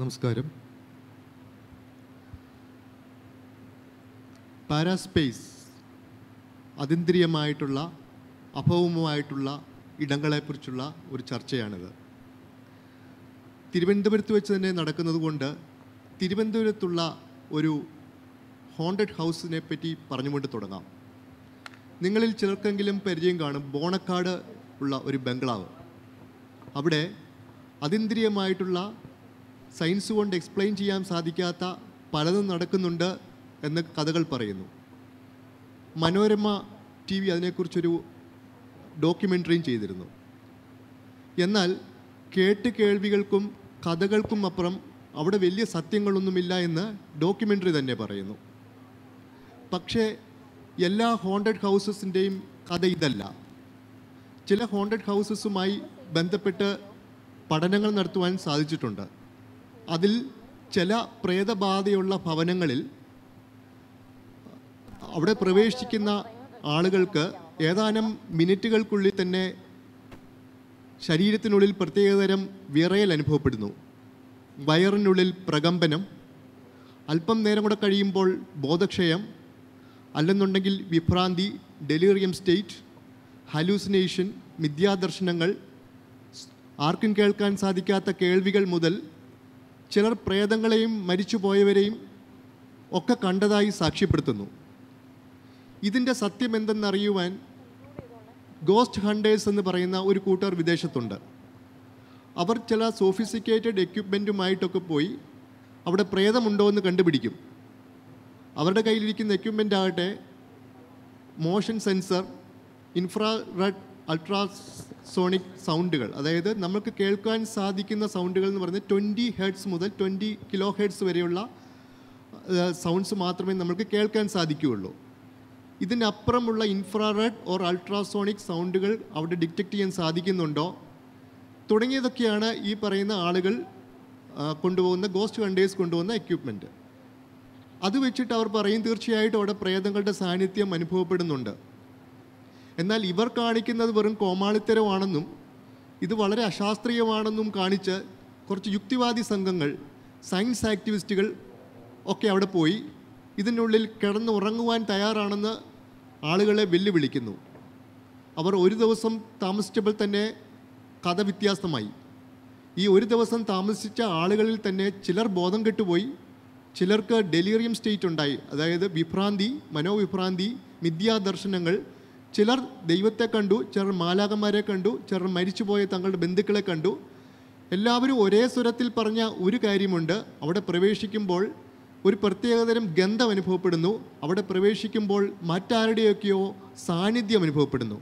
നമസ്കാരം. പാരാസ്പേസ് അതിന്ദ്രിയമായിട്ടുള്ള അഭവവുമായിട്ടുള്ള ഇടങ്ങളെക്കുറിച്ചുള്ള ഒരു ചർച്ചയാണിത്. തിരുവനന്തപുരത്ത് വെച്ച് തന്നെ നടക്കുന്നത് കൊണ്ട് തിരുവനന്തപുരത്തുള്ള ഒരു ഹോണ്ടഡ് ഹൗസിനെ പറ്റി പറഞ്ഞുകൊണ്ട് തുടങ്ങാം. നിങ്ങളിൽ ചിലർക്കെങ്കിലും പരിചയം കാണും ബോണക്കാട് ഉള്ള ഒരു ബംഗ്ലാവ്. അവിടെ അതീന്ദ്രിയമായിട്ടുള്ള സയൻസ് കൊണ്ട് എക്സ്പ്ലെയിൻ ചെയ്യാൻ സാധിക്കാത്ത പലതും നടക്കുന്നുണ്ട് എന്ന് കഥകൾ പറയുന്നു. മനോരമ ടി വി അതിനെക്കുറിച്ചൊരു ഡോക്യുമെന്ററിയും ചെയ്തിരുന്നു. എന്നാൽ കേട്ട് കേൾവികൾക്കും കഥകൾക്കും അപ്പുറം അവിടെ വലിയ സത്യങ്ങളൊന്നുമില്ല എന്ന് ഡോക്യുമെന്ററി തന്നെ പറയുന്നു. പക്ഷേ എല്ലാ ഹോണ്ടഡ് ഹൗസസിന്റെയും കഥ ഇതല്ല. ചില ഹോണ്ടഡ് ഹൗസസുമായി ബന്ധപ്പെട്ട് പഠനങ്ങൾ നടത്തുവാൻ സാധിച്ചിട്ടുണ്ട്. അതിൽ ചില പ്രേതബാധയുള്ള ഭവനങ്ങളിൽ അവിടെ പ്രവേശിക്കുന്ന ആളുകൾക്ക് ഏതാനും മിനിറ്റുകൾക്കുള്ളിൽ തന്നെ ശരീരത്തിനുള്ളിൽ പ്രത്യേകതരം വിറയൽ അനുഭവപ്പെടുന്നു. വയറിനുള്ളിൽ പ്രകമ്പനം അല്പം നേരം കൂടെ കഴിയുമ്പോൾ ബോധക്ഷയം അല്ലെന്നുണ്ടെങ്കിൽ വിഭ്രാന്തി ഡെലിറിയം സ്റ്റേറ്റ് ഹലൂസിനേഷൻ മിഥ്യാദർശനങ്ങൾ ആർക്കും കേൾക്കാൻ സാധിക്കാത്ത കേൾവികൾ മുതൽ ചിലർ പ്രേതങ്ങളെയും മരിച്ചുപോയവരെയും ഒക്കെ കണ്ടതായി സാക്ഷ്യപ്പെടുത്തുന്നു. ഇതിന്റെ സത്യം എന്തെന്നറിയുവാൻ ഗോസ്റ്റ് ഹണ്ടേഴ്സ് എന്ന് പറയുന്ന ഒരു കൂട്ടർ വിദേശത്തുണ്ട്. അവർ ചില സോഫിസിക്കേറ്റഡ് എക്യുപ്മെന്റുമായിട്ടൊക്കെ പോയി അവിടെ പ്രേതമുണ്ടോ എന്ന് കണ്ടുപിടിക്കും. അവരുടെ കയ്യിലിരിക്കുന്ന എക്യുപ്മെന്റ് ആകട്ടെ മോഷൻ സെൻസർ ഇൻഫ്രാറെഡ് അൾട്രാസോണിക് സൗണ്ടുകൾ. അതായത് നമുക്ക് കേൾക്കാൻ സാധിക്കുന്ന സൗണ്ടുകൾ എന്ന് പറഞ്ഞാൽ ട്വന്റി ഹെഡ്സ് മുതൽ ട്വന്റി കിലോ ഹെഡ്സ് വരെയുള്ള സൗണ്ട്സ് മാത്രമേ നമുക്ക് കേൾക്കാൻ സാധിക്കുകയുള്ളൂ. ഇതിനപ്പുറമുള്ള ഇൻഫ്രാറെഡ് ഓർ അൾട്രാസോണിക് സൗണ്ടുകൾ അവിടെ ഡിറ്റക്റ്റ് ചെയ്യാൻ സാധിക്കുന്നുണ്ടോ? തുടങ്ങിയതൊക്കെയാണ് ഈ പറയുന്ന ആളുകൾ കൊണ്ടുപോകുന്ന ഗോസ്റ്റ് കണ്ടേഴ്സ് കൊണ്ടുപോകുന്ന എക്യുപ്മെന്റ് അത് വെച്ചിട്ട് അവർ പറയും തീർച്ചയായിട്ടും അവിടെ പ്രേതങ്ങളുടെ സാന്നിധ്യം അനുഭവപ്പെടുന്നുണ്ട്. എന്നാൽ ഇവർ കാണിക്കുന്നത് വെറും കോമാളിത്തരമാണെന്നും ഇത് വളരെ അശാസ്ത്രീയമാണെന്നും കാണിച്ച് കുറച്ച് യുക്തിവാദി സംഘങ്ങൾ സയൻസ് ആക്ടിവിസ്റ്റുകൾ ഒക്കെ അവിടെ പോയി ഇതിനുള്ളിൽ കിടന്ന് ഉറങ്ങുവാൻ തയ്യാറാണെന്ന് ആളുകളെ വെല്ലുവിളിക്കുന്നു. അവർ ഒരു ദിവസം താമസിച്ചപ്പോൾ തന്നെ കഥ വ്യത്യാസമായി. ഈ ഒരു ദിവസം താമസിച്ച ആളുകളിൽ തന്നെ ചിലർ ബോധം കെട്ടുപോയി ചിലർക്ക് ഡെലീറിയം സ്റ്റേറ്റ് ഉണ്ടായി. അതായത് വിഭ്രാന്തി മനോവിഭ്രാന്തി മിഥ്യാദർശനങ്ങൾ ചിലർ ദൈവത്തെ കണ്ടു ചിലർ മാലാകന്മാരെ കണ്ടു ചിലർ മരിച്ചുപോയ തങ്ങളുടെ ബന്ധുക്കളെ കണ്ടു. എല്ലാവരും ഒരേ സ്വരത്തിൽ പറഞ്ഞ ഒരു കാര്യമുണ്ട്. അവിടെ പ്രവേശിക്കുമ്പോൾ ഒരു പ്രത്യേകതരം ഗന്ധം അനുഭവപ്പെടുന്നു. അവിടെ പ്രവേശിക്കുമ്പോൾ മറ്റാരുടെയൊക്കെയോ സാന്നിധ്യം അനുഭവപ്പെടുന്നു.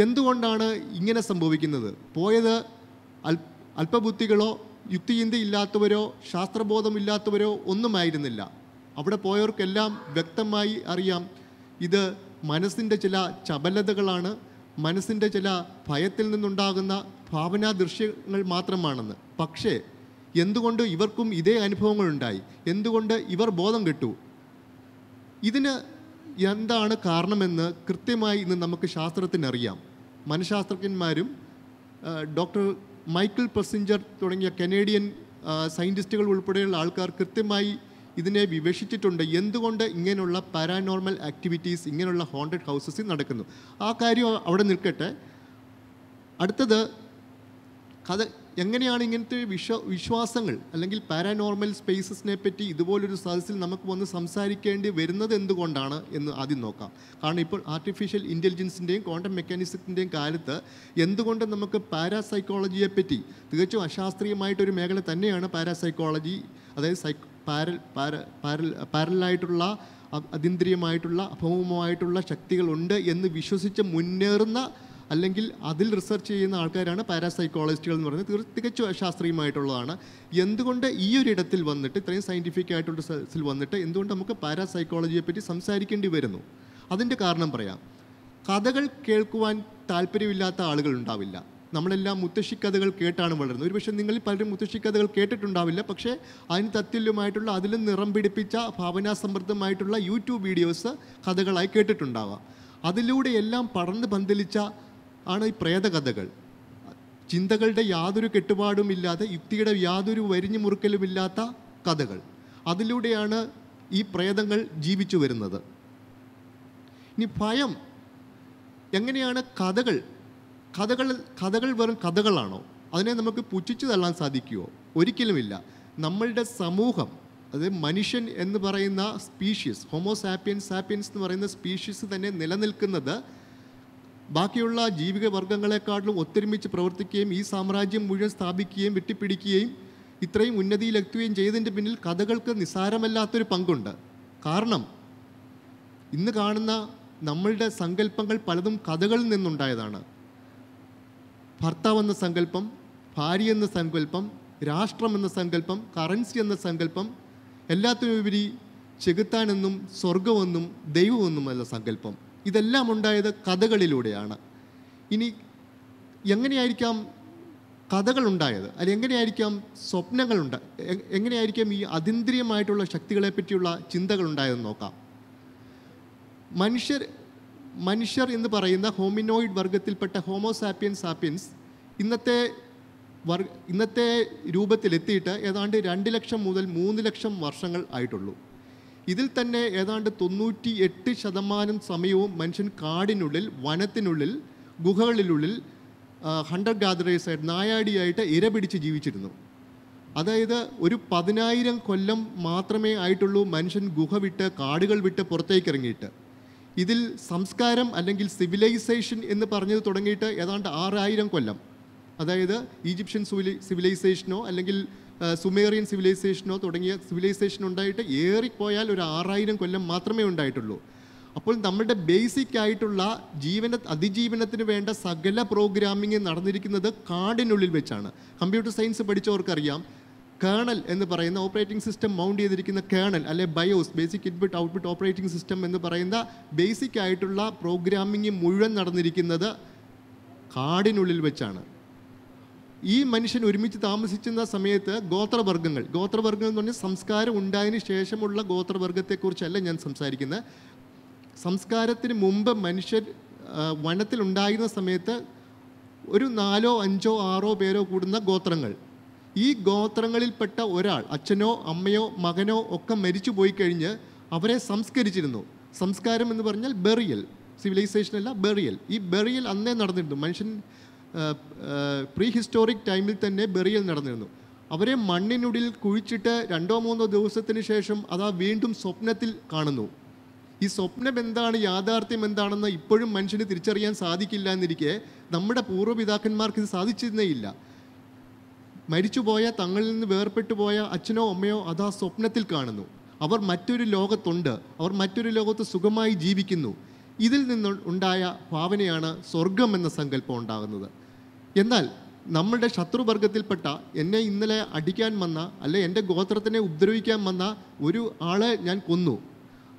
എന്തുകൊണ്ടാണ് ഇങ്ങനെ സംഭവിക്കുന്നത്? പോയത് അൽ അല്പബുദ്ധികളോ യുക്തിചിന്തയില്ലാത്തവരോ ശാസ്ത്രബോധമില്ലാത്തവരോ ഒന്നുമായിരുന്നില്ല. അവിടെ പോയവർക്കെല്ലാം വ്യക്തമായി അറിയാം. ഇത് മനസ്സിന്റെ ചില ചപലതകളാണ് മനസ്സിന്റെ ചില ഭയത്തിൽ നിന്നുണ്ടാകുന്ന ഭാവനാ ദൃശ്യങ്ങൾ മാത്രമാണെന്ന്. പക്ഷേ എന്തുകൊണ്ട് ഇവർക്കും ഇതേ അനുഭവങ്ങളുണ്ടായി? എന്തുകൊണ്ട് ഇവർ ബോധം കെട്ടു? ഇതിന് എന്താണ് കാരണമെന്ന് കൃത്യമായി ഇന്ന് നമുക്ക് ശാസ്ത്രത്തിനറിയാം. മനഃശാസ്ത്രജ്ഞന്മാരും ഡോക്ടർ മൈക്കിൾ പ്രസിഞ്ചർ തുടങ്ങിയ കനേഡിയൻ സയന്റിസ്റ്റുകൾ ഉൾപ്പെടെയുള്ള ആൾക്കാർ കൃത്യമായി ഇതിനെ വിവക്ഷിച്ചിട്ടുണ്ട്. എന്തുകൊണ്ട് ഇങ്ങനെയുള്ള പാരാനോർമൽ ആക്ടിവിറ്റീസ് ഇങ്ങനെയുള്ള ഹോണ്ടഡ് ഹൗസസിൽ നടക്കുന്നു? ആ കാര്യം അവിടെ നിൽക്കട്ടെ. അടുത്തത് കഥ എങ്ങനെയാണ് ഇങ്ങനത്തെ വിശ്വ വിശ്വാസങ്ങൾ അല്ലെങ്കിൽ പാരാനോർമൽ സ്പേസസിനെ പറ്റി ഇതുപോലൊരു സദസ്സിൽ നമുക്ക് വന്ന് സംസാരിക്കേണ്ടി വരുന്നത് എന്തുകൊണ്ടാണ് എന്ന് ആദ്യം നോക്കാം. കാരണം ഇപ്പോൾ ആർട്ടിഫിഷ്യൽ ഇന്റലിജൻസിന്റെയും ക്വാണ്ടം മെക്കാനിസത്തിന്റെയും കാലത്ത് എന്തുകൊണ്ട് നമുക്ക് പാരാസൈക്കോളജിയെ പറ്റി തികച്ചും അശാസ്ത്രീയമായിട്ടൊരു മേഖല തന്നെയാണ് പാരാസൈക്കോളജി അതായത് സൈ പാരൽ പാര പാരൽ പാരലായിട്ടുള്ള അതീന്ദ്രിയമായിട്ടുള്ള അഭൗമമായിട്ടുള്ള ശക്തികളുണ്ട് എന്ന് വിശ്വസിച്ച് മുന്നേറുന്ന അല്ലെങ്കിൽ അതിൽ റിസർച്ച് ചെയ്യുന്ന ആൾക്കാരാണ് പാരാസൈക്കോളജിസ്റ്റുകൾ എന്ന് പറയുന്നത്. തികച്ചും ശാസ്ത്രീയമായിട്ടുള്ളതാണ്. എന്തുകൊണ്ട് ഈ ഒരു ഇടത്തിൽ വന്നിട്ട് ഇത്രയും സയന്റിഫിക് ആയിട്ടുള്ള സ്ഥലത്തിൽ വന്നിട്ട് എന്തുകൊണ്ട് നമുക്ക് പാരാസൈക്കോളജിയെ പറ്റി സംസാരിക്കേണ്ടി വരുന്നു? അതിന്റെ കാരണം പറയാം. കഥകൾ കേൾക്കുവാൻ താല്പര്യമില്ലാത്ത ആളുകൾ ഉണ്ടാവില്ല. നമ്മളെല്ലാം മുത്തശ്ശിക്കഥകൾ കേട്ടാണ് വളരുന്നത്. ഒരുപക്ഷെ നിങ്ങളിൽ പലരും മുത്തശ്ശിക്കഥകൾ കേട്ടിട്ടുണ്ടാവില്ല. പക്ഷേ അതിന് തത്തുല്യമായിട്ടുള്ള അതിലും നിറം പിടിപ്പിച്ച ഭാവനാസമൃദ്ധമായിട്ടുള്ള യൂട്യൂബ് വീഡിയോസ് കഥകളായി കേട്ടിട്ടുണ്ടാവാം. അതിലൂടെ എല്ലാം പടർന്ന് പന്തലിച്ച ആണ് ഈ പ്രേതകഥകൾ ചിന്തകളുടെ യാതൊരു കെട്ടുപാടുമില്ലാതെ യുക്തിയുടെ യാതൊരു വരിഞ്ഞു മുറുക്കലുമില്ലാത്ത കഥകൾ. അതിലൂടെയാണ് ഈ പ്രേതങ്ങൾ ജീവിച്ചു വരുന്നത്. ഇനി ഭയം. എങ്ങനെയാണ് കഥകൾ കഥകൾ കഥകൾ വെറും കഥകളാണോ? അതിനെ നമുക്ക് പുച്ഛിച്ചു തള്ളാൻ സാധിക്കുമോ ഒരിക്കലുമില്ല. നമ്മളുടെ സമൂഹം അതായത് മനുഷ്യൻ എന്ന് പറയുന്ന സ്പീഷ്യസ് ഹോമോസാപ്പിയൻസ് സാപ്പിയൻസ് എന്ന് പറയുന്ന സ്പീഷ്യസ് തന്നെ നിലനിൽക്കുന്നത് ബാക്കിയുള്ള ജീവിക വർഗങ്ങളെക്കാട്ടിലും ഒത്തൊരുമിച്ച് പ്രവർത്തിക്കുകയും ഈ സാമ്രാജ്യം മുഴുവൻ സ്ഥാപിക്കുകയും വെട്ടിപ്പിടിക്കുകയും ഇത്രയും ഉന്നതിയിലെത്തുകയും ചെയ്തതിന്റെ പിന്നിൽ കഥകൾക്ക് നിസ്സാരമല്ലാത്തൊരു പങ്കുണ്ട്. കാരണം ഇന്ന് കാണുന്ന നമ്മളുടെ സങ്കല്പങ്ങൾ പലതും കഥകളിൽ നിന്നുണ്ടായതാണ്. ഭർത്താവ് എന്ന സങ്കല്പം ഭാര്യ എന്ന സങ്കല്പം രാഷ്ട്രം എന്ന സങ്കല്പം കറൻസി എന്ന സങ്കല്പം എല്ലാത്തിനുപരി ചെകുത്താനെന്നും സ്വർഗമെന്നും ദൈവമെന്നുമല്ല സങ്കല്പം. ഇതെല്ലാം ഉണ്ടായത് കഥകളിലൂടെയാണ്. ഇനി എങ്ങനെയായിരിക്കാം കഥകളുണ്ടായത്? അല്ലെങ്കിൽ എങ്ങനെയായിരിക്കാം സ്വപ്നങ്ങളുണ്ട എങ്ങനെയായിരിക്കാം ഈ അതീന്ദ്രിയമായിട്ടുള്ള ശക്തികളെ പറ്റിയുള്ള ചിന്തകൾ ഉണ്ടായതെന്ന് നോക്കാം. മനുഷ്യർ മനുഷ്യർ എന്ന് പറയുന്ന ഹോമിനോയിഡ് വർഗത്തിൽപ്പെട്ട ഹോമോസാപ്പിയൻ സാപ്പിയൻസ് ഇന്നത്തെ വർ ഇന്നത്തെ രൂപത്തിലെത്തിയിട്ട് ഏതാണ്ട് രണ്ട് ലക്ഷം മുതൽ മൂന്ന് ലക്ഷം വർഷങ്ങൾ ആയിട്ടുള്ളൂ. ഇതിൽ തന്നെ ഏതാണ്ട് തൊണ്ണൂറ്റി എട്ട് ശതമാനം സമയവും മനുഷ്യൻ കാടിനുള്ളിൽ വനത്തിനുള്ളിൽ ഗുഹകളിലുള്ളിൽ ഹണ്ടർ ഗാദറേഴ്സായിട്ട് നായാടിയായിട്ട് ഇര പിടിച്ച് ജീവിച്ചിരുന്നു. അതായത് ഒരു പതിനായിരം കൊല്ലം മാത്രമേ ആയിട്ടുള്ളൂ മനുഷ്യൻ ഗുഹ വിട്ട് കാടുകൾ വിട്ട് പുറത്തേക്ക് ഇറങ്ങിയിട്ട്. ഇതിൽ സംസ്കാരം അല്ലെങ്കിൽ സിവിലൈസേഷൻ എന്ന് പറഞ്ഞത് തുടങ്ങിയിട്ട് ഏതാണ്ട് ആറായിരം കൊല്ലം. അതായത് ഈജിപ്ഷ്യൻ സിവിലി സിവിലൈസേഷനോ അല്ലെങ്കിൽ സുമേറിയൻ സിവിലൈസേഷനോ തുടങ്ങിയ സിവിലൈസേഷൻ ഉണ്ടായിട്ട് ഏറിപ്പോയാൽ ഒരു ആറായിരം കൊല്ലം മാത്രമേ ഉണ്ടായിട്ടുള്ളൂ. അപ്പോൾ നമ്മുടെ ബേസിക് ആയിട്ടുള്ള ജീവന അതിജീവനത്തിന് വേണ്ട സകല പ്രോഗ്രാമിംഗ് നടന്നിരിക്കുന്നത് കാടിനുള്ളിൽ വെച്ചാണ്. Computer science പഠിച്ചവർക്കറിയാം. കേണൽ എന്ന് പറയുന്ന ഓപ്പറേറ്റിംഗ് സിസ്റ്റം മൗണ്ട് ചെയ്തിരിക്കുന്ന കേണൽ അല്ലെ BIOS basic input output operating system എന്ന് പറയുന്ന ബേസിക് ആയിട്ടുള്ള പ്രോഗ്രാമിംഗ് മുഴുവൻ നടന്നിരിക്കുന്നത് കാടിനുള്ളിൽ വെച്ചാണ്. ഈ മനുഷ്യൻ ഒരുമിച്ച് താമസിച്ചിരുന്ന സമയത്ത് ഗോത്രവർഗങ്ങൾ ഗോത്രവർഗങ്ങൾ എന്ന് പറഞ്ഞാൽ സംസ്കാരം ഉണ്ടായതിന് ശേഷമുള്ള ഗോത്രവർഗത്തെക്കുറിച്ചല്ല ഞാൻ സംസാരിക്കുന്നത്. സംസ്കാരത്തിന് മുമ്പ് മനുഷ്യർ വനത്തിലുണ്ടായിരുന്ന സമയത്ത് ഒരു നാലോ അഞ്ചോ ആറോ പേരോ കൂടുന്ന ഗോത്രങ്ങൾ. ഈ ഗോത്രങ്ങളിൽപ്പെട്ട ഒരാൾ അച്ഛനോ അമ്മയോ മകനോ ഒക്കെ മരിച്ചു പോയി കഴിഞ്ഞ് അവരെ സംസ്കരിച്ചിരുന്നു. സംസ്കാരം എന്ന് പറഞ്ഞാൽ ബെറിയൽ സിവിലൈസേഷൻ അല്ല ബെറിയൽ ഈ ബെറിയൽ അന്നേ നടന്നിരുന്നു. മനുഷ്യൻ പ്രീ ഹിസ്റ്റോറിക് ടൈമിൽ തന്നെ ബെറിയൽ നടന്നിരുന്നു. അവരെ മണ്ണിനുള്ളിൽ കുഴിച്ചിട്ട് രണ്ടോ മൂന്നോ ദിവസത്തിന് ശേഷം അതാ വീണ്ടും സ്വപ്നത്തിൽ കാണുന്നു. ഈ സ്വപ്നം എന്താണ് യാഥാർത്ഥ്യം എന്താണെന്ന് ഇപ്പോഴും മനുഷ്യന് തിരിച്ചറിയാൻ സാധിക്കില്ല എന്നിരിക്കെ നമ്മുടെ പൂർവപിതാക്കന്മാർക്ക് ഇത് സാധിച്ചിരുന്നേ ഇല്ല മരിച്ചുപോയ തങ്ങളിൽ നിന്ന് വേർപെട്ടു പോയ അച്ഛനോ അമ്മയോ അതാ സ്വപ്നത്തിൽ കാണുന്നു. അവർ മറ്റൊരു ലോകത്തുണ്ട്. അവർ മറ്റൊരു ലോകത്ത് സുഖമായി ജീവിക്കുന്നു. ഇതിൽ നിന്ന് ഉണ്ടായ ഭാവനയാണ് സ്വർഗം എന്ന സങ്കല്പം ഉണ്ടാകുന്നത്. എന്നാൽ നമ്മളുടെ ശത്രുവർഗത്തിൽപ്പെട്ട എന്നെ ഇന്നലെ അടിക്കാൻ വന്ന അല്ലെ എന്റെ ഗോത്രത്തിനെ ഉപദ്രവിക്കാൻ വന്ന ഒരു ആളെ ഞാൻ കൊന്നു.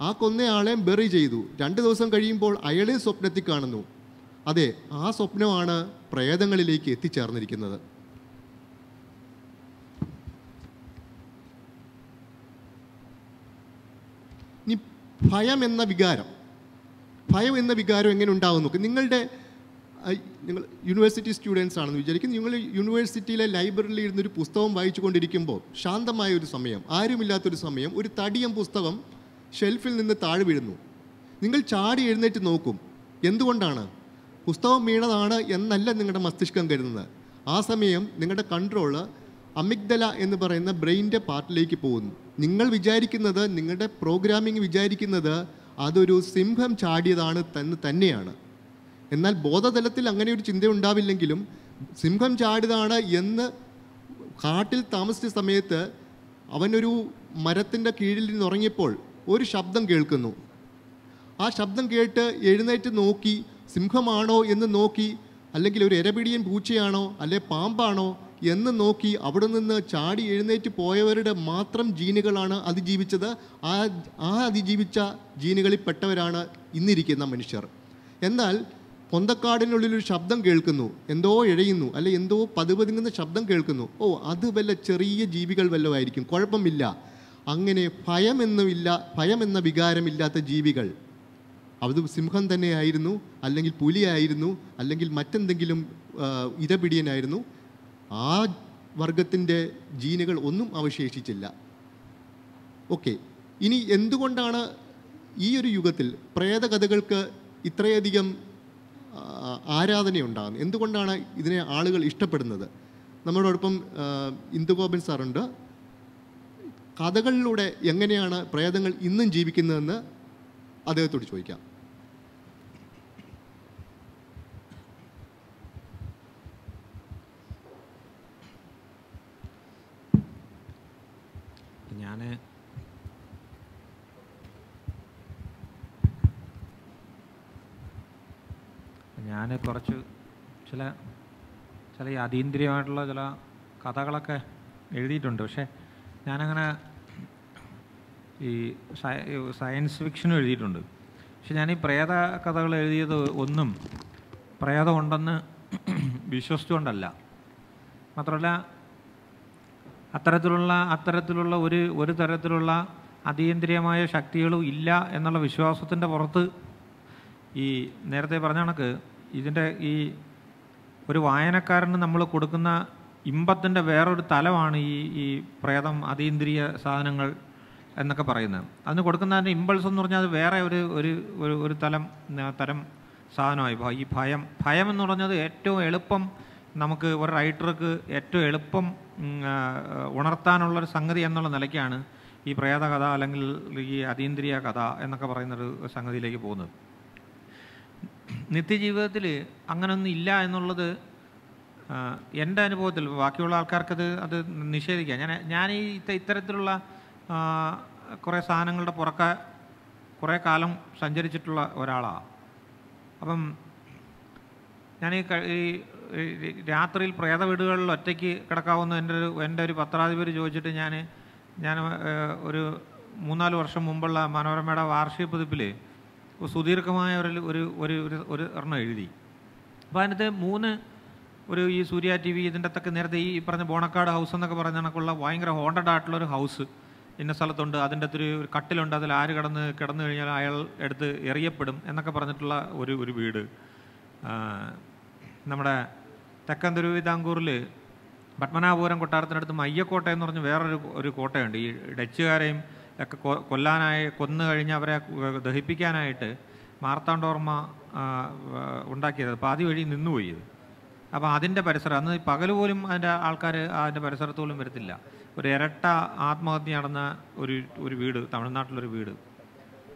ആ കൊന്നയാളെ ബെറി ചെയ്തു. രണ്ട് ദിവസം കഴിയുമ്പോൾ അയാളെ സ്വപ്നത്തിൽ കാണുന്നു. അതെ ആ സ്വപ്നമാണ് പ്രേതങ്ങളിലേക്ക് എത്തിച്ചേർന്നിരിക്കുന്നത്. ഇനി ഭയം എന്ന വികാരം. ഭയം എന്ന വികാരം എങ്ങനെ ഉണ്ടാകും നോക്ക്. നിങ്ങളുടെ നിങ്ങൾ യൂണിവേഴ്സിറ്റി സ്റ്റുഡൻസ് ആണെന്ന് വിചാരിക്കും നിങ്ങൾ യൂണിവേഴ്സിറ്റിയിലെ ലൈബ്രറിയിൽ ഇരുന്നൊരു പുസ്തകം വായിച്ചു കൊണ്ടിരിക്കുമ്പോൾ ശാന്തമായ ഒരു സമയം ആരുമില്ലാത്തൊരു സമയം ഒരു തടിയം പുസ്തകം ഷെൽഫിൽ നിന്ന് താഴെ വീഴുന്നു. നിങ്ങൾ ചാടി എഴുന്നേറ്റ് നോക്കും. എന്തുകൊണ്ടാണ്? പുസ്തകം വീണതാണ് എന്നല്ല നിങ്ങളുടെ മസ്തിഷ്കം കരുതുന്നത്. ആ സമയം നിങ്ങളുടെ കൺട്രോൾ അമിഗ്ദല എന്ന് പറയുന്ന ബ്രെയിന്റെ പാർട്ടിലേക്ക് പോകുന്നു. നിങ്ങൾ വിചാരിക്കുന്നത് നിങ്ങളുടെ പ്രോഗ്രാമിംഗ് വിചാരിക്കുന്നത് അതൊരു സിംഹം ചാടിയതാണ് തന്നെ തന്നെയാണ്. എന്നാൽ ബോധതലത്തിൽ അങ്ങനെ ഒരു ചിന്ത ഉണ്ടാവില്ലെങ്കിലും സിംഹം ചാടിയതാണ് എന്ന് കാട്ടിൽ താമസിച്ച സമയത്ത് അവനൊരു മരത്തിന്റെ കീഴിൽ നിന്ന് ഉറങ്ങിയപ്പോൾ ഒരു ശബ്ദം കേൾക്കുന്നു. ആ ശബ്ദം കേട്ട് എഴുന്നേറ്റ് നോക്കി സിംഹമാണോ എന്ന് നോക്കി അല്ലെങ്കിൽ ഒരു എരപിടിയൻ പൂച്ചയാണോ അല്ലെ പാമ്പാണോ എന്ന് നോക്കി അവിടെ നിന്ന് ചാടി എഴുന്നേറ്റ് പോയവരുടെ മാത്രം ജീനുകളാണ് അതിജീവിച്ചത്. ആ ആ അതിജീവിച്ച ജീനുകളിൽ പെട്ടവരാണ് ഇന്നിരിക്കുന്ന മനുഷ്യർ. എന്നാൽ പൊന്തക്കാടിനുള്ളിൽ ഒരു ശബ്ദം കേൾക്കുന്നു. എന്തോ ഇഴയുന്നു. അല്ലെ എന്തോ പതുപതുങ്ങുന്ന ശബ്ദം കേൾക്കുന്നു. ഓ അത് വല്ല ചെറിയ ജീവികൾ വല്ലതായിരിക്കും കുഴപ്പമില്ല. അങ്ങനെ ഭയമെന്നുമില്ല ഭയമെന്ന വികാരമില്ലാത്ത ജീവികൾ. അത് സിംഹം തന്നെയായിരുന്നു അല്ലെങ്കിൽ പുലിയായിരുന്നു അല്ലെങ്കിൽ മറ്റെന്തെങ്കിലും ഇരപിടിയനായിരുന്നു ആ വർഗത്തിന്റെ ജീനുകൾ ഒന്നും അവശേഷിച്ചില്ല. ഓക്കെ. ഇനി എന്തുകൊണ്ടാണ് ഈ ഒരു യുഗത്തിൽ പ്രേതകഥകൾക്ക് ഇത്രയധികം ആരാധനയുണ്ടാകുന്നത്? എന്തുകൊണ്ടാണ് ഇതിനെ ആളുകൾ ഇഷ്ടപ്പെടുന്നത്? നമ്മളോടൊപ്പം ഇന്ദുഗോപൻ സാറുണ്ട്. കഥകളിലൂടെ എങ്ങനെയാണ് പ്രേതങ്ങൾ ഇന്നും ജീവിക്കുന്നതെന്ന് അദ്ദേഹത്തോട് ചോദിക്കാം ഞാൻ ഞാൻ കുറച്ച് ചില ചില അതീന്ദ്രിയമായിട്ടുള്ള ചില കഥകളൊക്കെ എഴുതിയിട്ടുണ്ട്. പക്ഷേ ഞാനങ്ങനെ ഈ സയൻസ് ഫിക്ഷനും എഴുതിയിട്ടുണ്ട്. പക്ഷെ ഞാൻ ഈ പ്രേത കഥകൾ എഴുതിയത് ഒന്നും പ്രേതമുണ്ടെന്ന് വിശ്വസിച്ചുകൊണ്ടല്ല. മാത്രമല്ല അത്തരത്തിലുള്ള അത്തരത്തിലുള്ള ഒരു ഒരു തരത്തിലുള്ള അതീന്ദ്രിയമായ ശക്തികളും ഇല്ല എന്നുള്ള വിശ്വാസത്തിന്റെ പുറത്ത് ഈ നേരത്തെ പറഞ്ഞ കണക്ക് ഇതിന്റെ ഈ ഒരു വായനക്കാരന് നമ്മൾ കൊടുക്കുന്ന ഇമ്പത്തിന്റെ വേറൊരു തലമാണ് ഈ ഈ പ്രേതം അതീന്ദ്രിയ സാധനങ്ങൾ എന്നൊക്കെ പറയുന്നത്. അതിന് കൊടുക്കുന്ന അതിന്റെ ഇമ്പൾസ് എന്ന് പറഞ്ഞാൽ അത് വേറെ ഒരു ഒരു ഒരു ഒരു തലം തരം സാധനമായി. ഈ ഭയം. ഭയം എന്ന് പറഞ്ഞത് ഏറ്റവും എളുപ്പം നമുക്ക് ഒരു റൈറ്റർക്ക് ഏറ്റവും എളുപ്പം ഉണർത്താനുള്ളൊരു സംഗതി എന്നുള്ള നിലയ്ക്കാണ് ഈ പ്രേത കഥ അല്ലെങ്കിൽ ഈ അതീന്ദ്രിയ കഥ എന്നൊക്കെ പറയുന്നൊരു സംഗതിയിലേക്ക് പോകുന്നത്. നിത്യജീവിതത്തിൽ അങ്ങനൊന്നും ഇല്ല എന്നുള്ളത് എന്റെ അനുഭവത്തിൽ ബാക്കിയുള്ള ആൾക്കാർക്കത് അത് നിഷേധിക്കാം. ഞാൻ ഞാൻ ഈ ഇത്തരത്തിലുള്ള കുറേ സാധനങ്ങളുടെ പുറക്ക കുറേ കാലം സഞ്ചരിച്ചിട്ടുള്ള ഒരാളാണ് അപ്പം ഞാൻ ഈ രാത്രിയിൽ പ്രേത വീടുകളിൽ ഒറ്റയ്ക്ക് കിടക്കാവുന്ന എന്റെ ഒരു എന്റെ ഒരു പത്രാധിപർ ചോദിച്ചിട്ട് ഞാൻ ഞാൻ ഒരു മൂന്നാൽ വർഷം മുമ്പുള്ള മനോരമയുടെ വാർഷിക പതിപ്പിൽ സുദീർഘമായ ഒരു ഒരു ഒരു ഒരു- എണ്ണം എഴുതി. അപ്പോൾ അതിനകത്ത് മൂന്ന് ഒരു ഈ സൂര്യ ടി വി ഇതിന്റെ അത്തൊക്കെ നേരത്തെ ഈ പറഞ്ഞ ബോണക്കാട് ഹൗസ് എന്നൊക്കെ പറഞ്ഞ കണക്കുള്ള ഭയങ്കര ഹോണ്ടഡ് ആയിട്ടുള്ള ഒരു ഹൗസ് ഇന്ന സ്ഥലത്തുണ്ട്. അതിന്റെ അകത്തൊരു ഒരു കട്ടിലുണ്ട്. അതിൽ ആര് കിടന്ന് കിടന്നു കഴിഞ്ഞാൽ അയാൾ എടുത്ത് എറിയപ്പെടും എന്നൊക്കെ പറഞ്ഞിട്ടുള്ള ഒരു ഒരു വീട്. നമ്മുടെ തെക്കൻ തിരുവിതാംകൂറിൽ പത്മനാഭപുരം കൊട്ടാരത്തിനടുത്ത് മയ്യക്കോട്ട എന്ന് പറഞ്ഞ് വേറൊരു ഒരു കോട്ടയുണ്ട്. ഈ ഡച്ചുകാരെയും ഒക്കെ കൊല്ലാനായി കൊന്നു കഴിഞ്ഞ് അവരെ ദഹിപ്പിക്കാനായിട്ട് മാർത്താണ്ഡോർമ്മ ഉണ്ടാക്കിയത്. അപ്പോൾ അതുവഴി നിന്നുപോയി ഇത്. അപ്പോൾ അതിന്റെ പരിസരം അന്ന് പകൽ പോലും അതിന്റെ ആൾക്കാർ അതിന്റെ പരിസരത്ത് പോലും വരത്തില്ല. ഒരു ഇരട്ട ആത്മഹത്യ നടന്ന ഒരു ഒരു വീട് തമിഴ്നാട്ടിലൊരു വീട്.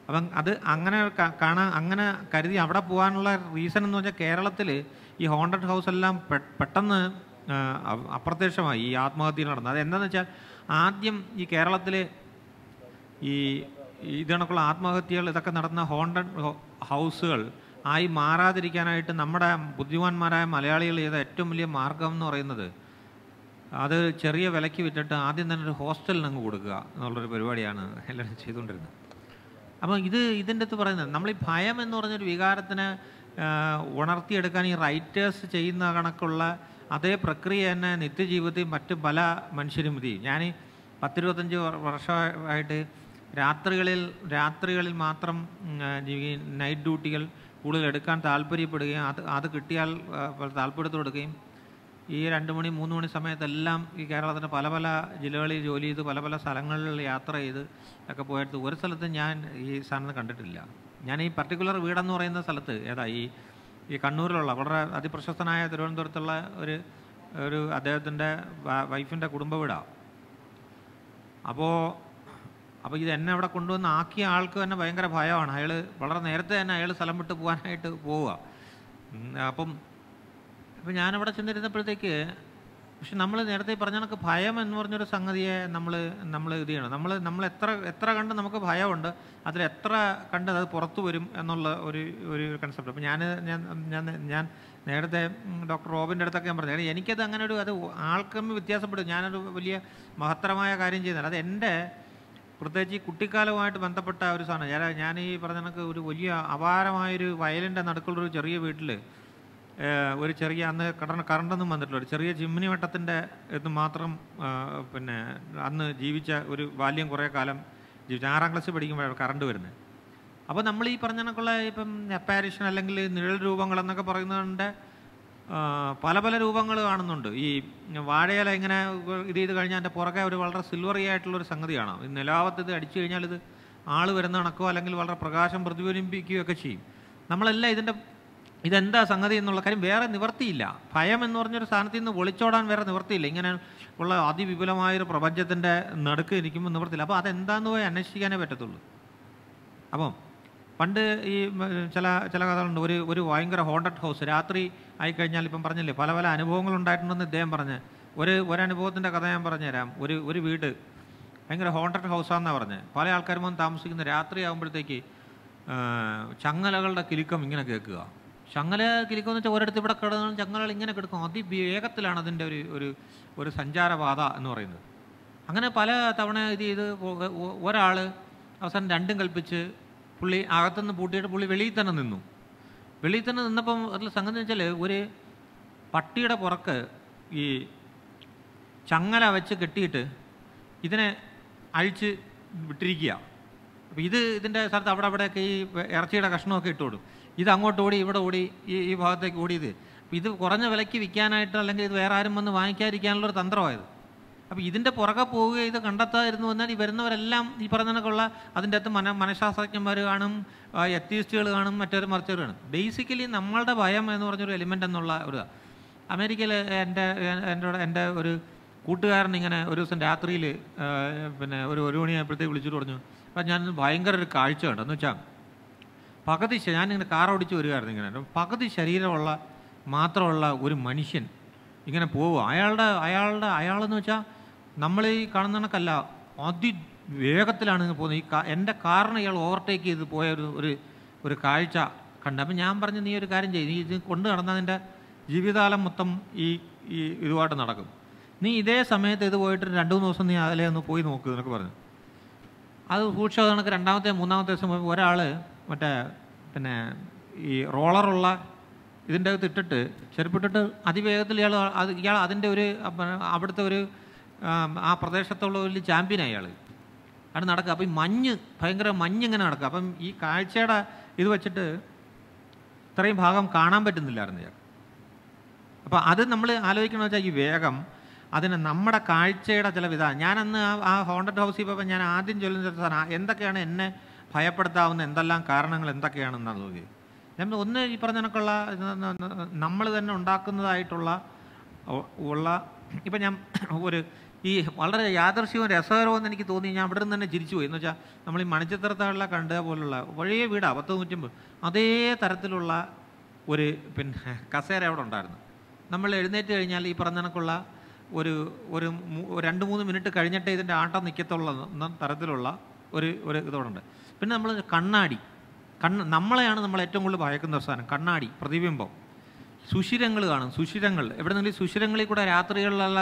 അപ്പം അത് അങ്ങനെ കാണാൻ അങ്ങനെ കരുതി അവിടെ പോകാനുള്ള റീസൺ എന്ന് പറഞ്ഞാൽ കേരളത്തിൽ ഈ ഹോണ്ടഡ് ഹൗസ് എല്ലാം പെട്ടെന്ന് അപ്രത്യക്ഷമായി ഈ ആത്മഹത്യ നടന്നത്. അത് എന്താണെന്ന് വെച്ചാൽ ആദ്യം ഈ കേരളത്തിൽ ഈ ഇത് കണക്കുള്ള ആത്മഹത്യകൾ ഇതൊക്കെ നടന്ന ഹോണ്ടഡ് ഹൗസുകൾ ആയി മാറാതിരിക്കാനായിട്ട് നമ്മുടെ ബുദ്ധിമാന്മാരായ മലയാളികൾ ചെയ്ത ഏറ്റവും വലിയ മാർഗം എന്ന് പറയുന്നത് അത് ചെറിയ വിലയ്ക്ക് വിറ്റിട്ട് ആദ്യം തന്നെ ഒരു ഹോസ്റ്റലിന് അങ്ങ് കൊടുക്കുക എന്നുള്ളൊരു പരിപാടിയാണ് എല്ലാവരും ചെയ്തുകൊണ്ടിരുന്നത്. അപ്പോൾ ഇത് ഇതിന്റെ അകത്ത് പറയുന്നത് നമ്മൾ ഈ ഭയം എന്ന് പറഞ്ഞൊരു വികാരത്തിന് ഉണർത്തിയെടുക്കാൻ ഈ റൈറ്റേഴ്സ് ചെയ്യുന്ന കണക്കുള്ള അതേ പ്രക്രിയ തന്നെ നിത്യജീവിതത്തിൽ മറ്റ് പല മനുഷ്യരും ഇത് ചെയ്യും. ഞാൻ പത്തിരുപത്തഞ്ച് വർ- വർഷമായിട്ട് രാത്രികളിൽ രാത്രികളിൽ മാത്രം നൈറ്റ് ഡ്യൂട്ടികൾ കൂടുതൽ എടുക്കാൻ താല്പര്യപ്പെടുകയും അത് അത് കിട്ടിയാൽ ആ, താല്പര്യത്തോടെ എടുക്കുകയും ഈ രണ്ട് മണി മൂന്ന് മണി സമയത്തെല്ലാം ഈ കേരളത്തിന്റെ പല പല ജില്ലകളിൽ ജോലി ചെയ്ത് പല പല സ്ഥലങ്ങളിൽ യാത്ര ചെയ്ത് ഒക്കെ പോയിട്ട് ഒരു സ്ഥലത്ത് ഞാൻ ഈ സാധനം കണ്ടിട്ടില്ല. ഞാൻ ഈ പർട്ടിക്കുലർ വീടെന്ന് പറയുന്ന സ്ഥലത്ത് ഏതാ ഈ ഈ കണ്ണൂരിലുള്ള വളരെ അതിപ്രശസ്തനായ തിരുവനന്തപുരത്തുള്ള ഒരു ഒരു അദ്ദേഹത്തിന്റെ വൈഫിന്റെ കുടുംബ വീടാണ് അപ്പോൾ അപ്പോൾ ഇത് എന്നെ അവിടെ കൊണ്ടുവന്ന് ആക്കിയ ആൾക്ക് തന്നെ ഭയങ്കര ഭയമാണ്. അയാൾ വളരെ നേരത്തെ തന്നെ അയാൾ സ്ഥലം വിട്ട് പോകാനായിട്ട് പോവുക. അപ്പം അപ്പം ഞാനവിടെ ചെന്നിരുന്നപ്പോഴത്തേക്ക് പക്ഷെ നമ്മൾ നേരത്തെ പറഞ്ഞ കണക്ക് ഭയം എന്ന് പറഞ്ഞൊരു സംഗതിയെ നമ്മൾ നമ്മൾ ഇത് ചെയ്യണം. നമ്മൾ നമ്മൾ എത്ര എത്ര കണ്ട് നമുക്ക് ഭയമുണ്ട് അതിൽ എത്ര കണ്ട് അത് പുറത്തു വരും എന്നുള്ള ഒരു ഒരു കൺസെപ്റ്റ് അപ്പം ഞാൻ ഞാൻ ഞാൻ ഞാൻ നേരത്തെ ഡോക്ടർ റോബിന്റെ അടുത്തൊക്കെ ഞാൻ പറഞ്ഞു എനിക്കത് അങ്ങനെ ഒരു അത് ആൾക്കും വ്യത്യാസപ്പെടും. ഞാനൊരു വലിയ മഹത്തരമായ കാര്യം ചെയ്യുന്നില്ല അത് എന്റെ പ്രത്യേകിച്ച് ഈ കുട്ടിക്കാലവുമായിട്ട് ബന്ധപ്പെട്ട ഒരു സാധനം. ഞാൻ ഞാൻ ഈ പറഞ്ഞ കണക്ക് ഒരു വലിയ അപാരമായൊരു വയലിന്റെ നടുക്കുള്ളൊരു ചെറിയ വീട്ടിൽ ഒരു ചെറിയ അന്ന് കടന്ന് കറണ്ടൊന്നും വന്നിട്ടില്ല. ഒരു ചെറിയ ചിമ്മിനി വട്ടത്തിന്റെ ഇത് മാത്രം പിന്നെ അന്ന് ജീവിച്ച ഒരു ബാല്യം കുറേ കാലം ജീവിച്ചു ആറാം ക്ലാസ് പഠിക്കുമ്പോഴാണ് കറണ്ട് വരുന്നത് അപ്പോൾ നമ്മൾ ഈ പറഞ്ഞ കണക്കുള്ള ഇപ്പം അപ്പാരിഷൻ അല്ലെങ്കിൽ നിഴൽ രൂപങ്ങൾ എന്നൊക്കെ പറയുന്നതിന്റെ പല പല രൂപങ്ങൾ കാണുന്നുണ്ട്. ഈ വാഴയില ഇങ്ങനെ ഇത് ചെയ്ത് കഴിഞ്ഞാൽ അതിന്റെ പുറകെ ഒരു വളരെ സിൽവറി ആയിട്ടുള്ളൊരു സംഗതിയാണ്. നിലാവത്ത് ഇത് അടിച്ചു കഴിഞ്ഞാൽ ഇത് ആൾ വരുന്ന കണക്കോ അല്ലെങ്കിൽ വളരെ പ്രകാശം പ്രതിഫലിപ്പിക്കുകയൊക്കെ ചെയ്യും. നമ്മളെല്ലാം ഇതിന്റെ ഇതെന്താ സംഗതി എന്നുള്ള കാര്യം വേറെ നിവർത്തിയില്ല. ഭയം എന്ന് പറഞ്ഞൊരു സ്ഥാനത്ത് നിന്ന് ഒളിച്ചോടാൻ വേറെ നിവർത്തിയില്ല. ഇങ്ങനെ ഉള്ള അതിവിപുലമായൊരു പ്രപഞ്ചത്തിന്റെ നടുക്ക് ഇരിക്കുമ്പോൾ നിവർത്തിയില്ല. അപ്പോൾ അതെന്താന്ന് പോയി അന്വേഷിക്കാനേ പറ്റത്തുള്ളൂ. അപ്പം പണ്ട് ഈ ചില ചില കഥകളുണ്ട്. ഒരു ഒരു ഭയങ്കര ഹോണ്ടഡ് ഹൗസ് രാത്രി ആയിക്കഴിഞ്ഞാൽ ഇപ്പം പറഞ്ഞില്ലേ പല പല അനുഭവങ്ങൾ ഉണ്ടായിട്ടുണ്ടെന്ന് ഇദ്ദേഹം പറഞ്ഞ്. ഒരു ഒരു ഒരനുഭവത്തിന്റെ കഥ ഞാൻ പറഞ്ഞുതരാം. ഒരു ഒരു വീട്. ഭയങ്കര ഹോണ്ടഡ് ഹൗസാണെന്നാണ് പറഞ്ഞത് പല ആൾക്കാരും വന്ന് താമസിക്കുന്ന രാത്രി ആകുമ്പോഴത്തേക്ക് ചങ്ങലകളുടെ കിലുക്കം ഇങ്ങനെ കേൾക്കുക. ചങ്ങല കിലുക്കം എന്ന് വെച്ചാൽ ഒരിടത്ത് ഇവിടെ കിടന്നാലും ചങ്ങലകൾ ഇങ്ങനെ കിടക്കും. അതിവേഗത്തിലാണ് അതിന്റെ ഒരു ഒരു ഒരു സഞ്ചാരപാത എന്ന് പറയുന്നത്. അങ്ങനെ പല തവണ ഇത് ചെയ്ത് ഒരാൾ അവസാനം രണ്ടും കൽപ്പിച്ച് പുള്ളി അകത്തുനിന്ന് പൂട്ടിയിട്ട് പുള്ളി വെളിയിൽ തന്നെ നിന്നു. വെളിയിൽ തന്നെ നിന്നപ്പം അതിൽ സംഗതി വെച്ചാൽ ഒരു പട്ടിയുടെ പുറക്ക് ഈ ചങ്ങല വെച്ച് കെട്ടിയിട്ട് ഇതിനെ അഴിച്ച് വിട്ടിരിക്കുക. അപ്പോൾ ഇത് ഇതിന്റെ സ്ഥലത്ത് അവിടെ അവിടെയൊക്കെ ഈ ഇറച്ചിയുടെ കഷ്ണമൊക്കെ ഇട്ടോടും ഇത് അങ്ങോട്ട് ഓടി ഇവിടെ ഓടി ഈ ഈ ഭാഗത്തേക്ക് ഓടിയത്. അപ്പോൾ ഇത് കുറഞ്ഞ വിലയ്ക്ക് വിൽക്കാനായിട്ട് അല്ലെങ്കിൽ ഇത് വേറെ ആരും വന്ന് വാങ്ങിക്കാതിരിക്കാനുള്ളൊരു തന്ത്രമായത്. അപ്പോൾ ഇതിന്റെ പുറകെ പോവുക ഇത് കണ്ടെത്താതിരുന്നു വന്നാൽ ഈ വരുന്നവരെല്ലാം ഈ പറഞ്ഞ കണക്കുള്ള അതിന്റെ അകത്ത് മന മനഃശാസ്ത്രജ്ഞന്മാർ കാണും എത്തീസ്റ്റുകൾ കാണും മറ്റൊരു മറിച്ചവർ കാണും. ബേസിക്കലി നമ്മളുടെ ഭയം എന്ന് പറഞ്ഞൊരു എലിമെന്റ് എന്നുള്ള ഒരു. അമേരിക്കയിൽ എന്റെ എന്റെ എന്റെ ഒരു കൂട്ടുകാരൻ ഇങ്ങനെ ഒരു ദിവസം രാത്രിയിൽ പിന്നെ ഒരു ഒരു മണിയായപ്പോഴത്തേക്ക് വിളിച്ചിട്ട് പറഞ്ഞു അപ്പം ഞാൻ ഭയങ്കര ഒരു കാഴ്ച ഉണ്ട് എന്ന് വെച്ചാൽ പകുതി ഞാനിങ്ങനെ കാർ ഓടിച്ച് വരികയായിരുന്നു ഇങ്ങനെ. പകുതി ശരീരമുള്ള മാത്രമുള്ള ഒരു മനുഷ്യൻ ഇങ്ങനെ പോവുക അയാളുടെ അയാളുടെ അയാളെന്ന് വെച്ചാൽ നമ്മൾ ഈ കാണുന്ന കണക്കല്ല അതിവേഗത്തിലാണ് ഇങ്ങനെ പോകുന്നത്. ഈ എന്റെ കാറിന് ഇയാൾ ഓവർടേക്ക് ചെയ്ത് പോയ ഒരു ഒരു ഒരു കാഴ്ച കണ്ട്. അപ്പം ഞാൻ പറഞ്ഞു നീ ഒരു കാര്യം ചെയ്യും. നീ ഇത് കൊണ്ട് നടന്നതിന്റെ ജീവിതകാലം മൊത്തം ഈ ഈ ഇതുമായിട്ട് നടക്കും. നീ ഇതേ സമയത്ത് ഇത് പോയിട്ട് രണ്ട് മൂന്ന് ദിവസം നീ അതിലെ ഒന്ന് പോയി നോക്ക് എന്നൊക്കെ പറഞ്ഞു. അത് സൂക്ഷിച്ചത് കണക്ക് രണ്ടാമത്തെ മൂന്നാമത്തെ ദിവസം ഒരാൾ മറ്റേ പിന്നെ ഈ റോളറുള്ള ഇതിന്റെ അകത്ത് ഇട്ടിട്ട് ചെരുപ്പിട്ടിട്ട് അതിവേഗത്തിൽ ഇയാൾ അത് ഇയാൾ അതിന്റെ ഒരു അവിടുത്തെ ഒരു ആം, പ്രദേശത്തുള്ള വലിയ ചാമ്പ്യൻ അയാൾ അവിടെ നടക്കുക അപ്പം ഈ മഞ്ഞ് ഭയങ്കര മഞ്ഞ് ഇങ്ങനെ നടക്കുക അപ്പം ഈ കാഴ്ചയുടെ ഇത് വെച്ചിട്ട് ഇത്രയും ഭാഗം കാണാൻ പറ്റുന്നില്ലായിരുന്നു ഇയാൾ അപ്പോൾ അത് നമ്മൾ ആലോചിക്കണമെന്ന് വെച്ചാൽ ഈ വേഗം അതിന് നമ്മുടെ കാഴ്ചയുടെ ചില വിധ ഞാനന്ന് ആ ഹോണ്ടഡ് ഹൗസിൽ പോയപ്പോൾ ഞാൻ ആദ്യം ചൊല്ലുന്ന സാധനം എന്തൊക്കെയാണ് എന്നെ ഭയപ്പെടുത്താവുന്ന? എന്തെല്ലാം കാരണങ്ങൾ എന്തൊക്കെയാണെന്നാണ് നോക്കി. ഞാൻ ഒന്ന് ഈ പറഞ്ഞതിനൊക്കെയുള്ള നമ്മൾ തന്നെ ഉണ്ടാക്കുന്നതായിട്ടുള്ള ഉള്ള ഇപ്പം ഞാൻ ഒരു ഈ വളരെ യാദർശ്യവും രസകരവും എനിക്ക് തോന്നി. ഞാൻ അവിടെ നിന്ന് തന്നെ ചിരിച്ചു പോയി എന്ന് വെച്ചാൽ നമ്മൾ ഈ മണിച്ചിത്രത്താഴിലെ കണ്ട പോലുള്ള പഴയ വീടാണ് പത്ത് നൂറ്റമ്പത്. അതേ തരത്തിലുള്ള ഒരു പിന്നെ കസേര അവിടെ ഉണ്ടായിരുന്നു. നമ്മൾ എഴുന്നേറ്റ് കഴിഞ്ഞാൽ ഈ പറഞ്ഞ കണക്കുള്ള ഒരു ഒരു രണ്ട് മൂന്ന് മിനിറ്റ് കഴിഞ്ഞിട്ടേ ഇതിന്റെ ആട്ടം നിൽക്കത്തുള്ള തരത്തിലുള്ള ഒരു ഒരു ഇതോടുണ്ട് പിന്നെ നമ്മൾ കണ്ണാടി. കണ്ണ് നമ്മളെയാണ് നമ്മൾ ഏറ്റവും കൂടുതൽ ഭയക്കുന്ന ഒരു സാധനം. കണ്ണാടി പ്രതിബിംബം. സുഷിരങ്ങൾ കാണും. സുഷിരങ്ങൾ. എവിടെ നിന്നെങ്കിലും സുഷിരങ്ങളിൽ കൂടെ രാത്രികളിലുള്ള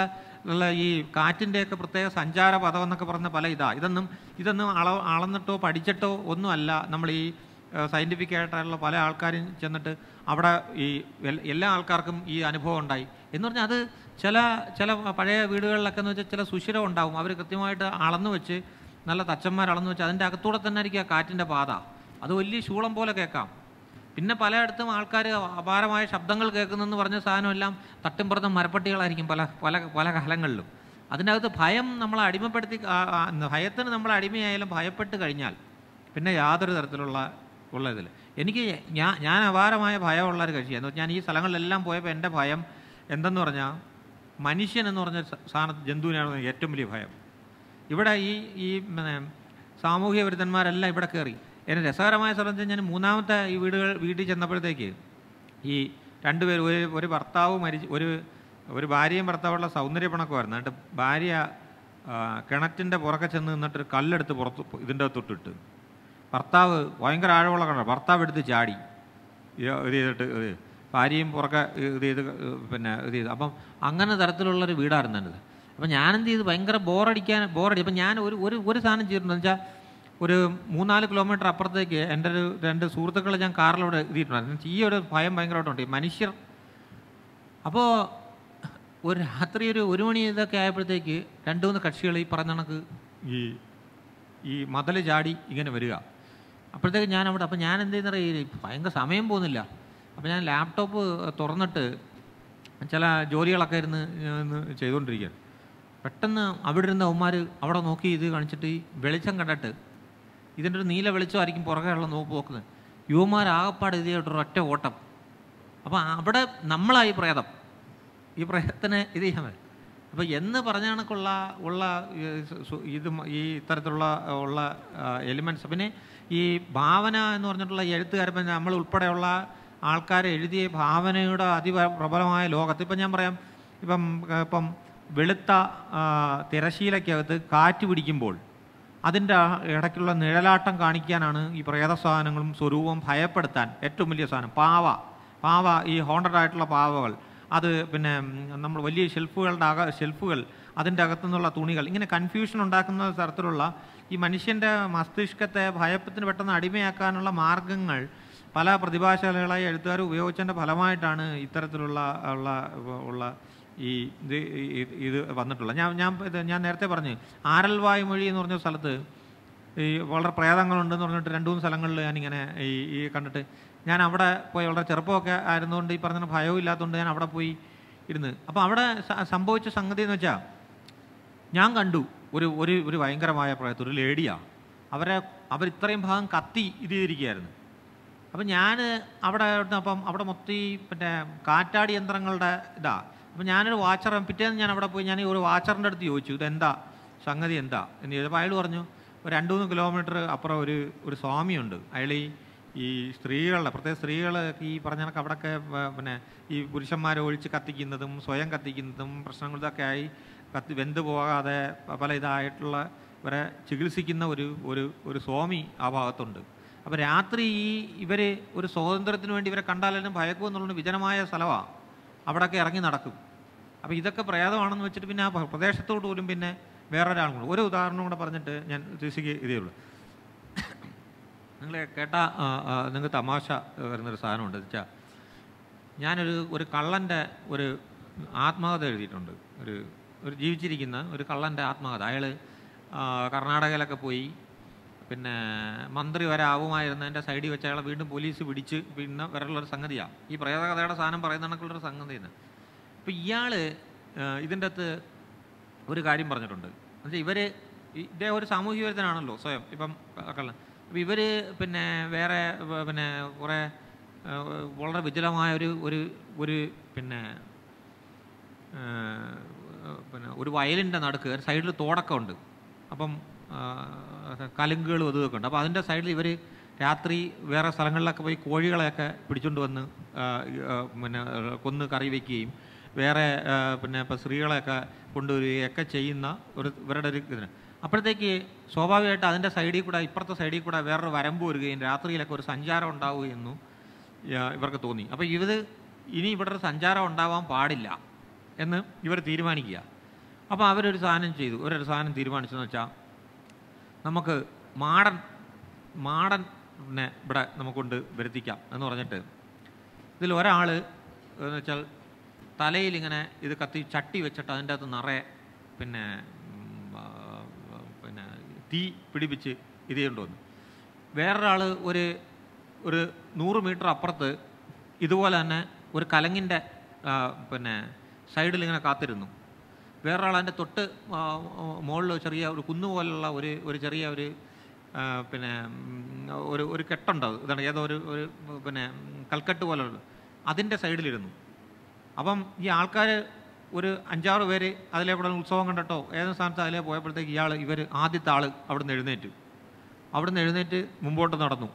ഉള്ള ഈ കാറ്റിന്റെയൊക്കെ പ്രത്യേക സഞ്ചാര പദം എന്നൊക്കെ പറഞ്ഞ പല ഇതാ. ഇതൊന്നും ഇതൊന്നും അള അളന്നിട്ടോ പഠിച്ചിട്ടോ ഒന്നുമല്ല. നമ്മൾ ഈ സയന്റിഫിക് ആയിട്ടുള്ള പല ആൾക്കാരും ചെന്നിട്ട് അവിടെ ഈ എല്ലാ ആൾക്കാർക്കും ഈ അനുഭവം ഉണ്ടായി. എന്ന് പറഞ്ഞാൽ അത് ചില ചില പഴയ വീടുകളിലൊക്കെ എന്ന് വെച്ചാൽ ചില സുഷിരം ഉണ്ടാവും. അവർ കൃത്യമായിട്ട് അളന്നു വെച്ച് നല്ല തച്ചന്മാർ അളന്നു വെച്ച് അതിന്റെ അകത്തൂടെ തന്നെ ആയിരിക്കും ആ കാറ്റിന്റെ പാത. അത് വലിയ ശൂളം പോലെ കേൾക്കാം. പിന്നെ പലയിടത്തും ആൾക്കാർ അപാരമായ ശബ്ദങ്ങൾ കേൾക്കുന്നെന്ന് പറഞ്ഞ സാധനമെല്ലാം തട്ടിമ്പുറത്ത് മരപ്പട്ടികളായിരിക്കും പല പല പല കാലങ്ങളിലും. അതിനകത്ത് ഭയം നമ്മളെ അടിമപ്പെടുത്തി ഭയത്തിന് നമ്മൾ അടിമയായാലും ഭയപ്പെട്ട് കഴിഞ്ഞാൽ പിന്നെ യാതൊരു തരത്തിലുള്ള ഉള്ള ഇതിൽ എനിക്ക് ഞാൻ ഞാൻ അപാരമായ ഭയമുള്ള ഒരു കക്ഷിയാണ്. ഞാൻ ഈ സ്ഥലങ്ങളിലെല്ലാം പോയപ്പോൾ എന്റെ ഭയം എന്തെന്ന് പറഞ്ഞാൽ മനുഷ്യൻ എന്ന് പറഞ്ഞ സാധന ജന്തുവിനാണ് ഏറ്റവും വലിയ ഭയം. ഇവിടെ ഈ ഈ സാമൂഹ്യ വിരുദ്ധന്മാരെല്ലാം ഇവിടെ കയറി. എന്നെ രസകരമായ സ്ഥലം ഞാൻ മൂന്നാമത്തെ ഈ വീടുകൾ വീട്ടിൽ ചെന്നപ്പോഴത്തേക്ക് ഈ രണ്ടുപേർ ഒരു ഒരു ഭർത്താവ് മരിച്ച് ഒരു ഒരു ഭാര്യയും ഭർത്താവുള്ള സൗന്ദര്യ പിണക്കമായിരുന്നു എന്നിട്ട് ഭാര്യ കിണറ്റിന്റെ പുറക്കെ ചെന്ന് നിന്നിട്ട് ഒരു കല്ലെടുത്ത് പുറത്ത് ഇതിന്റെ തൊട്ടിട്ട് ഭർത്താവ് ഭയങ്കര ആഴമുള്ള കിണർ ഭർത്താവ് എടുത്ത് ചാടി. ഇത് ചെയ്തിട്ട് ഭാര്യയും പുറക്കെ ഇത് ചെയ്ത് പിന്നെ ഇത് ചെയ്ത്. അപ്പം അങ്ങനെ തരത്തിലുള്ളൊരു വീടായിരുന്നു എന്റെ അപ്പം ഞാനെന്ത് ചെയ്ത്? ഭയങ്കര ബോറടിക്കാൻ ബോറടി. അപ്പം ഞാൻ ഒരു ഒരു സാധനം ചെയ്തിട്ടുണ്ടെന്ന് വെച്ചാൽ ഒരു മൂന്നാൽ കിലോമീറ്റർ അപ്പുറത്തേക്ക് എന്റെ ഒരു രണ്ട് സുഹൃത്തുക്കളെ ഞാൻ കാറിലൂടെ എഴുതിയിട്ടുണ്ടായിരുന്നു ഈ ഒരു ഭയം ഭയങ്കരമായിട്ടുണ്ട്. മനുഷ്യർ. അപ്പോൾ ഒരു രാത്രി ഒരു ഒരു മണി ഇതൊക്കെ ആയപ്പോഴത്തേക്ക് രണ്ട് മൂന്ന് കക്ഷികൾ ഈ പറഞ്ഞ കണക്ക് ഈ ഈ മതൽ ചാടി ഇങ്ങനെ വരിക. അപ്പോഴത്തേക്ക് ഞാൻ അവിടെ അപ്പോൾ ഞാൻ എന്ത് ചെയ്യുന്ന ഭയങ്കര സമയം പോകുന്നില്ല. അപ്പോൾ ഞാൻ ലാപ്ടോപ്പ് തുറന്നിട്ട് ചില ജോലികളൊക്കെ ഇരുന്ന് ചെയ്തുകൊണ്ടിരിക്കുകയാണ്. പെട്ടെന്ന് അവിടെ ഇരുന്ന അവന്മാർ അവിടെ നോക്കി ഇത് കാണിച്ചിട്ട് ഈ വെളിച്ചം കണ്ടിട്ട് ഇതിന്റെ ഒരു നീല വെളിച്ചമായിരിക്കും പുറകെയുള്ള നോക്ക് നോക്കുന്നത്. യുവമാർ ആകപ്പാട് ഇത് ചെയ്തിട്ട് ഒറ്റ ഓട്ടം. അപ്പോൾ അവിടെ നമ്മളായി പ്രേതം. ഈ പ്രേതത്തിന് ഇത് ചെയ്യാൻ അപ്പോൾ എന്ന് പറഞ്ഞ കണക്കുള്ള ഉള്ള ഇത് ഈ ഇത്തരത്തിലുള്ള ഉള്ള എലിമെന്റ്സ് പിന്നെ ഈ ഭാവന എന്ന് പറഞ്ഞിട്ടുള്ള എഴുത്തുകാരൻ നമ്മൾ ഉൾപ്പെടെയുള്ള ആൾക്കാർ എഴുതിയ ഭാവനയുടെ അതിപ്രബലമായ ലോകത്ത്. ഇപ്പം ഞാൻ പറയാം ഇപ്പം ഇപ്പം വെളുത്ത തിരശീലയ്ക്കകത്ത് കാറ്റ് പിടിക്കുമ്പോൾ അതിന്റെ ഇടയ്ക്കുള്ള നിഴലാട്ടം കാണിക്കാനാണ് ഈ പ്രേത സാധനങ്ങളും സ്വരൂപം ഭയപ്പെടുത്താൻ ഏറ്റവും വലിയ സാധനം. പാവ. പാവ ഈ ഹോണ്ടഡ് ആയിട്ടുള്ള പാവകൾ. അത് പിന്നെ നമ്മൾ വലിയ ഷെൽഫുകളുടെ അക ഷെൽഫുകൾ അതിന്റെ അകത്തു നിന്നുള്ള തുണികൾ. ഇങ്ങനെ കൺഫ്യൂഷൻ ഉണ്ടാക്കുന്ന തരത്തിലുള്ള ഈ മനുഷ്യന്റെ മസ്തിഷ്കത്തെ ഭയപ്പത്തിന് പെട്ടെന്ന് അടിമയാക്കാനുള്ള മാർഗങ്ങൾ പല പ്രതിഭാശാലകളായി എഴുത്തുകാർ ഉപയോഗിച്ചതിന്റെ ഫലമായിട്ടാണ് ഇത്തരത്തിലുള്ള ഉള്ള ഉള്ള ഈ ഇത് ഇത് വന്നിട്ടുള്ളത് ഞാൻ ഞാൻ ഇത് ഞാൻ നേരത്തെ പറഞ്ഞു ആരൽവായ് മൊഴി എന്ന് പറഞ്ഞ സ്ഥലത്ത് ഈ വളരെ പ്രേതങ്ങളുണ്ടെന്ന് പറഞ്ഞിട്ട് രണ്ട് മൂന്ന് സ്ഥലങ്ങളിൽ ഞാനിങ്ങനെ ഈ ഈ കണ്ടിട്ട് ഞാൻ അവിടെ പോയി വളരെ ചെറുപ്പമൊക്കെ ആയിരുന്നുകൊണ്ട് ഈ പറഞ്ഞ ഭയവും ഇല്ലാത്തതുകൊണ്ട് ഞാൻ അവിടെ പോയി ഇരുന്ന്. അപ്പോൾ അവിടെ സംഭവിച്ച സംഗതി എന്ന് വെച്ചാൽ ഞാൻ കണ്ടു ഒരു ഒരു ഒരു ഭയങ്കരമായ പ്രയത്നം ഒരു ലേഡിയാണ് അവരെ അവർ ഇത്രയും ഭാഗം കത്തി ഇത് ചെയ്തിരിക്കുകയായിരുന്നു. അപ്പം ഞാൻ അവിടെ അപ്പം അവിടെ മൊത്തം പിന്നെ കാറ്റാടി യന്ത്രങ്ങളുടെ ഇതാ അപ്പം ഞാനൊരു വാച്ചർ പിറ്റേന്ന് ഞാൻ അവിടെ പോയി ഞാൻ ഒരു വാച്ചറിന്റെ അടുത്ത് ചോദിച്ചു ഇതെന്താ? സംഗതി എന്താ? എന്ന് ചോദിച്ചപ്പോൾ അയാൾ പറഞ്ഞു ഒരു രണ്ട് മൂന്ന് കിലോമീറ്റർ അപ്പുറം ഒരു ഒരു സ്വാമിയുണ്ട്. അയാൾ ഈ ഈ സ്ത്രീകളുടെ പ്രത്യേക സ്ത്രീകൾ ഈ പറഞ്ഞ കണക്ക് അവിടെയൊക്കെ പിന്നെ ഈ പുരുഷന്മാരെ ഒഴിച്ച് കത്തിക്കുന്നതും സ്വയം കത്തിക്കുന്നതും പ്രശ്നങ്ങളൊക്കെ ആയി കത്തി വെന്ത് പോകാതെ പല ഇതായിട്ടുള്ള ഇവരെ ചികിത്സിക്കുന്ന ഒരു ഒരു ഒരു സ്വാമി ആ ഭാഗത്തുണ്ട്. അപ്പോൾ രാത്രി ഈ ഇവർ ഒരു സ്വാതന്ത്ര്യത്തിന് വേണ്ടി ഇവരെ കണ്ടാലും ഭയക്കും എന്നുള്ളത് വിജനമായ സ്ഥലമാണ് അവിടെയൊക്കെ ഇറങ്ങി നടക്കും. അപ്പോൾ ഇതൊക്കെ പ്രേതമാണെന്ന് വെച്ചിട്ട് പിന്നെ ആ പ്രദേശത്തോട് പോലും പിന്നെ വേറൊരാളും കൂടെ ഒരു ഉദാഹരണം കൂടെ പറഞ്ഞിട്ട് ഞാൻ ചേച്ചിക്ക് ഇതേ ഉള്ളൂ. നിങ്ങൾ കേട്ട നിങ്ങൾക്ക് തമാശ വരുന്നൊരു സാധനമുണ്ട്. വെച്ചാൽ ഞാനൊരു ഒരു കള്ളന്റെ ഒരു ആത്മകഥ എഴുതിയിട്ടുണ്ട്. ഒരു ഒരു ജീവിച്ചിരിക്കുന്ന ഒരു കള്ളന്റെ ആത്മകഥ. അയാൾ കർണാടകയിലൊക്കെ പോയി പിന്നെ മന്ത്രി വരെ ആവുമായിരുന്നതിന്റെ സൈഡിൽ വെച്ച് അയാളെ വീണ്ടും പോലീസ് പിടിച്ച് പിന്നെ വരെയുള്ളൊരു സംഗതിയാണ് ഈ പ്രേതകഥയുടെ സാധനം പറയുന്ന കണക്കുള്ളൊരു സംഗതിയാണ്. അപ്പോൾ ഇയാൾ ഇതിന്റെ അകത്ത് ഒരു കാര്യം പറഞ്ഞിട്ടുണ്ട്. എന്നുവെച്ചാൽ ഇവർ ഇദ്ദേഹം ഒരു സാമൂഹ്യ വിരുദ്ധനാണല്ലോ സ്വയം. ഇപ്പം കള്ളൻ അപ്പോൾ ഇവർ പിന്നെ വേറെ പിന്നെ കുറേ വളരെ വിജലമായ ഒരു ഒരു ഒരു പിന്നെ പിന്നെ ഒരു വയലിന്റെ നടുക്ക് സൈഡിൽ തോടൊക്കെ ഉണ്ട്. അപ്പം കലുങ്കുകളും അതുമൊക്കെ ഉണ്ട്. അപ്പോൾ അതിന്റെ സൈഡിൽ ഇവർ രാത്രി വേറെ സ്ഥലങ്ങളിലൊക്കെ പോയി കോഴികളെയൊക്കെ പിടിച്ചുകൊണ്ട് വന്ന് പിന്നെ കൊന്ന് കറി വയ്ക്കുകയും വേറെ പിന്നെ ഇപ്പോൾ സ്ത്രീകളെയൊക്കെ കൊണ്ടുവരികയും ഒക്കെ ചെയ്യുന്ന ഒരു ഇവരുടെ ഒരു ഇതിന്. അപ്പോഴത്തേക്ക് സ്വാഭാവികമായിട്ട് അതിന്റെ സൈഡിൽ കൂടെ ഇപ്പുറത്തെ സൈഡിൽ കൂടെ വേറൊരു വരമ്പ് വരികയും രാത്രിയിലൊക്കെ ഒരു സഞ്ചാരം ഉണ്ടാവുകയെന്നു ഇവർക്ക് തോന്നി. അപ്പോൾ ഇത് ഇനി ഇവിടെ ഒരു സഞ്ചാരം ഉണ്ടാവാൻ പാടില്ല എന്ന് ഇവർ തീരുമാനിക്കുക. അപ്പോൾ അവരൊരു സാധനം ചെയ്തു. ഒരു സാധനം തീരുമാനിച്ചെന്ന് വെച്ചാൽ നമുക്ക് മാടൻ മാടനെ ഇവിടെ നമുക്കൊണ്ട് വരുത്തിക്കാം എന്ന് പറഞ്ഞിട്ട്. ഇതിൽ ഒരാൾ എന്ന് വെച്ചാൽ തലയിൽ ഇങ്ങനെ ഇത് കത്തി ചട്ടി വെച്ചിട്ട് അതിന്റെ അകത്ത് നിറയെ പിന്നെ പിന്നെ തീ പിടിപ്പിച്ച് ഇത് ചെയ്യേണ്ടി വേറൊരാൾ ഒരു ഒരു നൂറ് മീറ്റർ അപ്പുറത്ത് ഇതുപോലെ തന്നെ ഒരു കലങ്ങിന്റെ പിന്നെ സൈഡിൽ ഇങ്ങനെ കാത്തിരുന്നു. വേറൊരാൾ അതിന്റെ തൊട്ട് മുകളിൽ ചെറിയ ഒരു കുന്നു പോലുള്ള ഒരു ഒരു ചെറിയ ഒരു പിന്നെ ഒരു ഒരു കെട്ടുണ്ടാവും. ഇതാണ് ഏതോ ഒരു ഒരു പിന്നെ കൽക്കട്ട് പോലുള്ള അതിന്റെ സൈഡിലിരുന്നു. അപ്പം ഈ ആൾക്കാർ ഒരു അഞ്ചാറ് പേര് അതിലെ കൂടെ ഉത്സവം കണ്ടിട്ടോ ഏതെങ്കിലും സ്ഥാനത്ത് അതിലെ പോയപ്പോഴത്തേക്ക് ഇയാൾ ഇവർ ആദ്യത്തെ ആൾ അവിടുന്ന് എഴുന്നേറ്റ്. അവിടുന്ന് എഴുന്നേറ്റ് മുമ്പോട്ട് നടന്നു.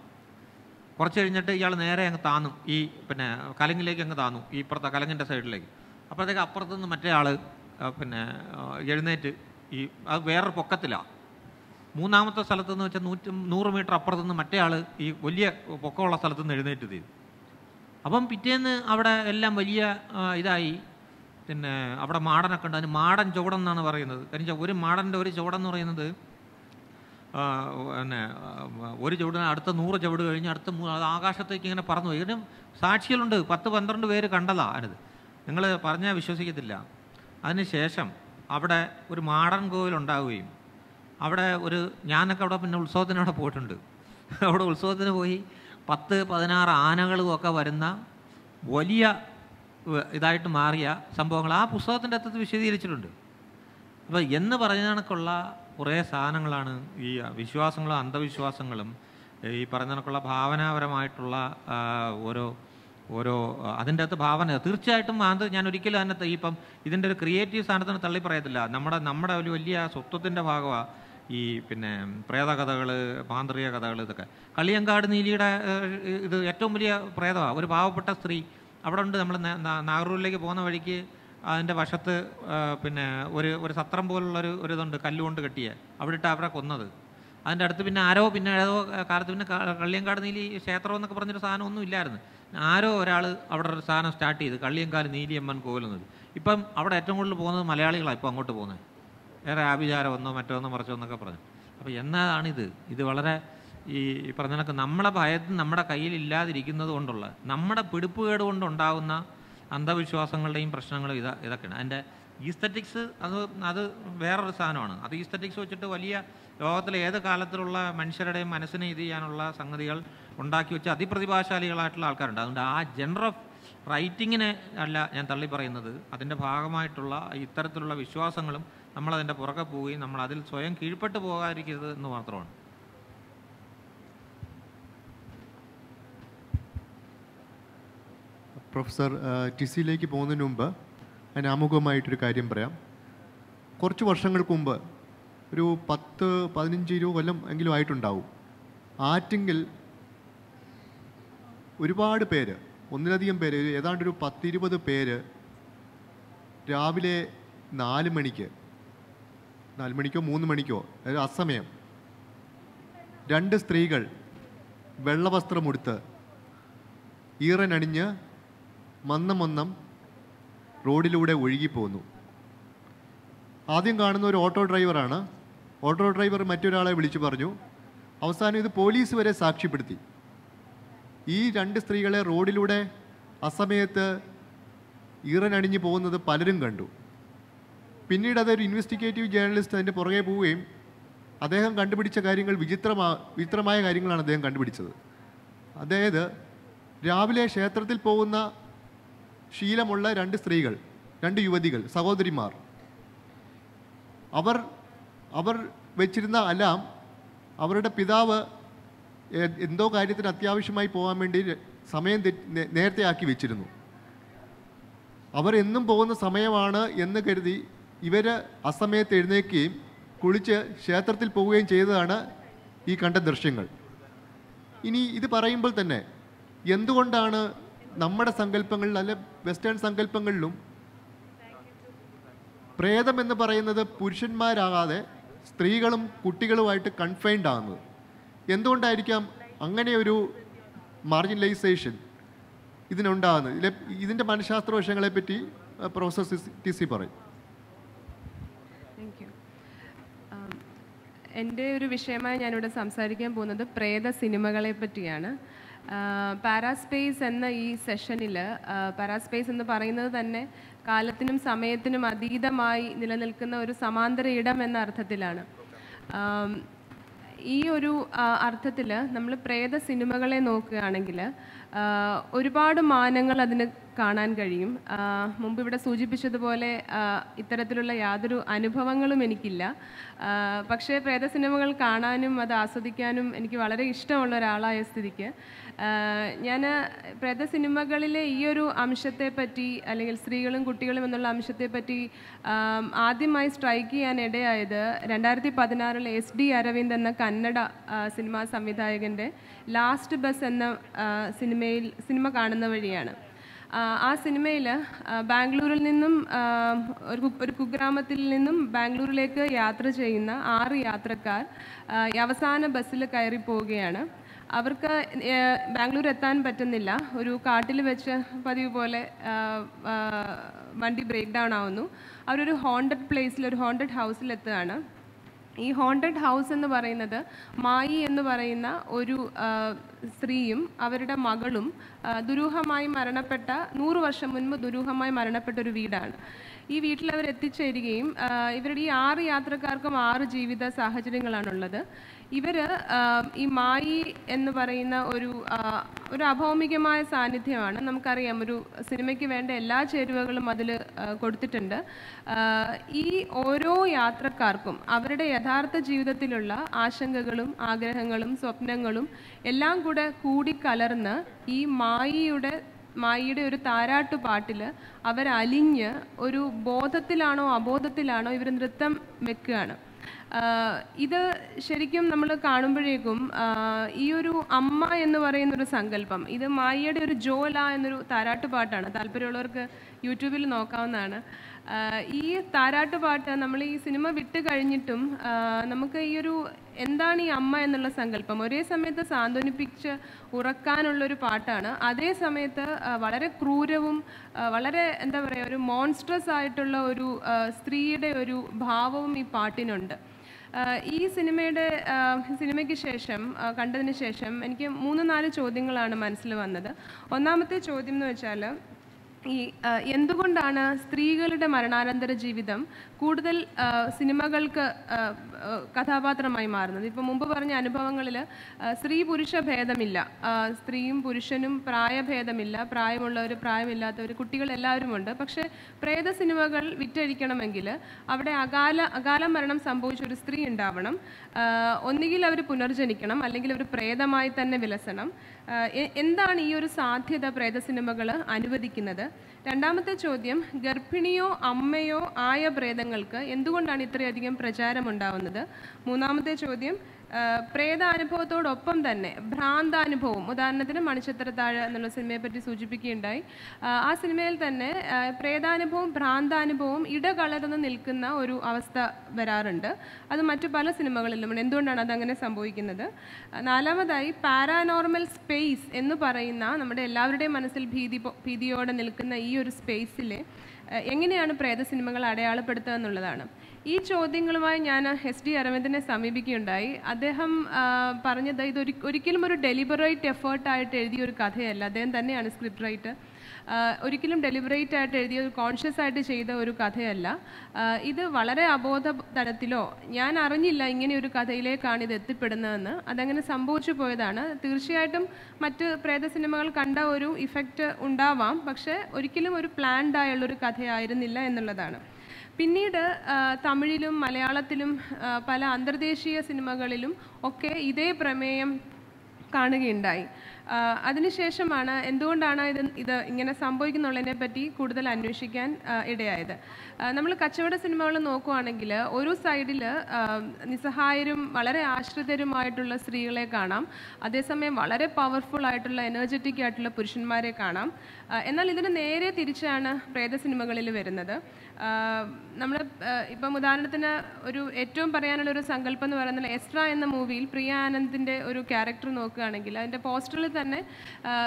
കുറച്ച് കഴിഞ്ഞിട്ട് ഇയാൾ നേരെ അങ്ങ് താന്നു. ഈ പിന്നെ കലങ്ങിലേക്ക് അങ്ങ് താന്നു. ഈ ഇപ്പുറത്തെ കലങ്ങിന്റെ സൈഡിലേക്ക്. അപ്പോഴത്തേക്ക് അപ്പുറത്തുനിന്ന് മറ്റേ ആൾ പിന്നെ എഴുന്നേറ്റ് ഈ അത് വേറൊരു പൊക്കത്തിലാണ് മൂന്നാമത്തെ സ്ഥലത്ത് നിന്ന് വെച്ചാൽ നൂറ്റി നൂറ് മീറ്റർ അപ്പുറത്ത് നിന്ന് മറ്റേ ആൾ ഈ വലിയ പൊക്കമുള്ള സ്ഥലത്ത് നിന്ന് എഴുന്നേറ്റ് ചെയ്തു അപ്പം പിറ്റേന്ന് അവിടെ എല്ലാം വലിയ ഇതായി. പിന്നെ അവിടെ മാടനൊക്കെ ഉണ്ട്. അതിന് മാടൻ ചുവടം എന്നാണ് പറയുന്നത്. കാരണം ഒരു മാടന്റെ ഒരു ചുവടം എന്ന് പറയുന്നത് പിന്നെ ഒരു ചുവടിന് അടുത്ത നൂറ് ചുവട് കഴിഞ്ഞ് അടുത്ത അത് ആകാശത്തേക്ക് ഇങ്ങനെ പറന്നു പോയി. ഇതിനും സാക്ഷികളുണ്ട്. പത്ത് പന്ത്രണ്ട് പേര് കണ്ടതാണ് അതിനത് നിങ്ങൾ പറഞ്ഞാൽ വിശ്വസിക്കത്തില്ല. അതിന് ശേഷം അവിടെ ഒരു മാടൻ കോവിൽ ഉണ്ടാവുകയും അവിടെ ഒരു ഞാനൊക്കെ അവിടെ പിന്നെ ഉത്സവത്തിന് അവിടെ പോയിട്ടുണ്ട്. അവിടെ ഉത്സവത്തിന് പോയി പത്ത് പതിനാറ് ആനകളും ഒക്കെ വരുന്ന വലിയ ഇതായിട്ട് മാറിയ സംഭവങ്ങൾ ആ പുസ്തകത്തിന്റെ അകത്ത് വിശദീകരിച്ചിട്ടുണ്ട്. അപ്പോൾ എന്ന് പറഞ്ഞ കണക്കുള്ള കുറേ സാധനങ്ങളാണ് ഈ വിശ്വാസങ്ങളും അന്ധവിശ്വാസങ്ങളും ഈ പറഞ്ഞ കണക്കുള്ള ഭാവനാപരമായിട്ടുള്ള ഓരോ ഓരോ അതിന്റെ അകത്ത് ഭാവന. തീർച്ചയായിട്ടും അത് ഞാൻ ഒരിക്കലും അതിനകത്ത് ഇപ്പം ഇതിന്റെ ഒരു ക്രിയേറ്റീവ് സ്ഥാനത്തിന് തള്ളി പറയത്തില്ല. നമ്മുടെ നമ്മുടെ ഒരു വലിയ സ്വത്വത്തിന്റെ ഭാഗമാണ് ഈ പിന്നെ പ്രേതകഥകൾ മാന്ത്രിക കഥകൾ ഇതൊക്കെ. കളിയങ്കാട് നീലിയുടെ ഇത് ഏറ്റവും വലിയ പ്രേതമാണ് ഒരു പാവപ്പെട്ട സ്ത്രീ. അവിടെ ഉണ്ട് നമ്മൾ നാഗറൂരിലേക്ക് പോകുന്ന വഴിക്ക് അതിന്റെ വശത്ത് പിന്നെ ഒരു ഒരു സത്രം പോലുള്ള ഒരു ഇതുണ്ട് കല്ലുകൊണ്ട് കെട്ടിയ. അവിടെ ഇട്ട് അവരെ കൊന്നത്. അതിന്റെ അടുത്ത് പിന്നെ ആരോ പിന്നെ ഏതോ കാലത്ത് പിന്നെ കള്ളിയങ്കാട് നീലി ക്ഷേത്രം എന്നൊക്കെ പറഞ്ഞൊരു സാധനം ഒന്നും ഇല്ലായിരുന്നു. ആരോ ഒരാൾ അവിടെ ഒരു സാധനം സ്റ്റാർട്ട് ചെയ്ത് കള്ളിയങ്കാൽ നീലിയമ്മൻ കോവിലെന്നത് ഇപ്പം അവിടെ ഏറ്റവും കൂടുതൽ പോകുന്നത് മലയാളികളാണ് ഇപ്പോൾ അങ്ങോട്ട് പോകുന്നത്. വേറെ ആഭിചാരം ഒന്നോ മറ്റോന്നോ മറിച്ചോ എന്നൊക്കെ പറഞ്ഞു. അപ്പോൾ എന്നാണിത് ഇത്? വളരെ ഈ പറഞ്ഞ കണക്ക് നമ്മളെ ഭയത്തിന് നമ്മുടെ കയ്യിൽ ഇല്ലാതിരിക്കുന്നത് കൊണ്ടുള്ള നമ്മുടെ പിടിപ്പുകേട് കൊണ്ടുണ്ടാകുന്ന അന്ധവിശ്വാസങ്ങളുടെയും പ്രശ്നങ്ങളും ഇതാ ഇതൊക്കെയാണ്. അതിന്റെ ഈസ്തറ്റിക്സ് അത് അത് വേറൊരു സാധനമാണ്. അത് ഈസ്തറ്റിക്സ് വെച്ചിട്ട് വലിയ ലോകത്തിലെ ഏത് കാലത്തിലുള്ള മനുഷ്യരുടെയും മനസ്സിനെ ഇത് ചെയ്യാനുള്ള സംഗതികൾ ഉണ്ടാക്കി വെച്ച് അതിപ്രതിഭാശാലികളായിട്ടുള്ള ആൾക്കാരുണ്ട്. അതുകൊണ്ട് ആ ജനറൽ ഓഫ് റൈറ്റിങ്ങിനെ അല്ല ഞാൻ തള്ളി പറയുന്നത്. അതിന്റെ ഭാഗമായിട്ടുള്ള ഇത്തരത്തിലുള്ള വിശ്വാസങ്ങളും നമ്മളതിന്റെ പുറകെ പോവുകയും നമ്മൾ അതിൽ സ്വയം കീഴ്പ്പെട്ട് പോകാതിരിക്കരുത് എന്ന് മാത്രമാണ്. പ്രൊഫസർ ടിസിയിലേക്ക് പോകുന്നതിന് മുമ്പ് ഞാൻ ആമുഖമായിട്ടൊരു കാര്യം പറയാം. കുറച്ച് വർഷങ്ങൾക്ക് മുമ്പ് ഒരു പത്ത് പതിനഞ്ച് ഇരുപത് കൊല്ലം എങ്കിലും ആയിട്ടുണ്ടാവും. ആറ്റിങ്കിൽ ഒരുപാട് പേര് ഒന്നിലധികം പേര് ഏതാണ്ട് ഒരു പത്തിരുപത് പേര് രാവിലെ നാല് മണിക്ക് നാല് മണിക്കോ മൂന്ന് മണിക്കോ അതായത് അസമയം രണ്ട് സ്ത്രീകൾ വെള്ളവസ്ത്രമുടുത്ത് ഈറനണിഞ്ഞ് മന്നം മന്നം റോഡിലൂടെ ഒഴുകിപ്പോന്നു. ആദ്യം കാണുന്ന ഒരു ഓട്ടോ ഡ്രൈവറാണ്. ഓട്ടോ ഡ്രൈവർ മറ്റൊരാളെ വിളിച്ചു പറഞ്ഞു. അവസാനം ഇത് പോലീസ് വരെ സാക്ഷ്യപ്പെടുത്തി. ഈ രണ്ട് സ്ത്രീകളെ റോഡിലൂടെ അസമയത്ത് ഈറനണിഞ്ഞു പോകുന്നത് പലരും കണ്ടു. പിന്നീട് അതൊരു ഇൻവെസ്റ്റിഗേറ്റീവ് ജേർണലിസ്റ്റ് അതിന്റെ പുറകെ പോവുകയും അദ്ദേഹം കണ്ടുപിടിച്ച കാര്യങ്ങൾ വിചിത്രമാ വിചിത്രമായ കാര്യങ്ങളാണ് അദ്ദേഹം കണ്ടുപിടിച്ചത്. അതായത് രാവിലെ ക്ഷേത്രത്തിൽ പോകുന്ന ശീലമുള്ള രണ്ട് സ്ത്രീകൾ രണ്ട് യുവതികൾ സഹോദരിമാർ. അവർ അവർ വെച്ചിരുന്ന അലാം അവരുടെ പിതാവ് എന്തോ കാര്യത്തിന് അത്യാവശ്യമായി പോകാൻ വേണ്ടി സമയം നേരത്തെ ആക്കി വെച്ചിരുന്നു. അവർ എന്നും പോകുന്ന സമയമാണ് എന്ന് കരുതി ഇവർ അസമയത്ത് എഴുന്നേക്കുകയും കുളിച്ച് ക്ഷേത്രത്തിൽ പോവുകയും ചെയ്തതാണ് ഈ കണ്ട ദൃശ്യങ്ങൾ. ഇനി ഇത് പറയുമ്പോൾ തന്നെ എന്തുകൊണ്ടാണ് നമ്മുടെ സങ്കല്പങ്ങളിൽ അല്ലെ വെസ്റ്റേൺ സങ്കല്പങ്ങളിലും പ്രേതം എന്ന് പറയുന്നത് പുരുഷന്മാരാകാതെ സ്ത്രീകളും കുട്ടികളുമായിട്ട് കൺഫൈൻഡ് ആകുന്നത് എന്തുകൊണ്ടായിരിക്കാം അങ്ങനെ ഒരു മാർജിനലൈസേഷൻ ഇതിനുണ്ടാകുന്നത്? ഇതിലെ ഇതിന്റെ മനഃശാസ്ത്ര വശങ്ങളെ പറ്റി പ്രൊഫസർ ടി സി പറയും. എന്റെ ഒരു വിഷയമായി ഞാനിവിടെ സംസാരിക്കാൻ പോകുന്നത് പ്രേത സിനിമകളെ പറ്റിയാണ്. പാരാസ്പേസ് എന്ന ഈ സെഷനിൽ പാരാസ്പേസ് എന്ന് പറയുന്നത് തന്നെ കാലത്തിനും സമയത്തിനും അതീതമായി നിലനിൽക്കുന്ന ഒരു സമാന്തര ഇടം എന്ന അർത്ഥത്തിലാണ്. ഈ ഒരു അർത്ഥത്തിൽ നമ്മൾ പ്രേത സിനിമകളെ നോക്കുകയാണെങ്കിൽ ഒരുപാട് മാനങ്ങൾ അതിന് കാണാൻ കഴിയും. മുമ്പ് ഇവിടെ സൂചിപ്പിച്ചതുപോലെ ഇത്തരത്തിലുള്ള യാതൊരു അനുഭവങ്ങളും എനിക്കില്ല. പക്ഷേ പ്രേത സിനിമകൾ കാണാനും അത് ആസ്വദിക്കാനും എനിക്ക് വളരെ ഇഷ്ടമുള്ള ഒരാളായ സ്ഥിതിക്ക്. ഞാൻ പ്രേത സിനിമകളിലെ ഈ ഒരു അംശത്തെപ്പറ്റി അല്ലെങ്കിൽ സ്ത്രീകളും കുട്ടികളും എന്നുള്ള അംശത്തെപ്പറ്റി ആദ്യമായി സ്ട്രൈക്ക് ചെയ്യാൻ ഇടയായത് രണ്ടായിരത്തി പതിനാറിൽ എസ് ഡി അരവിന്ദ് എന്ന കന്നഡ സിനിമാ സംവിധായകന്റെ ലാസ്റ്റ് ബസ് എന്ന സിനിമയിൽ സിനിമ കാണുന്ന വഴിയാണ്. ആ, സിനിമയിൽ ബാംഗ്ലൂരിൽ നിന്നും ഒരു ഒരു കുഗ്രാമത്തിൽ നിന്നും ബാംഗ്ലൂരിലേക്ക് യാത്ര ചെയ്യുന്ന ആറ് യാത്രക്കാർ അവസാന ബസ്സിൽ കയറി പോവുകയാണ്. അവർക്ക് ബാംഗ്ലൂർ എത്താൻ പറ്റുന്നില്ല. ഒരു കാട്ടിൽ വെച്ച് പതിവ് പോലെ വണ്ടി ബ്രേക്ക് ഡൗൺ ആവുന്നു. അവരൊരു ഹോണ്ടഡ് പ്ലേസിൽ ഒരു ഹോണ്ടഡ് ഹൗസിൽ എത്തുകയാണ്. ഈ ഹോണ്ടഡ് ഹൗസ് എന്ന് പറയുന്നത് മായി എന്ന് പറയുന്ന ഒരു സ്ത്രീയും അവരുടെ മകളും ദുരൂഹമായി മരണപ്പെട്ട നൂറ് വർഷം മുൻപ് ദുരൂഹമായി മരണപ്പെട്ട ഒരു വീടാണ്. ഈ വീട്ടിൽ അവർ എത്തിച്ചേരുകയും ഇവരുടെ ഈ ആറ് യാത്രക്കാർക്കും ആറ് ജീവിത സാഹചര്യങ്ങളാണുള്ളത്. ഇവർ ഈ മായി എന്ന് പറയുന്ന ഒരു ഒരു അഭൗമികമായ സാന്നിധ്യമാണ്. നമുക്കറിയാം ഒരു സിനിമയ്ക്ക് വേണ്ട എല്ലാ ചേരുവകളും അതിൽ കൊടുത്തിട്ടുണ്ട്. ഈ ഓരോ യാത്രക്കാർക്കും അവരുടെ യഥാർത്ഥ ജീവിതത്തിലുള്ള ആശങ്കകളും ആഗ്രഹങ്ങളും സ്വപ്നങ്ങളും എല്ലാം കൂടെ കൂടിക്കലർന്ന് ഈ മായിയുടെ മായിയുടെ ഒരു താരാട്ടു പാട്ടിൽ അവരലിഞ്ഞ് ഒരു ബോധത്തിലാണോ അബോധത്തിലാണോ ഇവർ നൃത്തം വെക്കുകയാണ്. ഇത് ശരിക്കും നമ്മൾ കാണുമ്പോഴേക്കും ഈ ഒരു അമ്മ എന്ന് പറയുന്ന ഒരു സങ്കല്പം ഇത് മായയുടെ ഒരു ജോല എന്നൊരു താരാട്ട് പാട്ടാണ് താല്പര്യമുള്ളവർക്ക് യൂട്യൂബിൽ നോക്കാവുന്നതാണ്. ഈ താരാട്ടുപാട്ട് നമ്മൾ ഈ സിനിമ വിട്ട് കഴിഞ്ഞിട്ടും നമുക്ക് ഈ ഒരു എന്താണ് ഈ അമ്മ എന്നുള്ള സങ്കല്പം? ഒരേ സമയത്ത് സാന്ത്വനിപ്പിച്ച് ഉറക്കാനുള്ളൊരു പാട്ടാണ്. അതേ സമയത്ത് വളരെ ക്രൂരവും വളരെ എന്താ പറയുക ഒരു മോൺസ്ട്രസ് ആയിട്ടുള്ള ഒരു സ്ത്രീയുടെ ഒരു ഭാവവും ഈ പാട്ടിനുണ്ട്. ഈ സിനിമയുടെ സിനിമയ്ക്ക് ശേഷം കണ്ടതിന് ശേഷം എനിക്ക് മൂന്ന് നാല് ചോദ്യങ്ങളാണ് മനസ്സിൽ വന്നത്. ഒന്നാമത്തെ ചോദ്യം എന്ന് വെച്ചാൽ ഈ എന്തുകൊണ്ടാണ് സ്ത്രീകളുടെ മരണാനന്തര ജീവിതം കൂടുതൽ സിനിമകൾക്ക് കഥാപാത്രമായി മാറുന്നത്? ഇപ്പം മുമ്പ് പറഞ്ഞ അനുഭവങ്ങളിൽ സ്ത്രീ പുരുഷ ഭേദമില്ല. സ്ത്രീയും പുരുഷനും പ്രായഭേദമില്ല. പ്രായമുള്ളവർ പ്രായമില്ലാത്തവർ കുട്ടികൾ ഉണ്ട് പക്ഷേ പ്രേത സിനിമകൾ വിറ്റഴിക്കണമെങ്കിൽ അവിടെ അകാല അകാല മരണം സംഭവിച്ച ഒരു സ്ത്രീ ഉണ്ടാവണം. ഒന്നുകിൽ അവർ പുനർജനിക്കണം അല്ലെങ്കിൽ അവർ പ്രേതമായി തന്നെ വിലസണം. എന്താണ് ഈ ഒരു സാധ്യത പ്രേത സിനിമകൾ അനുവദിക്കുന്നത്? രണ്ടാമത്തെ ചോദ്യം ഗർഭിണിയോ അമ്മയോ ആയ പ്രേതങ്ങൾക്ക് എന്തുകൊണ്ടാണ് ഇത്രയധികം പ്രചാരമുണ്ടാവുന്നത്? മൂന്നാമത്തെ ചോദ്യം പ്രേതാനുഭവത്തോടൊപ്പം തന്നെ ഭ്രാന്താനുഭവം. ഉദാഹരണത്തിന് മണിച്ചിത്രത്താഴ് എന്നുള്ള സിനിമയെ പറ്റി സൂചിപ്പിക്കുകയുണ്ടായി. ആ, സിനിമയിൽ തന്നെ പ്രേതാനുഭവം ഭ്രാന്താനുഭവം ഇടകലർന്ന് നിൽക്കുന്ന ഒരു അവസ്ഥ വരാറുണ്ട്. അത് മറ്റു പല സിനിമകളിലും എന്തുകൊണ്ടാണ് അതങ്ങനെ സംഭവിക്കുന്നത്? നാലാമതായി പാരാനോർമൽ സ്പേസ് എന്ന് പറയുന്ന നമ്മുടെ എല്ലാവരുടെയും മനസ്സിൽ ഭീതി ഭീതിയോടെ നിൽക്കുന്ന ഈ ഒരു സ്പേസിലെ എങ്ങനെയാണ് പ്രേത സിനിമകൾ അടയാളപ്പെടുത്തുക എന്നുള്ളതാണ്. ഈ ചോദ്യങ്ങളുമായി ഞാൻ എസ് ഡി അരവിന്ദനെ സമീപിക്കുകയുണ്ടായി. അദ്ദേഹം പറഞ്ഞത് ഇത് ഒരിക്കലും ഒരു ഡെലിബറേറ്റ് എഫേർട്ടായിട്ട് എഴുതിയ ഒരു കഥയല്ല. അദ്ദേഹം തന്നെയാണ് സ്ക്രിപ്റ്റ് റൈറ്റർ ഒരിക്കലും ഡെലിബറേറ്റ് ആയിട്ട് എഴുതിയ ഒരു കോൺഷ്യസ് ആയിട്ട് ചെയ്ത ഒരു കഥയല്ല. ഇത് വളരെ അബോധ തലത്തിലോ ഞാൻ അറിഞ്ഞില്ല ഇങ്ങനെ ഒരു കഥയിലേക്കാണ് ഇത് എത്തിപ്പെടുന്നതെന്ന്. അതങ്ങനെ സംഭവിച്ചു പോയതാണ്. തീർച്ചയായിട്ടും മറ്റ് പ്രേത സിനിമകൾ കണ്ട ഒരു ഇഫക്റ്റ് ഉണ്ടാവാം. പക്ഷേ ഒരിക്കലും ഒരു പ്ലാൻഡ് ആയുള്ള ഒരു കഥയായിരുന്നില്ല എന്നുള്ളതാണ്. പിന്നീട് തമിഴിലും മലയാളത്തിലും പല അന്തർദേശീയ സിനിമകളിലും ഒക്കെ ഇതേ പ്രമേയം കാണുകയുണ്ടായി. അതിനുശേഷമാണ് എന്തുകൊണ്ടാണ് ഇത് ഇത് ഇങ്ങനെ സംഭവിക്കുന്നുള്ളതിനെ പറ്റി കൂടുതൽ അന്വേഷിക്കാൻ ഇടയായത്. നമ്മൾ കച്ചവട സിനിമകൾ നോക്കുവാണെങ്കിൽ ഒരു സൈഡിൽ നിസ്സഹായരും വളരെ ആശ്രിതരുമായിട്ടുള്ള സ്ത്രീകളെ കാണാം. അതേസമയം വളരെ പവർഫുൾ ആയിട്ടുള്ള എനർജറ്റിക് ആയിട്ടുള്ള പുരുഷന്മാരെ കാണാം. എന്നാൽ ഇതിന് നേരെ തിരിച്ചാണ് പ്രേത സിനിമകളിൽ വരുന്നത്. നമ്മൾ ഇപ്പം ഉദാഹരണത്തിന് ഒരു ഏറ്റവും പറയാനുള്ള ഒരു സങ്കല്പം എന്ന് പറയുന്നത് എസ്ട്ര എന്ന മൂവിയിൽ പ്രിയ ആനന്ദിന്റെ ഒരു ക്യാരക്ടർ നോക്കുകയാണെങ്കിൽ അതിന്റെ പോസ്റ്ററിൽ തന്നെ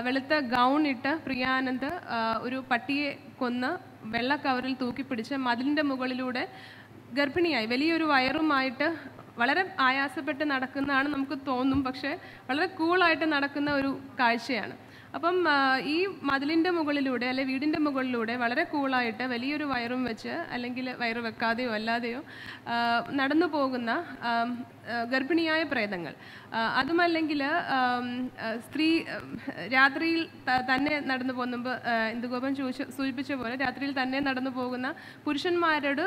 വെളുത്ത ഗൗൺ ഇട്ട് പ്രിയ ആനന്ദ് ഒരു പട്ടിയെ കൊന്ന് വെള്ള കവറിൽ തൂക്കിപ്പിടിച്ച് മതിലിന്റെ മുകളിലൂടെ ഗർഭിണിയായി വലിയൊരു വയറുമായിട്ട് വളരെ ആയാസപ്പെട്ട് നടക്കുന്നതാണ് നമുക്ക് തോന്നും പക്ഷേ വളരെ കൂളായിട്ട് നടക്കുന്ന ഒരു കാഴ്ചയാണ്. അപ്പം ഈ മതിലിന്റെ മുകളിലൂടെ അല്ലെ വീടിന്റെ മുകളിലൂടെ വളരെ കൂളായിട്ട് വലിയൊരു വയറും വെച്ച് അല്ലെങ്കിൽ വയറ് വെക്കാതെയോ അല്ലാതെയോ നടന്നു പോകുന്ന ഗർഭിണിയായ പ്രേതങ്ങൾ. അതുമല്ലെങ്കിൽ സ്ത്രീ രാത്രിയിൽ തന്നെ നടന്നു പോകുമ്പോൾ ഇന്ദുഗോപൻ ചോദിച്ചു സൂചിപ്പിച്ച പോലെ രാത്രിയിൽ തന്നെ നടന്നു പോകുന്ന പുരുഷന്മാരോട്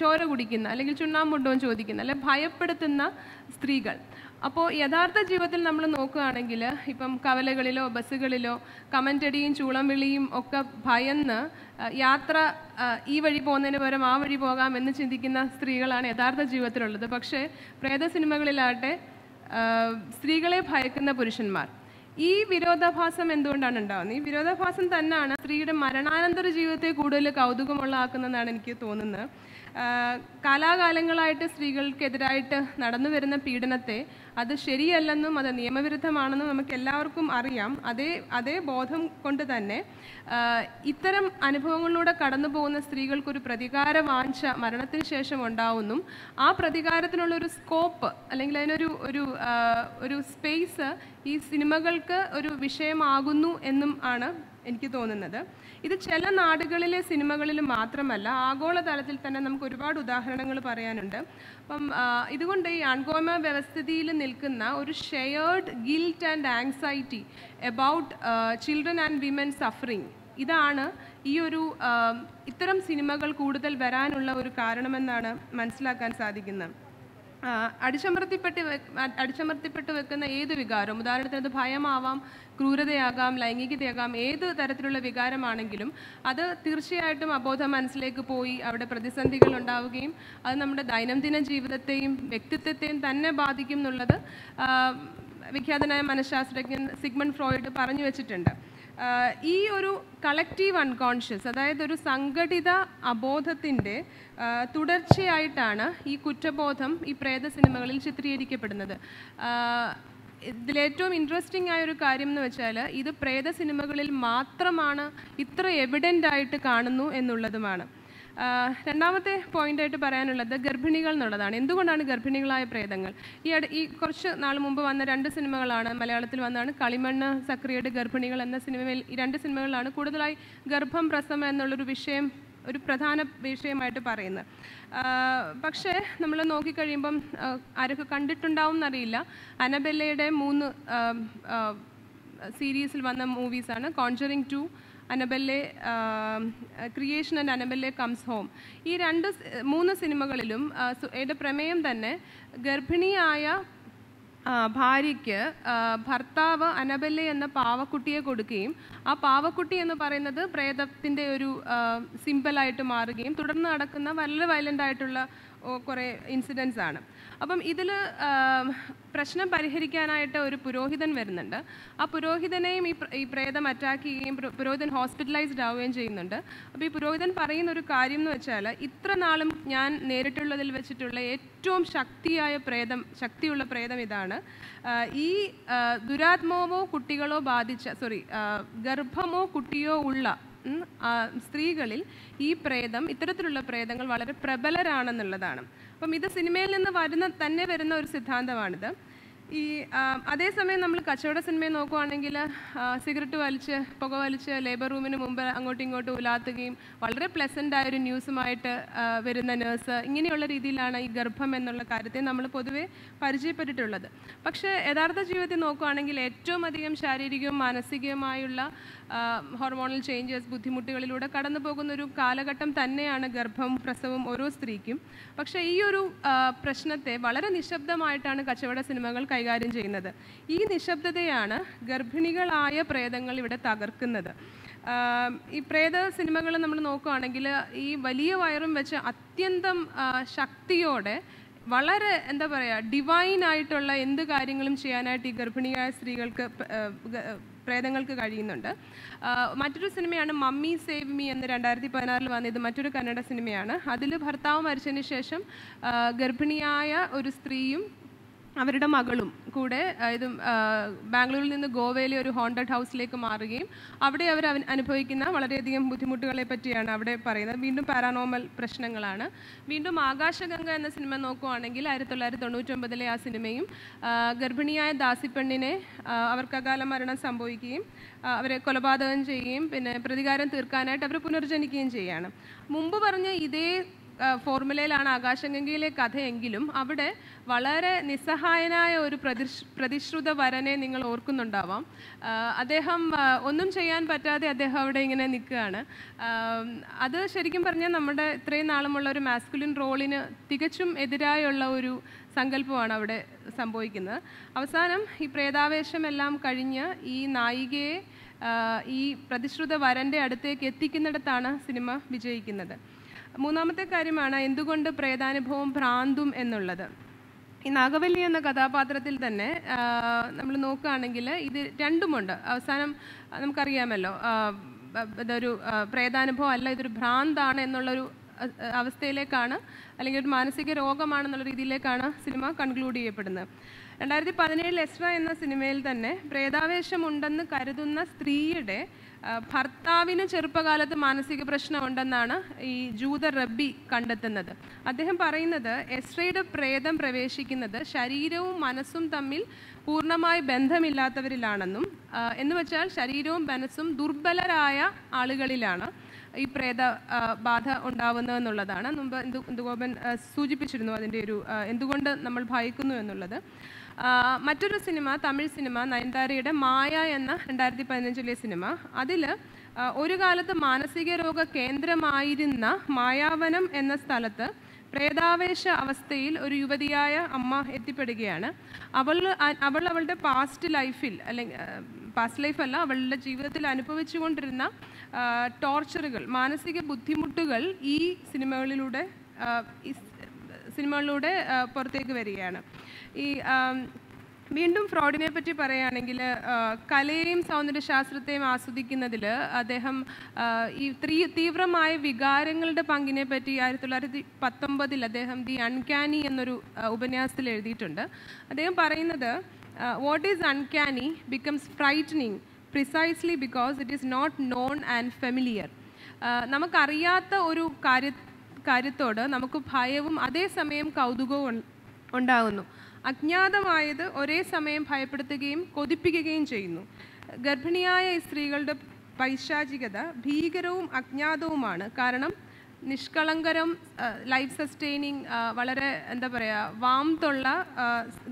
ചോര കുടിക്കുന്ന അല്ലെങ്കിൽ ചുണ്ണാമ്പുണ്ടോ ചോദിക്കുന്ന അല്ലെ ഭയപ്പെടുത്തുന്ന സ്ത്രീകൾ. അപ്പോൾ യഥാർത്ഥ ജീവിതത്തിൽ നമ്മൾ നോക്കുകയാണെങ്കിൽ ഇപ്പം കവലകളിലോ ബസ്സുകളിലോ കമന്റടിയും ചൂളം വിളിയും ഒക്കെ ഭയന്ന് യാത്ര ഈ വഴി പോകുന്നതിന് പകരം ആ വഴി പോകാം എന്ന് ചിന്തിക്കുന്ന സ്ത്രീകളാണ് യഥാർത്ഥ ജീവിതത്തിലുള്ളത്. പക്ഷേ പ്രേത സിനിമകളിലാകട്ടെ സ്ത്രീകളെ ഭയക്കുന്ന പുരുഷന്മാർ. ഈ വിരോധാഭാസം എന്തുകൊണ്ടാണ് ഉണ്ടാകുന്നത് ഈ വിരോധാഭാസം തന്നെയാണ് സ്ത്രീയുടെ മരണാനന്തര ജീവിതത്തെ കൂടുതൽ കൗതുകമുള്ളതാക്കുന്നതെന്നാണ് എനിക്ക് തോന്നുന്നത്. കാലാകാലങ്ങളായിട്ട് സ്ത്രീകൾക്കെതിരായിട്ട് നടന്നു വരുന്ന പീഡനത്തെ അത് ശരിയല്ലെന്നും അത് നിയമവിരുദ്ധമാണെന്നും നമുക്ക് എല്ലാവർക്കും അറിയാം. അതേ അതേ ബോധം കൊണ്ട് തന്നെ ഇത്തരം അനുഭവങ്ങളിലൂടെ കടന്നു പോകുന്ന സ്ത്രീകൾക്കൊരു പ്രതികാര വാഞ്ച മരണത്തിന് ശേഷം ഉണ്ടാവുന്നു ആ പ്രതികാരത്തിനുള്ള ഒരു സ്കോപ്പ് അല്ലെങ്കിൽ അതിനൊരു ഒരു ഒരു സ്പേസ് ഈ സിനിമകൾക്ക് ഒരു വിഷയമാകുന്നു എന്നും ആണ് എനിക്ക് തോന്നുന്നത്. ഇത് ചില നാടുകളിലെ സിനിമകളിൽ മാത്രമല്ല ആഗോളതലത്തിൽ തന്നെ നമുക്ക് ഒരുപാട് ഉദാഹരണങ്ങൾ പറയാനുണ്ട്. അപ്പം ഇതുകൊണ്ട് ഈ അൺഗോമ വ്യവസ്ഥിതിയിൽ നിൽക്കുന്ന ഒരു shared guilt and anxiety about children and women suffering. ഇതാണ് ഈ ഒരു ഇത്തരം സിനിമകൾ കൂടുതൽ വരാനുള്ള ഒരു കാരണമെന്നാണ് മനസ്സിലാക്കാൻ സാധിക്കുന്നത്. അടിച്ചമർത്തിപ്പെട്ട് അടിച്ചമർത്തിപ്പെട്ട് വെക്കുന്ന ഏത് വികാരം? ഉദാഹരണത്തിന് അത് ഭയമാവാം ക്രൂരതയാകാം ലൈംഗികതയാകാം ഏത് തരത്തിലുള്ള വികാരമാണെങ്കിലും അത് തീർച്ചയായിട്ടും അബോധ മനസ്സിലേക്ക് പോയി അവിടെ പ്രതിസന്ധികൾ ഉണ്ടാവുകയും അത് നമ്മുടെ ദൈനംദിന ജീവിതത്തെയും വ്യക്തിത്വത്തെയും തന്നെ ബാധിക്കും എന്നുള്ളത് വിഖ്യാതനായ മനഃശാസ്ത്രജ്ഞൻ സിഗ്മൺ ഫ്രോയിഡ് പറഞ്ഞു വെച്ചിട്ടുണ്ട്. ഈ ഒരു കളക്റ്റീവ് അൺകോൺഷ്യസ് അതായത് ഒരു സംഘടിത അബോധത്തിന്റെ തുടർച്ചയായിട്ടാണ് ഈ കുറ്റബോധം ഈ പ്രേത സിനിമകളിൽ ചിത്രീകരിക്കപ്പെടുന്നത്. ഇതിലേറ്റവും ഇൻട്രസ്റ്റിംഗ് ആയ ഒരു കാര്യം എന്ന് വെച്ചാൽ ഇത് പ്രേത സിനിമകളിൽ മാത്രമാണ് ഇത്ര എവിഡന്റ് ആയിട്ട് കാണുന്നു എന്നുള്ളതുമാണ്. രണ്ടാമത്തെ പോയിന്റായിട്ട് പറയാനുള്ളത് ഗർഭിണികൾ എന്നുള്ളതാണ്. എന്തുകൊണ്ടാണ് ഗർഭിണികളായ പ്രേതങ്ങൾ? ഈ ഈ കുറച്ച് നാൾ മുമ്പ് വന്ന രണ്ട് സിനിമകളാണ് മലയാളത്തിൽ വന്നതാണ്. കളിമണ്ണ് സക്രിയയുടെ ഗർഭിണികൾ എന്ന സിനിമയിൽ ഈ രണ്ട് സിനിമകളിലാണ് കൂടുതലായി ഗർഭം പ്രസവം എന്നുള്ളൊരു വിഷയം ഒരു പ്രധാന വിഷയമായിട്ട് പറയുന്നത്. പക്ഷേ നമ്മൾ നോക്കിക്കഴിയുമ്പം ആരൊക്കെ കണ്ടിട്ടുണ്ടാവും എന്നറിയില്ല അനബെല്ലയുടെ മൂന്ന് സീരീസിൽ വന്ന മൂവീസാണ് Conjuring two Annabelle Creation and Annabelle Comes Home. ഈ രണ്ട് മൂന്ന് സിനിമകളിലും ഏത് പ്രമേയം തന്നെ ഗർഭിണിയായ ഭാര്യയ്ക്ക് ഭർത്താവ് അനബല്ലെ എന്ന പാവക്കുട്ടിയെ കൊടുക്കുകയും ആ പാവക്കുട്ടി എന്ന് പറയുന്നത് പ്രേതത്തിന്റെ ഒരു സിമ്പിളായിട്ട് മാറുകയും തുടർന്ന് നടക്കുന്ന വളരെ വയലന്റ് ആയിട്ടുള്ള കുറേ ഇൻസിഡൻസ് ആണ്. അപ്പം ഇതിൽ പ്രശ്നം പരിഹരിക്കാനായിട്ട് ഒരു പുരോഹിതൻ വരുന്നുണ്ട്. ആ പുരോഹിതനെയും ഈ ഈ പ്രേതം അറ്റാക്ക് ചെയ്യുകയും പുരോഹിതൻ ഹോസ്പിറ്റലൈസ്ഡ് ആവുകയും ചെയ്യുന്നുണ്ട്. അപ്പോൾ ഈ പുരോഹിതൻ പറയുന്ന ഒരു കാര്യം എന്ന് വെച്ചാൽ ഇത്ര നാളും ഞാൻ നേരിട്ടുള്ളതിൽ വെച്ചിട്ടുള്ള ഏറ്റവും ശക്തിയായ പ്രേതം ശക്തിയുള്ള പ്രേതം ഇതാണ്. ഈ ദുരാത്മാവോ കുട്ടികളോ ബാധിച്ച സോറി ഗർഭമോ കുട്ടിയോ ഉള്ള സ്ത്രീകളിൽ ഈ പ്രേതം ഇത്തരത്തിലുള്ള പ്രേതങ്ങൾ വളരെ പ്രബലരാണെന്നുള്ളതാണ്. അപ്പം ഇത് സിനിമയിൽ നിന്ന് വരുന്ന തന്നെ വരുന്ന ഒരു സിദ്ധാന്തമാണിത്. ഈ അതേസമയം നമ്മൾ കച്ചവട സിനിമയെ നോക്കുവാണെങ്കിൽ സിഗരറ്റ് വലിച്ച് പുക വലിച്ച് ലേബർ റൂമിന് മുമ്പ് അങ്ങോട്ടും ഇങ്ങോട്ടും ഉലാത്തുകയും വളരെ പ്ലസന്റായൊരു ന്യൂസുമായിട്ട് വരുന്ന നേഴ്സ് ഇങ്ങനെയുള്ള രീതിയിലാണ് ഈ ഗർഭം എന്നുള്ള കാര്യത്തെ നമ്മൾ പൊതുവെ പരിചയപ്പെട്ടിട്ടുള്ളത്. പക്ഷേ യഥാർത്ഥ ജീവിതത്തിൽ നോക്കുകയാണെങ്കിൽ ഏറ്റവും അധികം ശാരീരികവും മാനസികവുമായുള്ള ഹോർമോണൽ ചേഞ്ചസ് ബുദ്ധിമുട്ടുകളിലൂടെ കടന്നു പോകുന്ന ഒരു കാലഘട്ടം തന്നെയാണ് ഗർഭം പ്രസവം ഓരോ സ്ത്രീക്കും. പക്ഷേ ഈ ഒരു പ്രശ്നത്തെ വളരെ നിശബ്ദമായിട്ടാണ് കച്ചവട സിനിമകൾ കൈകാര്യം ചെയ്യുന്നത്. ഈ നിശബ്ദതയാണ് ഗർഭിണികളായ പ്രേതങ്ങൾ ഇവിടെ തകർക്കുന്നത്. ഈ പ്രേത സിനിമകൾ നമ്മൾ നോക്കുകയാണെങ്കിൽ ഈ വലിയ വയറും വെച്ച് അത്യന്തം ശക്തിയോടെ വളരെ എന്താ പറയുക ഡിവൈൻ ആയിട്ടുള്ള എന്ത് കാര്യങ്ങളും ചെയ്യാനായിട്ട് ഈ ഗർഭിണിയായ സ്ത്രീകൾക്ക് പ്രേതങ്ങൾക്ക് കഴിയുന്നുണ്ട്. മറ്റൊരു സിനിമയാണ് മമ്മി സേവ് മീ എന്ന് രണ്ടായിരത്തി പതിനാറിൽ വന്ന ഇത് മറ്റൊരു കന്നഡ സിനിമയാണ്. അതിൽ ഭർത്താവ് മരിച്ചതിന് ശേഷം ഗർഭിണിയായ ഒരു സ്ത്രീയും അവരുടെ മകളും കൂടെ ഇത് ബാംഗ്ലൂരിൽ നിന്ന് ഗോവയിലെ ഒരു ഹോണ്ടഡ് ഹൗസിലേക്ക് മാറുകയും അവിടെ അവർ അനുഭവിക്കുന്ന വളരെയധികം ബുദ്ധിമുട്ടുകളെ പറ്റിയാണ് അവിടെ പറയുന്നത്. വീണ്ടും പാരാനോമൽ പ്രശ്നങ്ങളാണ്. വീണ്ടും ആകാശഗംഗ എന്ന സിനിമ നോക്കുവാണെങ്കിൽ ആയിരത്തി തൊള്ളായിരത്തി തൊണ്ണൂറ്റൊമ്പതിലെ ആ സിനിമയും ഗർഭിണിയായ ദാസിപ്പെണ്ണിനെ അവർക്കകാല മരണം സംഭവിക്കുകയും അവരെ കൊലപാതകം ചെയ്യുകയും പിന്നെ പ്രതികാരം തീർക്കാനായിട്ട് അവർ പുനർജനിക്കുകയും ചെയ്യുകയാണ്. മുമ്പ് പറഞ്ഞ ഇതേ ഫോർമുലയിലാണ് ആകാശഗംഗയിലെ കഥയെങ്കിലും അവിടെ വളരെ നിസ്സഹായനായ ഒരു പ്രതിഷ് പ്രതിശ്രുത വരനെ നിങ്ങൾ ഓർക്കുന്നുണ്ടാവാം. അദ്ദേഹം ഒന്നും ചെയ്യാൻ പറ്റാതെ അദ്ദേഹം അവിടെ ഇങ്ങനെ നിൽക്കുകയാണ്. അത് ശരിക്കും പറഞ്ഞാൽ നമ്മുടെ ഇത്രയും നാളുമുള്ള ഒരു മാസ്കുലിൻ റോളിന് തികച്ചും എതിരായുള്ള ഒരു സങ്കല്പമാണ് അവിടെ സംഭവിക്കുന്നത്. അവസാനം ഈ പ്രേതാവേശമെല്ലാം കഴിഞ്ഞ് ഈ നായികയെ ഈ പ്രതിശ്രുത വരന്റെ അടുത്തേക്ക് എത്തിക്കുന്നിടത്താണ് സിനിമ വിജയിക്കുന്നത്. മൂന്നാമത്തെ കാര്യമാണ് എന്തുകൊണ്ട് പ്രേതാനുഭവം ഭ്രാന്തും എന്നുള്ളത്. ഈ നാഗവല്ലി എന്ന കഥാപാത്രത്തിൽ തന്നെ നമ്മൾ നോക്കുകയാണെങ്കിൽ ഇത് രണ്ടുമുണ്ട്. അവസാനം നമുക്കറിയാമല്ലോ ഇതൊരു പ്രേതാനുഭവം അല്ല ഇതൊരു ഭ്രാന്താണ് എന്നുള്ളൊരു അവസ്ഥയിലേക്കാണ് അല്ലെങ്കിൽ ഒരു മാനസിക രോഗമാണെന്നുള്ള രീതിയിലേക്കാണ് സിനിമ കൺക്ലൂഡ് ചെയ്യപ്പെടുന്നത്. രണ്ടായിരത്തി പതിനേഴിൽ എസ്ര എന്ന സിനിമയിൽ തന്നെ പ്രേതാവേശമുണ്ടെന്ന് കരുതുന്ന സ്ത്രീയുടെ ഭർത്താവിന് ചെറുപ്പകാലത്ത് മാനസിക പ്രശ്നമുണ്ടെന്നാണ് ഈ ജൂത റബ്ബി കണ്ടെത്തുന്നത്. അദ്ദേഹം പറയുന്നത് എസ്രയുടെ പ്രേതം പ്രവേശിക്കുന്നത് ശരീരവും മനസ്സും തമ്മിൽ പൂർണമായി ബന്ധമില്ലാത്തവരിലാണെന്നും എന്ന് വെച്ചാൽ ശരീരവും മനസ്സും ദുർബലരായ ആളുകളിലാണ് ഈ പ്രേത ബാധ ഉണ്ടാവുന്നതെന്നുള്ളതാണ് മുമ്പ് ഇന്ദു ഇന്ദുഗോപൻ സൂചിപ്പിച്ചിരുന്നു അതിന്റെ ഒരു എന്തുകൊണ്ട് നമ്മൾ ഭയക്കുന്നു എന്നുള്ളത്. മറ്റൊരു സിനിമ തമിഴ് സിനിമ നയൻതാരയുടെ മായ എന്ന രണ്ടായിരത്തി പതിനഞ്ചിലെ സിനിമ അതിൽ ഒരു കാലത്ത് മാനസിക രോഗ കേന്ദ്രമായിരുന്ന മായാവനം എന്ന സ്ഥലത്ത് പ്രേതാവേശ അവസ്ഥയിൽ ഒരു യുവതിയായ അമ്മ എത്തിപ്പെടുകയാണ്. അവൾ അവൾ അവളുടെ പാസ്റ്റ് ലൈഫിൽ അല്ലെങ്കിൽ പാസ്റ്റ് ലൈഫല്ല അവളുടെ ജീവിതത്തിൽ അനുഭവിച്ചുകൊണ്ടിരുന്ന ടോർച്ചറുകൾ മാനസിക ബുദ്ധിമുട്ടുകൾ ഈ സിനിമകളിലൂടെ സിനിമകളിലൂടെ പുറത്തേക്ക് വരികയാണ്. ഈ വീണ്ടും ഫ്രോഡിനെ പറ്റി പറയുകയാണെങ്കിൽ കലയെയും സൗന്ദര്യശാസ്ത്രത്തെയും ആസ്വദിക്കുന്നതിൽ അദ്ദേഹം ഈ ത്രീ തീവ്രമായ വികാരങ്ങളുടെ പങ്കിനെ പറ്റി ആയിരത്തി തൊള്ളായിരത്തി പത്തൊമ്പതിൽ അദ്ദേഹം ദി അൺകാനി എന്നൊരു ഉപന്യാസത്തിൽ എഴുതിയിട്ടുണ്ട്. അദ്ദേഹം പറയുന്നത് what is uncanny becomes frightening precisely because it is not known and familiar നമുക്കറിയാത്ത ഒരു കാര്യ കാര്യത്തോട് നമുക്ക് ഭയവും അതേസമയം കൗതുകവും ഉണ്ടാകുന്നു അജ്ഞാതമായത് ഒരേ സമയം ഭയപ്പെടുത്തുകയും കൊതിപ്പിക്കുകയും ചെയ്യുന്നു. ഗർഭിണിയായ സ്ത്രീകളുടെ പൈശാചികത ഭീകരവും അജ്ഞാതവുമാണ്. കാരണം നിഷ്കളങ്കരം ലൈഫ് സസ്റ്റെയിനിങ് വളരെ എന്താ പറയുക വാംത്തുള്ള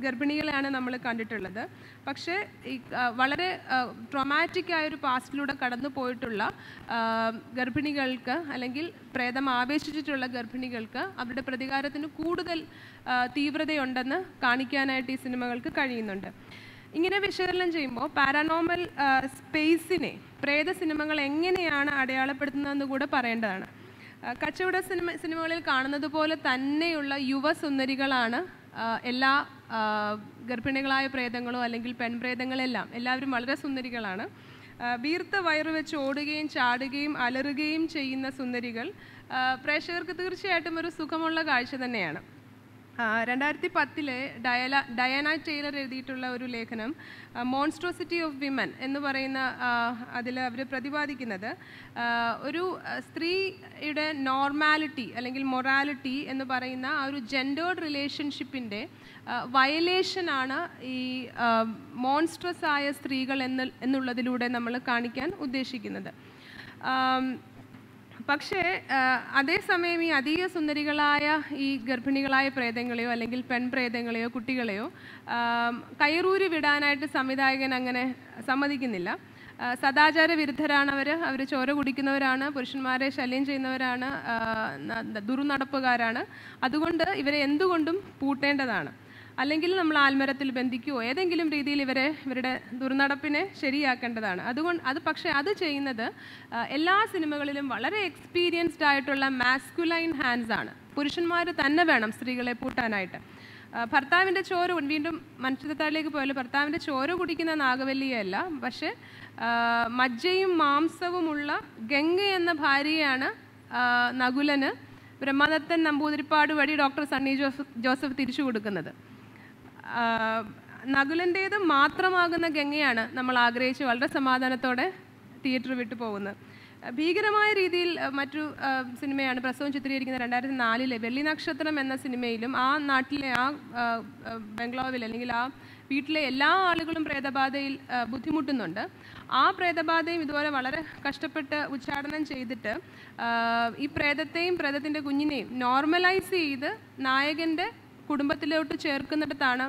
ഗർഭിണികളെയാണ് നമ്മൾ കണ്ടിട്ടുള്ളത്. പക്ഷേ ഈ വളരെ ട്രൊമാറ്റിക് ആയ ഒരു പാസ്റ്റിലൂടെ കടന്നു പോയിട്ടുള്ള ഗർഭിണികൾക്ക് അല്ലെങ്കിൽ പ്രേതം ആവേശിച്ചിട്ടുള്ള ഗർഭിണികൾക്ക് അവരുടെ പ്രതികാരത്തിന് കൂടുതൽ തീവ്രതയുണ്ടെന്ന് കാണിക്കാനായിട്ട് ഈ സിനിമകൾക്ക് കഴിയുന്നുണ്ട്. ഇങ്ങനെ വിശകലനം ചെയ്യുമ്പോൾ പാരാനോമൽ സ്പേസിനെ പ്രേത സിനിമകൾ എങ്ങനെയാണ് അടയാളപ്പെടുത്തുന്നതെന്ന് കൂടെ പറയേണ്ടതാണ്. കച്ചവട സിനിമ സിനിമകളിൽ കാണുന്നത് പോലെ തന്നെയുള്ള യുവസുന്ദരികളാണ് എല്ലാ ഗർഭിണികളായ പ്രേതങ്ങളോ അല്ലെങ്കിൽ പെൺപ്രേതങ്ങളെല്ലാം എല്ലാവരും വളരെ സുന്ദരികളാണ്. വീർത്ത വയറ് വെച്ച് ഓടുകയും ചാടുകയും അലറുകയും ചെയ്യുന്ന സുന്ദരികൾ പ്രേക്ഷകർക്ക് തീർച്ചയായിട്ടും ഒരു സുഖമുള്ള കാഴ്ച തന്നെയാണ്. രണ്ടായിരത്തി പത്തിലെ ഡയല ഡയാന ടൈലർ എഴുതിയിട്ടുള്ള ഒരു ലേഖനം മോൺസ്ട്രോസിറ്റി ഓഫ് വിമൻ എന്ന് പറയുന്ന അതിൽ അവർ പ്രതിപാദിക്കുന്നത് ഒരു സ്ത്രീയുടെ നോർമാലിറ്റി അല്ലെങ്കിൽ മൊറാലിറ്റി എന്ന് പറയുന്ന ആ ഒരു ജെൻഡേർഡ് റിലേഷൻഷിപ്പിന്റെ വയലേഷനാണ് ഈ മോൺസ്ട്രസ് ആയ സ്ത്രീകൾ എന്ന് എന്നുള്ളതിലൂടെ നമ്മൾ കാണിക്കാൻ ഉദ്ദേശിക്കുന്നത്. പക്ഷേ അതേസമയം ഈ അധിക സുന്ദരികളായ ഈ ഗർഭിണികളായ പ്രേതങ്ങളെയോ അല്ലെങ്കിൽ പെൺപ്രേതങ്ങളെയോ കുട്ടികളെയോ കയറൂരി വിടാനായിട്ട് സംവിധായകൻ അങ്ങനെ സമ്മതിക്കുന്നില്ല. സദാചാര വിരുദ്ധരാണ് അവർ അവർ ചോര കുടിക്കുന്നവരാണ് പുരുഷന്മാരെ ശല്യം ചെയ്യുന്നവരാണ് ദുർനടപ്പുകാരാണ്. അതുകൊണ്ട് ഇവരെ എന്തുകൊണ്ടും പൂട്ടേണ്ടതാണ്. അല്ലെങ്കിൽ നമ്മൾ ആൽമരത്തിൽ ബന്ധിക്കുകയോ ഏതെങ്കിലും രീതിയിൽ ഇവരെ ഇവരുടെ ദുർനടപ്പിനെ ശരിയാക്കേണ്ടതാണ്. അതുകൊണ്ട് അത് പക്ഷേ അത് ചെയ്യുന്നത് എല്ലാ സിനിമകളിലും വളരെ എക്സ്പീരിയൻസ്ഡ് ആയിട്ടുള്ള മാസ്കുലൈൻ ഹാൻഡ്സ് ആണ്. പുരുഷന്മാർ തന്നെ വേണം സ്ത്രീകളെ പൂട്ടാനായിട്ട്. ഭർത്താവിന്റെ ചോര വീണ്ടും മനുഷ്യത്താളിലേക്ക് പോയാലും ഭർത്താവിന്റെ ചോര കുടിക്കുന്ന നാഗവല്ലിയല്ല പക്ഷേ മജ്ജയും മാംസവുമുള്ള ഗംഗ എന്ന ഭാര്യയാണ് നകുലന് ബ്രഹ്മദത്തൻ നമ്പൂതിരിപ്പാട് വഴി ഡോക്ടർ സണ്ണി ജോസഫ് ജോസഫ് തിരിച്ചു കൊടുക്കുന്നത്. നകുലന്റേത് മാത്രമാകുന്ന ഗംഗയാണ് നമ്മൾ ആഗ്രഹിച്ച് വളരെ സമാധാനത്തോടെ തിയേറ്റർ വിട്ടു പോകുന്നത്. ഭീകരമായ രീതിയിൽ മറ്റു സിനിമയാണ് പ്രസവം ചിത്രീകരിക്കുന്ന രണ്ടായിരത്തി നാലിലെ വെള്ളി നക്ഷത്രം എന്ന സിനിമയിലും ആ നാട്ടിലെ ആ ബംഗ്ലാവിൽ അല്ലെങ്കിൽ ആ വീട്ടിലെ എല്ലാ ആളുകളും പ്രേതബാധയിൽ ബുദ്ധിമുട്ടുന്നുണ്ട്. ആ പ്രേതബാധയും ഇതുപോലെ വളരെ കഷ്ടപ്പെട്ട് ഉച്ചാടനം ചെയ്തിട്ട് ഈ പ്രേതത്തെയും പ്രേതത്തിന്റെ കുഞ്ഞിനെയും നോർമലൈസ് ചെയ്ത് നായകന്റെ കുടുംബത്തിലോട്ട് ചേർക്കുന്നിടത്താണ്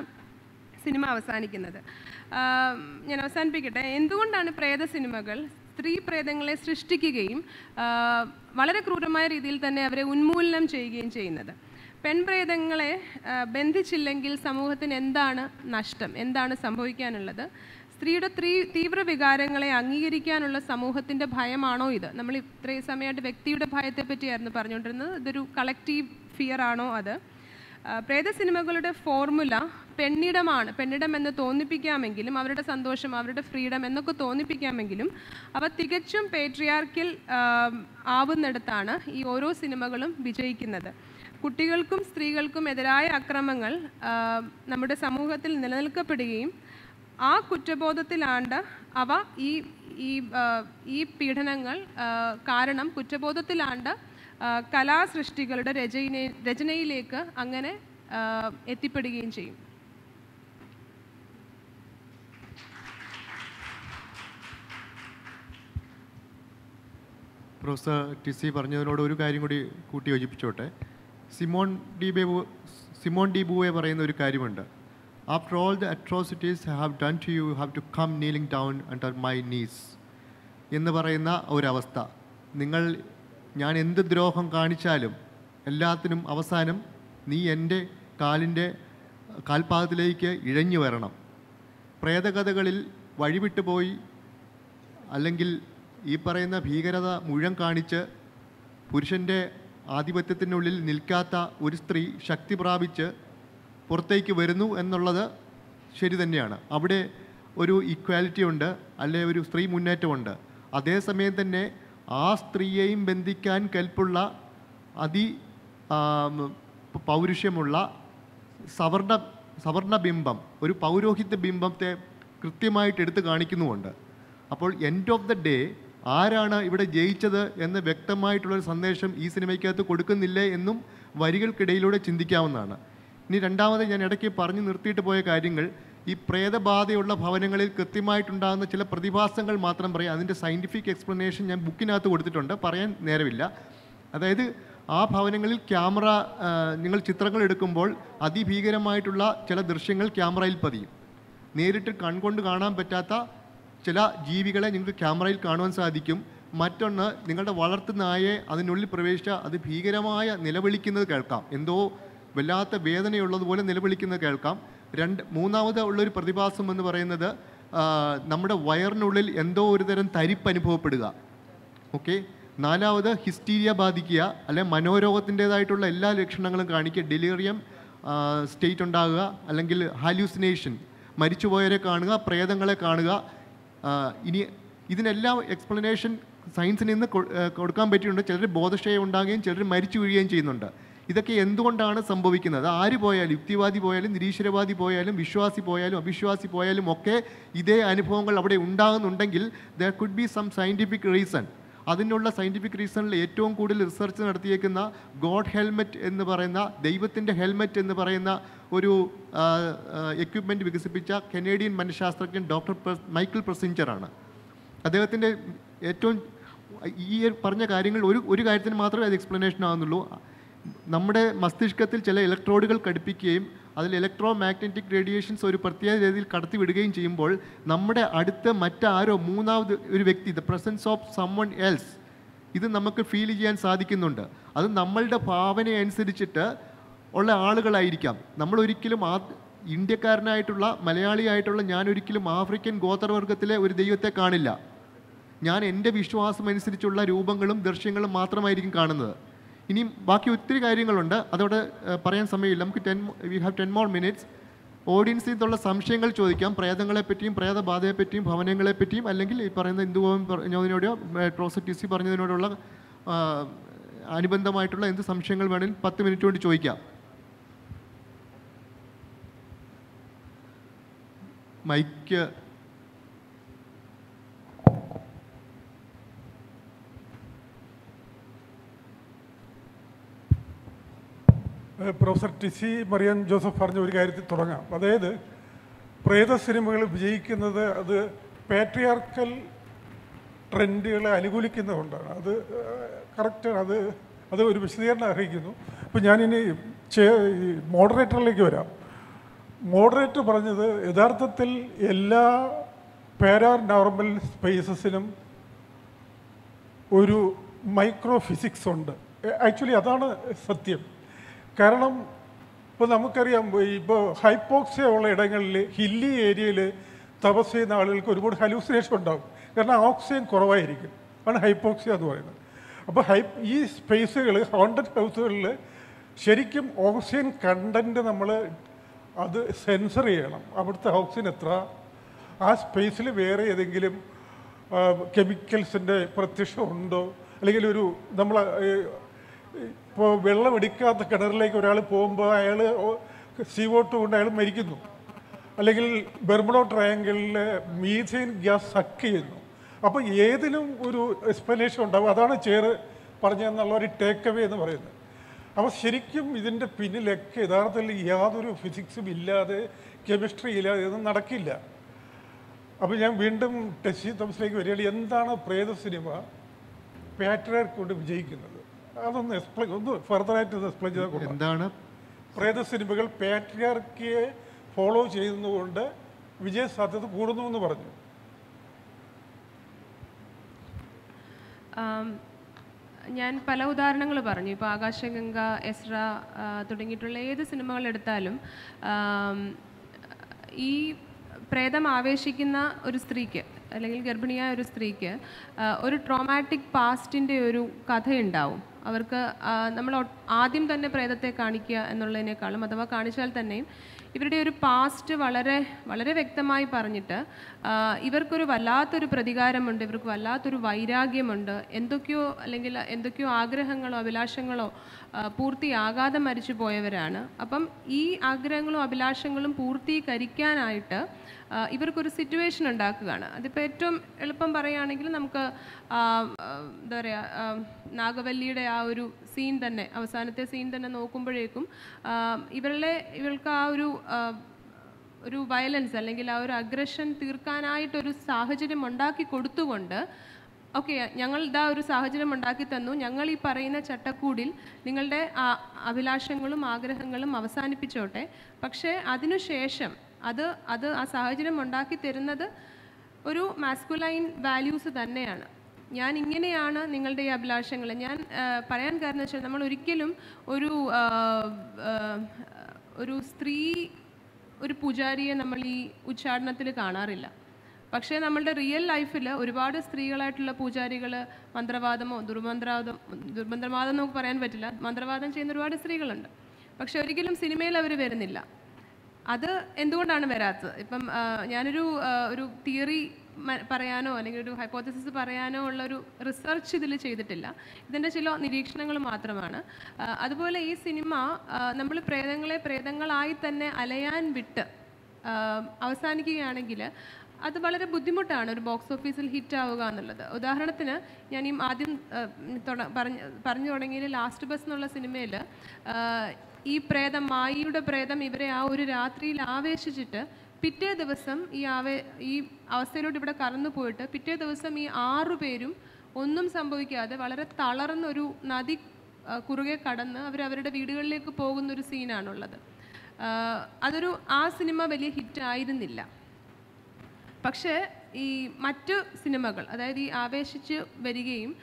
സിനിമ അവസാനിക്കുന്നത്. ഞാൻ അവസാനിപ്പിക്കട്ടെ. എന്തുകൊണ്ടാണ് പ്രേത സിനിമകൾ സ്ത്രീ പ്രേതങ്ങളെ സൃഷ്ടിക്കുകയും വളരെ ക്രൂരമായ രീതിയിൽ തന്നെ അവരെ ഉന്മൂലനം ചെയ്യുകയും ചെയ്യുന്നത്? പെൺപ്രേതങ്ങളെ ബന്ധിച്ചില്ലെങ്കിൽ സമൂഹത്തിന് എന്താണ് നഷ്ടം? എന്താണ് സംഭവിക്കാനുള്ളത്? സ്ത്രീയുടെ ത്രീ തീവ്ര വികാരങ്ങളെ അംഗീകരിക്കാനുള്ള സമൂഹത്തിന്റെ ഭയമാണോ ഇത്? നമ്മൾ ഇത്രയും സമയമായിട്ട് വ്യക്തിയുടെ ഭയത്തെപ്പറ്റിയായിരുന്നു പറഞ്ഞുകൊണ്ടിരുന്നത്. ഇതൊരു കളക്റ്റീവ് ഫിയർ ആണോ അത്? പ്രേത സിനിമകളുടെ ഫോർമുല പെണ്ണിടമാണ് പെണ്ണിടം എന്ന് തോന്നിപ്പിക്കാമെങ്കിലും അവരുടെ സന്തോഷം അവരുടെ ഫ്രീഡം എന്നൊക്കെ തോന്നിപ്പിക്കാമെങ്കിലും അവ തികച്ചും പേട്രിയാർക്കിൽ ആവുന്നിടത്താണ് ഈ ഓരോ സിനിമകളും വിജയിക്കുന്നത്. കുട്ടികൾക്കും സ്ത്രീകൾക്കും എതിരായ അക്രമങ്ങൾ നമ്മുടെ സമൂഹത്തിൽ നിലനിൽക്കപ്പെടുകയും ആ കുറ്റബോധത്തിലാണ്ട് അവ ഈ ഈ പീഡനങ്ങൾ കാരണം കുറ്റബോധത്തിലാണ്ട് കലാസൃഷ്ടികളുടെ രചന രചനയിലേക്ക് അങ്ങനെ എത്തിപ്പെടുകയും ചെയ്യും. പ്രൊഫസർ ടിസി പറഞ്ഞതിനോട് ഒരു കാര്യം കൂടി കൂട്ടി യോജിപ്പിച്ചോട്ടെ. Simone de Beauvoir Simone de Beauvoir പറയുന്ന ഒരു കാര്യമുണ്ട്. After all the atrocities have done to you have to come kneeling down under my knees എന്ന് പറയുന്ന ഒരവസ്ഥ. നിങ്ങൾ ഞാൻ എന്ത് ദ്രോഹം കാണിച്ചാലും എല്ലാത്തിനും അവസാനം നീ എന്റെ കാലിന്റെ കാൽപാദത്തിലേക്ക് ഇഴഞ്ഞു വരണം. പ്രേതകഥകളിൽ വഴിവിട്ടു പോയി അല്ലെങ്കിൽ ഈ പറയുന്ന ഭീകരത മുഴുവൻ കാണിച്ച് പുരുഷന്റെ ആധിപത്യത്തിനുള്ളിൽ നിൽക്കാത്ത ഒരു സ്ത്രീ ശക്തി പ്രാപിച്ച് പുറത്തേക്ക് വരുന്നു എന്നുള്ളത് ശരി തന്നെയാണ്. അവിടെ ഒരു ഇക്വാലിറ്റി ഉണ്ട് അല്ലെ ഒരു സ്ത്രീ മുന്നേറ്റമുണ്ട്. അതേസമയം തന്നെ ആ സ്ത്രീയെയും ബന്ധിക്കാൻ കൽപ്പുള്ള അതി പൗരുഷ്യമുള്ള സവർണ സവർണ ബിംബം ഒരു പൗരോഹിത്യ ബിംബത്തെ കൃത്യമായിട്ട് എടുത്തു കാണിക്കുന്നുമുണ്ട്. അപ്പോൾ എൻഡ് ഓഫ് ദ ഡേ ആരാണ് ഇവിടെ ജയിച്ചത് എന്ന് വ്യക്തമായിട്ടുള്ളൊരു സന്ദേശം ഈ സിനിമയ്ക്കകത്ത് കൊടുക്കുന്നില്ലേ എന്നും വരികൾക്കിടയിലൂടെ ചിന്തിക്കാവുന്നതാണ്. ഇനി രണ്ടാമത് ഞാൻ ഇടയ്ക്ക് പറഞ്ഞു നിർത്തിയിട്ട് പോയ കാര്യങ്ങൾ ഈ പ്രേതബാധയുള്ള ഭവനങ്ങളിൽ കൃത്യമായിട്ടുണ്ടാകുന്ന ചില പ്രതിഭാസങ്ങൾ മാത്രം പറയാം. അതിന്റെ സയന്റിഫിക് എക്സ്പ്ലനേഷൻ ഞാൻ ബുക്കിനകത്ത് കൊടുത്തിട്ടുണ്ട്. പറയാൻ നേരമില്ല. അതായത് ആ ഭവനങ്ങളിൽ ക്യാമറ നിങ്ങൾ ചിത്രങ്ങൾ എടുക്കുമ്പോൾ അതിഭീകരമായിട്ടുള്ള ചില ദൃശ്യങ്ങൾ ക്യാമറയിൽ പതിയും. നേരിട്ട് കൺകൊണ്ട് കാണാൻ പറ്റാത്ത ചില ജീവികളെ നിങ്ങൾക്ക് ക്യാമറയിൽ കാണുവാൻ സാധിക്കും. മറ്റൊന്ന് നിങ്ങളുടെ വളർത്തു നായയെ അതിനുള്ളിൽ പ്രവേശിച്ച അത് ഭീകരമായ നിലവിളിക്കുന്നത് കേൾക്കാം. എന്തോ വല്ലാത്ത വേദനയുള്ളതുപോലെ നിലവിളിക്കുന്നത് കേൾക്കാം. രണ്ട് മൂന്നാമത് ഉള്ളൊരു പ്രതിഭാസം എന്ന് പറയുന്നത് നമ്മുടെ വയറിനുള്ളിൽ എന്തോ ഒരു തരം തരിപ്പ് അനുഭവപ്പെടുക. ഓക്കെ? നാലാമത് ഹിസ്റ്റീരിയ ബാധിക്കുക അല്ലെ മനോരോഗത്തിന്റെതായിട്ടുള്ള എല്ലാ ലക്ഷണങ്ങളും കാണിക്കുക ഡെലിറിയം സ്റ്റേറ്റ് ഉണ്ടാകുക അല്ലെങ്കിൽ ഹാലൂസിനേഷൻ മരിച്ചുപോയവരെ കാണുക പ്രേതങ്ങളെ കാണുക ഇനി ഇതിനെല്ലാം എക്സ്പ്ലനേഷൻ സയൻസിൽ നിന്ന് കൊടുക്കാൻ പറ്റിയിട്ടുണ്ട്. ചിലർ ബോധക്ഷയം ഉണ്ടാകുകയും ചിലർ മരിച്ചു വീഴുകയും ചെയ്യുന്നുണ്ട്. ഇതൊക്കെ എന്തുകൊണ്ടാണ് സംഭവിക്കുന്നത്? ആര് പോയാലും യുക്തിവാദി പോയാലും നിരീശ്വരവാദി പോയാലും വിശ്വാസി പോയാലും അവിശ്വാസി പോയാലും ഒക്കെ ഇതേ അനുഭവങ്ങൾ അവിടെ ഉണ്ടാകുന്നുണ്ടെങ്കിൽ there could be some scientific reason അതിനുള്ള സയന്റിഫിക് റീസണിൽ ഏറ്റവും കൂടുതൽ റിസർച്ച് നടത്തിയേക്കുന്ന ഗോഡ് ഹെൽമെറ്റ് എന്ന് പറയുന്ന ദൈവത്തിന്റെ ഹെൽമെറ്റ് എന്ന് പറയുന്ന ഒരു എക്യുപ്മെന്റ് വികസിപ്പിച്ച കനേഡിയൻ മനഃശാസ്ത്രജ്ഞൻ ഡോക്ടർ മൈക്കിൾ പ്രസിഞ്ചറാണ് അദ്ദേഹത്തിന്റെ ഏറ്റവും ഈ പറഞ്ഞ കാര്യങ്ങൾ ഒരു ഒരു കാര്യത്തിന് മാത്രമേ അത് എക്സ്പ്ലനേഷൻ ആകുന്നുള്ളൂ നമ്മുടെ മസ്തിഷ്കത്തിൽ ചില ഇലക്ട്രോഡുകൾ ഘടിപ്പിക്കുകയും അതിൽ ഇലക്ട്രോ മാഗ്നറ്റിക് റേഡിയേഷൻസ് ഒരു പ്രത്യേക രീതിയിൽ കടത്തിവിടുകയും ചെയ്യുമ്പോൾ നമ്മുടെ അടുത്ത് മറ്റാരോ മൂന്നാമത് ഒരു വ്യക്തി the presence of someone else ഇത് നമുക്ക് ഫീൽ ചെയ്യാൻ സാധിക്കുന്നുണ്ട്. അത് നമ്മളുടെ ഭാവന അനുസരിച്ചിട്ട് ഉള്ള ആളുകളായിരിക്കാം. നമ്മൾ ഒരിക്കലും ആ ഇന്ത്യക്കാരനായിട്ടുള്ള മലയാളിയായിട്ടുള്ള ഞാൻ ഒരിക്കലും ആഫ്രിക്കൻ ഗോത്രവർഗത്തിലെ ഒരു ദൈവത്തെ കാണില്ല. ഞാൻ എന്റെ വിശ്വാസം അനുസരിച്ചുള്ള രൂപങ്ങളും ദൃശ്യങ്ങളും മാത്രമായിരിക്കും കാണുന്നത്. ഇനിയും ബാക്കി ഒത്തിരി കാര്യങ്ങളുണ്ട്. അതോടെ പറയാൻ സമയമില്ല. നമുക്ക് ten we have ten more minutes ഓഡിയൻസിൽ നിന്നുള്ള സംശയങ്ങൾ ചോദിക്കാം. പ്രേതങ്ങളെ പറ്റിയും ഭവനങ്ങളെപ്പറ്റിയും പറ്റിയും ഭവനങ്ങളെ പറ്റിയും അല്ലെങ്കിൽ ഈ പറയുന്ന ഹിന്ദുഭവൻ പറഞ്ഞതിനോടോ ട്രോസർ ടി സി പറഞ്ഞതിനോടുള്ള അനുബന്ധമായിട്ടുള്ള എന്ത് സംശയങ്ങൾ വേണമെങ്കിലും പത്ത് മിനിറ്റ് കൊണ്ട് ചോദിക്കാം. Mike professor TC Marian Joseph പറഞ്ഞ ഒരു കാര്യത്തിൽ തുടങ്ങാം. അതായത് പ്രേത സിനിമകൾ വിജയിക്കുന്നത് അത് പാട്രിയാർക്കൽ ട്രെൻഡുകളെ അനുകൂലിക്കുന്നതുകൊണ്ടാണ്. അത് കറക്റ്റാണ് അത് അത് ഒരു വിശദീകരണം അർഹിക്കുന്നു. അപ്പോൾ ഞാനിനി മോഡറേറ്ററിലേക്ക് വരാം. മോഡറേറ്റർ പറഞ്ഞത് യഥാർത്ഥത്തിൽ എല്ലാ പാരാ നോർമൽ സ്പേസസിനും ഒരു മൈക്രോ ഫിസിക്സ് ഉണ്ട് ആക്ച്വലി അതാണ് സത്യം. കാരണം ഇപ്പോൾ നമുക്കറിയാം ഇപ്പോൾ ഹൈപ്പോക്സിയ ഉള്ള ഇടങ്ങളിൽ ഹില്ലി ഏരിയയിൽ തപസ് ചെയ്യുന്ന ആളുകൾക്ക് ഒരുപാട് ഹലൂസിനേഷൻ ഉണ്ടാകും കാരണം ഓക്സിജൻ കുറവായിരിക്കും. ആണ് ഹൈപ്പോക്സിയ എന്ന് പറയുന്നത്. അപ്പോൾ ഹൈ ഈ സ്പേസുകൾ ഹോണ്ടഡ് ഹൗസുകളിൽ ശരിക്കും ഓക്സിജൻ കണ്ടന്റ് നമ്മൾ അത് സെൻസർ ചെയ്യണം. അവിടുത്തെ ഓക്സിജൻ എത്ര? ആ സ്പേസിൽ വേറെ ഏതെങ്കിലും കെമിക്കൽസിന്റെ പ്രത്യക്ഷം ഉണ്ടോ? അല്ലെങ്കിൽ ഒരു നമ്മൾ ഇപ്പോൾ വെള്ളം എടുക്കാത്ത കിണറിലേക്ക് ഒരാൾ പോകുമ്പോൾ അയാൾ സി ഒ ടു കൊണ്ട് അയാൾ മരിക്കുന്നു. അല്ലെങ്കിൽ ബെർമഡോ ട്രയാങ്കിളിൽ മീഥെയിൻ ഗ്യാസ് സക്ക് ചെയ്യുന്നു. അപ്പോൾ ഏതിലും ഒരു എക്സ്പ്ലനേഷൻ ഉണ്ടാവും. അതാണ് ചെയർ പറഞ്ഞെന്നുള്ള ഒരു ടേക്ക് അവേ എന്ന് പറയുന്നത്. അപ്പോൾ ശരിക്കും ഇതിന്റെ പിന്നിലൊക്കെ യഥാർത്ഥത്തിൽ യാതൊരു ഫിസിക്സും ഇല്ലാതെ കെമിസ്ട്രി ഇല്ലാതെ ഇതൊന്നും നടക്കില്ല. അപ്പോൾ ഞാൻ വീണ്ടും ടെസ്സി തോമസിലേക്ക് വരികയാണ്. എന്താണ് പ്രേത സിനിമ? പാറ്റർ കൊണ്ട് വിജയിക്കുന്നത്. അതൊന്ന് എക്സ്പ്ലെയിൻ ഒന്ന് ഫർദറായിട്ട് ഒന്ന് എക്സ്പ്ലെയിൻ ചെയ്താൽ എന്താണ്? പ്രേത സിനിമകൾ പാട്രിയാർക്കിയെ ഫോളോ ചെയ്യുന്നതുകൊണ്ട് വിജയ സാധ്യത കൂടുന്നു എന്ന് പറഞ്ഞു ഞാൻ പല ഉദാഹരണങ്ങൾ പറഞ്ഞു. ഇപ്പോൾ ആകാശഗംഗ എസ്ര തുടങ്ങിയിട്ടുള്ള ഏത് സിനിമകൾ എടുത്താലും ഈ പ്രേതം ആവേശിക്കുന്ന ഒരു സ്ത്രീക്ക് അല്ലെങ്കിൽ ഗർഭിണിയായ ഒരു സ്ത്രീക്ക് ഒരു ട്രോമാറ്റിക് പാസ്റ്റിന്റെ ഒരു കഥയുണ്ടാവും. അവർക്ക് നമ്മൾ ആദ്യം തന്നെ പ്രേതത്തെ കാണിക്കുക എന്നുള്ളതിനേക്കാളും അഥവാ കാണിച്ചാൽ തന്നെയും ഇവരുടെ ഒരു പാസ്റ്റ് വളരെ വളരെ വ്യക്തമായി പറഞ്ഞിട്ട് ഇവർക്കൊരു വല്ലാത്തൊരു പ്രതികാരമുണ്ട് ഇവർക്ക് വല്ലാത്തൊരു വൈരാഗ്യമുണ്ട് എന്തൊക്കെയോ അല്ലെങ്കിൽ എന്തൊക്കെയോ ആഗ്രഹങ്ങളോ അഭിലാഷങ്ങളോ പൂർത്തിയാകാതെ മരിച്ചു പോയവരാണ് അപ്പം ഈ ആഗ്രഹങ്ങളും അഭിലാഷങ്ങളും പൂർത്തീകരിക്കാനായിട്ട് ഇവർക്കൊരു സിറ്റുവേഷൻ ഉണ്ടാക്കുകയാണ്. അതിപ്പോൾ ഏറ്റവും എളുപ്പം പറയുകയാണെങ്കിൽ നമുക്ക് എന്താ പറയുക നാഗവല്ലിയുടെ ആ ഒരു സീൻ തന്നെ അവസാനത്തെ സീൻ തന്നെ നോക്കുമ്പോഴേക്കും ഇവരുടെ ഇവൾക്ക് ആ ഒരു ഒരു വയലൻസ് അല്ലെങ്കിൽ ആ ഒരു അഗ്രഷൻ തീർക്കാനായിട്ടൊരു സാഹചര്യം ഉണ്ടാക്കി കൊടുത്തുകൊണ്ട് ഓക്കെ ഞങ്ങൾ ഇതാ ഒരു സാഹചര്യം ഉണ്ടാക്കി തന്നു. ഞങ്ങൾ ഈ പറയുന്ന ചട്ടക്കൂടിൽ നിങ്ങളുടെ അഭിലാഷങ്ങളും ആഗ്രഹങ്ങളും അവസാനിപ്പിച്ചോട്ടെ. പക്ഷേ അതിനുശേഷം അത് അത് ആ സാഹചര്യം ഉണ്ടാക്കി തരുന്നത് ഒരു മാസ്കുലൈൻ വാല്യൂസ് തന്നെയാണ്. ഞാൻ ഇങ്ങനെയാണ് നിങ്ങളുടെ ഈ അഭിലാഷങ്ങൾ. ഞാൻ പറയാൻ കാരണം വെച്ചാൽ നമ്മൾ ഒരിക്കലും ഒരു ഒരു സ്ത്രീ ഒരു പൂജാരിയെ നമ്മൾ ഈ ഉച്ചാടനത്തിൽ കാണാറില്ല. പക്ഷേ നമ്മളുടെ റിയൽ ലൈഫിൽ ഒരുപാട് സ്ത്രീകളായിട്ടുള്ള പൂജാരികൾ മന്ത്രവാദമോ ദുർമന്ത്രവാദം ദുർമന്ത്രവാദം നമുക്ക് പറയാൻ പറ്റില്ല. മന്ത്രവാദം ചെയ്യുന്ന ഒരുപാട് സ്ത്രീകളുണ്ട്. പക്ഷെ ഒരിക്കലും സിനിമയിൽ അവർ വരുന്നില്ല. അത് എന്തുകൊണ്ടാണ് വരാത്തത്? ഇപ്പം ഞാനൊരു ഒരു തിയറി പറയാനോ അല്ലെങ്കിൽ ഒരു ഹൈപ്പോത്തസിസ് പറയാനോ ഉള്ള ഒരു റിസർച്ച് ഇതിൽ ചെയ്തിട്ടില്ല. ഇതിന്റെ ചില നിരീക്ഷണങ്ങൾ മാത്രമാണ്. അതുപോലെ ഈ സിനിമ നമ്മൾ പ്രേതങ്ങളെ പ്രേതങ്ങളായി തന്നെ അലയാൻ വിട്ട് അവസാനിക്കുകയാണെങ്കിൽ അത് വളരെ ബുദ്ധിമുട്ടാണ് ഒരു ബോക്സ് ഓഫീസിൽ ഹിറ്റ് ആവുക എന്നുള്ളത്. ഉദാഹരണത്തിന് ഞാൻ ഈ ആദ്യം പറഞ്ഞു തുടങ്ങിയ ലാസ്റ്റ് ബസ് എന്നുള്ള സിനിമയിൽ ഈ പ്രേതം മായിയുടെ പ്രേതം ഇവരെ ആ ഒരു രാത്രിയിൽ ആവേശിച്ചിട്ട് പിറ്റേ ദിവസം ഈ ആവേ ഈ അവസ്ഥയിലോട്ട് ഇവിടെ കറന്നു പോയിട്ട് പിറ്റേ ദിവസം ഈ ആറു പേരും ഒന്നും സംഭവിക്കാതെ വളരെ തളർന്നൊരു നദി കുറുകെ കടന്ന് അവർ അവരുടെ വീടുകളിലേക്ക് പോകുന്ന ഒരു സീനാണുള്ളത് അതൊരു ആ സിനിമ വലിയ ഹിറ്റ് ആയിരുന്നില്ല. പക്ഷേ ഈ മറ്റു സിനിമകൾ അതായത് ഈ ആവേശിച്ച് വരികയും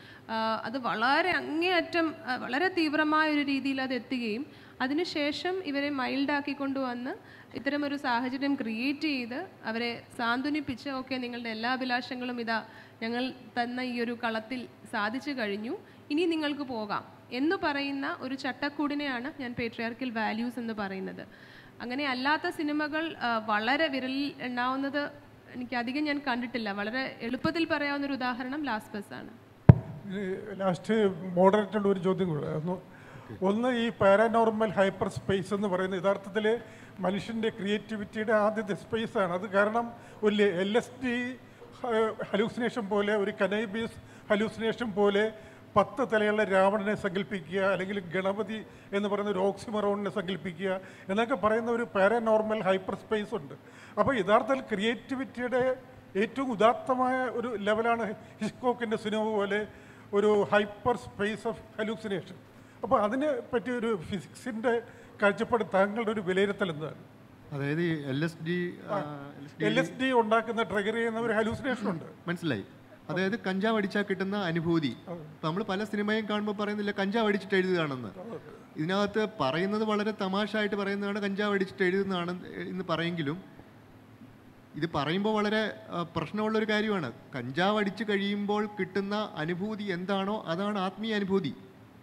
അത് വളരെ അങ്ങേയറ്റം വളരെ തീവ്രമായ ഒരു രീതിയിൽ അത് എത്തുകയും അതിനുശേഷം ഇവരെ മൈൽഡാക്കി കൊണ്ടുവന്ന് ഇത്തരമൊരു സാഹചര്യം ക്രിയേറ്റ് ചെയ്ത് അവരെ സാന്ത്വനിപ്പിച്ച് ഓക്കെ നിങ്ങളുടെ എല്ലാ അഭിലാഷങ്ങളും ഇതാ ഞങ്ങൾ തന്ന ഈ ഒരു കളത്തിൽ സാധിച്ചു കഴിഞ്ഞു. ഇനി നിങ്ങൾക്ക് പോകാം. എന്ന് പറയുന്ന ഒരു ചട്ടക്കൂടിനെയാണ് ഞാൻ പേട്രിയാർക്കൽ വാല്യൂസ് എന്ന് പറയുന്നത്. അങ്ങനെ അല്ലാത്ത സിനിമകൾ വളരെ വിരലിൽ എണ്ണാവുന്നത് എനിക്ക് അധികം ഞാൻ കണ്ടിട്ടില്ല. വളരെ എളുപ്പത്തിൽ പറയാവുന്ന ഒരു ഉദാഹരണം ലാസ്റ്റ് ബസ് ആണ് ലാസ്റ്റ് മോഡറേറ്റ് ഒരു ചോദ്യം കൂടെ. ഒന്ന് ഈ പാരാനോർമൽ ഹൈപ്പർ സ്പേസ് എന്ന് പറയുന്നത് യഥാർത്ഥത്തിൽ മനുഷ്യന്റെ ക്രിയേറ്റിവിറ്റിയുടെ ആദ്യത്തെ സ്പേസ് ആണ്. അത് കാരണം ഒരു എൽ എസ് ഡി ഹലൂസിനേഷൻ പോലെ ഒരു കനൈബീസ് ഹലൂസിനേഷൻ പോലെ പത്ത് തലയുള്ള രാവണനെ സങ്കല്പിക്കുക അല്ലെങ്കിൽ ഗണപതി എന്ന് പറയുന്ന ഒരു ഓക്സിമറോണിനെ സങ്കല്പിക്കുക എന്നൊക്കെ പറയുന്ന ഒരു പാരാനോർമൽ ഹൈപ്പർ സ്പേസ് ഉണ്ട്. അപ്പോൾ യഥാർത്ഥത്തിൽ ക്രിയേറ്റിവിറ്റിയുടെ ഏറ്റവും ഉദാത്തമായ ഒരു ലെവലാണ് ഹിസ്കോക്കിന്റെ സിനിമ പോലെ ഒരു ഹൈപ്പർ സ്പേസ് ഓഫ് ഹലൂസിനേഷൻ അപ്പോൾ അതിനെ പറ്റി ഒരു ഫിസിക്സിന്റെ കാഴ്ചപ്പാട് താങ്കളുടെ ഒരു വിലയിരുത്തൽ എന്താണ്? അതായത് L S D L S D ഉണ്ടാക്കുന്ന ട്രിഗർ ചെയ്യുന്ന ഒരു ഹലൂസിനേഷൻ ഉണ്ട്. മനസ്സിലായി. അതായത് കഞ്ചാവ് അടിച്ചാൽ കിട്ടുന്ന അനുഭൂതി. നമ്മൾ പല സിനിമയും കാണുമ്പോൾ പറയുന്നില്ല കഞ്ചാവ് അടിച്ചിട്ട് എഴുതുകയാണെന്ന്. ഇതിനകത്ത് പറയുന്നത് വളരെ തമാശയായിട്ട് പറയുന്നതാണ് കഞ്ചാവ് അടിച്ചിട്ട് എഴുതുന്നതാണ് എന്ന് പറയെങ്കിലും ഇത് പറയുമ്പോൾ വളരെ പ്രശ്നമുള്ള പ്രശ്നമുള്ളൊരു കാര്യമാണ്. കഞ്ചാവ് അടിച്ച് കഴിയുമ്പോൾ കിട്ടുന്ന അനുഭൂതി എന്താണോ അതാണ് ആത്മീയ അനുഭൂതി.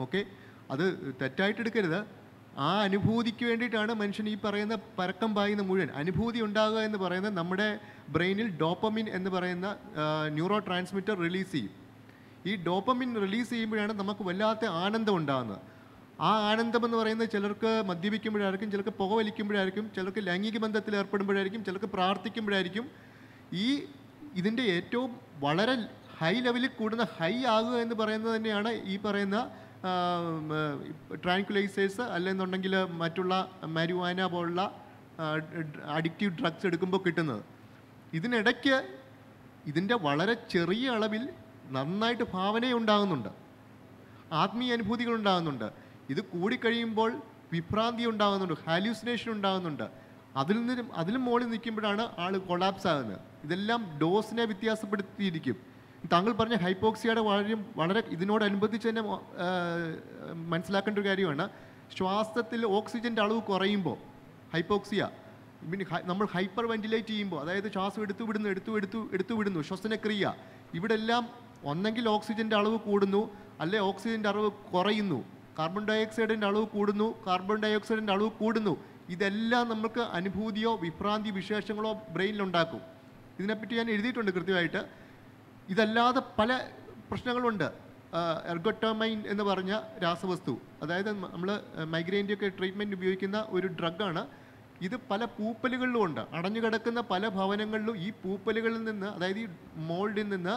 ഓക്കെ? അത് തെറ്റായിട്ട് എടുക്കരുത്. ആ അനുഭൂതിക്ക് വേണ്ടിയിട്ടാണ് മനുഷ്യൻ ഈ പറയുന്ന പരക്കം പായുന്ന മുഴുവൻ. അനുഭൂതി ഉണ്ടാകുക എന്ന് പറയുന്നത് നമ്മുടെ ബ്രെയിനിൽ ഡോപ്പമിൻ എന്ന് പറയുന്ന ന്യൂറോ ട്രാൻസ്മിറ്റർ റിലീസ് ചെയ്യും. ഈ ഡോപ്പമിൻ റിലീസ് ചെയ്യുമ്പോഴാണ് നമുക്ക് വല്ലാത്ത ആനന്ദം ഉണ്ടാകുന്നത് ആ ആനന്ദം എന്ന് പറയുന്നത് ചിലർക്ക് മദ്യപിക്കുമ്പോഴായിരിക്കും ചിലർക്ക് പുകവലിക്കുമ്പോഴായിരിക്കും ചിലർക്ക് ലൈംഗിക ബന്ധത്തിൽ ഏർപ്പെടുമ്പോഴായിരിക്കും ചിലർക്ക് പ്രാർത്ഥിക്കുമ്പോഴായിരിക്കും. ഈ ഇതിന്റെ ഏറ്റവും വളരെ ഹൈ ലെവലിൽ കൂടുന്ന ഹൈ ആകുക എന്ന് പറയുന്നത് തന്നെയാണ് ഈ പറയുന്ന ട്രാൻകുലൈസേഴ്സ് അല്ലെന്നുണ്ടെങ്കിൽ മറ്റുള്ള മരുവാന പോലുള്ള അഡിക്റ്റീവ് ഡ്രഗ്സ് എടുക്കുമ്പോൾ കിട്ടുന്നത്. ഇതിനിടയ്ക്ക് ഇതിന്റെ വളരെ ചെറിയ അളവിൽ നന്നായിട്ട് ഭാവനയുണ്ടാകുന്നുണ്ട്. ആത്മീയ അനുഭൂതികൾ ഉണ്ടാകുന്നുണ്ട്. ഇത് കൂടിക്കഴിയുമ്പോൾ വിഭ്രാന്തി ഉണ്ടാകുന്നുണ്ട് ഹാലൂസിനേഷൻ ഉണ്ടാകുന്നുണ്ട്. അതിൽ നിന്നും അതിലും മുകളിൽ നിൽക്കുമ്പോഴാണ് ആൾ കൊളാപ്സ് ആകുന്നത്. ഇതെല്ലാം ഡോസിനെ വ്യത്യാസപ്പെടുത്തിയിരിക്കും. താങ്കൾ പറഞ്ഞ ഹൈപ്പോക്സിയയുടെ വളരെ വളരെ ഇതിനോടനുബന്ധിച്ച് തന്നെ മനസ്സിലാക്കേണ്ട ഒരു കാര്യമാണ്. ശ്വാസത്തിൽ ഓക്സിജന്റെ അളവ് കുറയുമ്പോൾ ഹൈപ്പോക്സിയ പിന്നെ നമ്മൾ ഹൈപ്പർ വെന്റിലേറ്റ് ചെയ്യുമ്പോൾ അതായത് ശ്വാസം എടുത്തു വിടുന്നു എടുത്തു എടുത്തു എടുത്തു വിടുന്നു ശ്വസനക്രിയ ഇവിടെ എല്ലാം ഒന്നെങ്കിൽ ഓക്സിജന്റെ അളവ് കൂടുന്നു അല്ലെ ഓക്സിജന്റെ അളവ് കുറയുന്നു കാർബൺ ഡയോക്സൈഡിന്റെ അളവ് കൂടുന്നു കാർബൺ ഡയോക്സൈഡിന്റെ അളവ് കൂടുന്നു ഇതെല്ലാം നമുക്ക് അനുഭൂതിയോ വിഭ്രാന്തി വിശേഷങ്ങളോ ബ്രെയിനിലുണ്ടാക്കും. ഇതിനെപ്പറ്റി ഞാൻ എഴുതിയിട്ടുണ്ട് കൃത്യമായിട്ട്. ഇതല്ലാതെ പല പ്രശ്നങ്ങളുണ്ട്. എർഗോട്ടോമൈൻ എന്ന് പറഞ്ഞ രാസവസ്തു. അതായത് നമ്മൾ മൈഗ്രെയിന്റെയൊക്കെ ട്രീറ്റ്മെന്റ് ഉപയോഗിക്കുന്ന ഒരു ഡ്രഗാണ് ഇത് പല പൂപ്പലുകളിലും ഉണ്ട്. അടഞ്ഞു കിടക്കുന്ന പല ഭവനങ്ങളിലും ഈ പൂപ്പലുകളിൽ നിന്ന് അതായത് ഈ മോൾഡിൽ നിന്ന്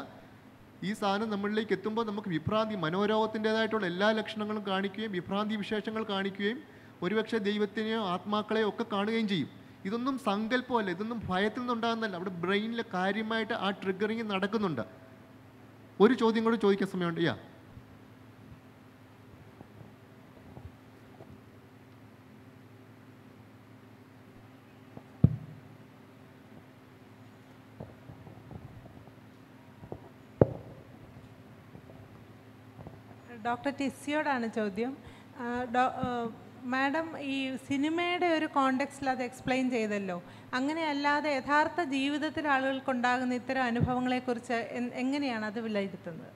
ഈ സാധനം നമ്മളിലേക്ക് എത്തുമ്പോൾ നമുക്ക് വിഭ്രാന്തി മനോരോഗത്തിന്റെതായിട്ടുള്ള എല്ലാ ലക്ഷണങ്ങളും കാണിക്കുകയും വിഭ്രാന്തി വിശേഷങ്ങൾ കാണിക്കുകയും ഒരുപക്ഷെ ദൈവത്തിനെയോ ആത്മാക്കളെയോ ഒക്കെ കാണുകയും ചെയ്യും. ഇതൊന്നും സങ്കല്പമല്ല ഇതൊന്നും ഭയത്തിൽ നിന്നുണ്ടാകുന്നല്ല അവിടെ ബ്രെയിനിൽ കാര്യമായിട്ട് ആ ട്രിഗറിങ് നടക്കുന്നുണ്ട്. ഒരു ചോദ്യം കൂടി ചോദിക്കാൻ സമയമുണ്ട്. യാ ഡോക്ടർ ടിസിയോടാണ് ചോദ്യം. മാഡം ഈ സിനിമയുടെ ഒരു കോണ്ടെക്സ്റ്റിൽ അത് എക്സ്പ്ലെയിൻ ചെയ്തല്ലോ. അങ്ങനെയല്ലാതെ യഥാർത്ഥ ജീവിതത്തിൽ ആളുകൾക്കുണ്ടാകുന്ന ഇത്തരം അനുഭവങ്ങളെക്കുറിച്ച് എങ്ങനെയാണ് അത് വിലയിരുത്തുന്നത്?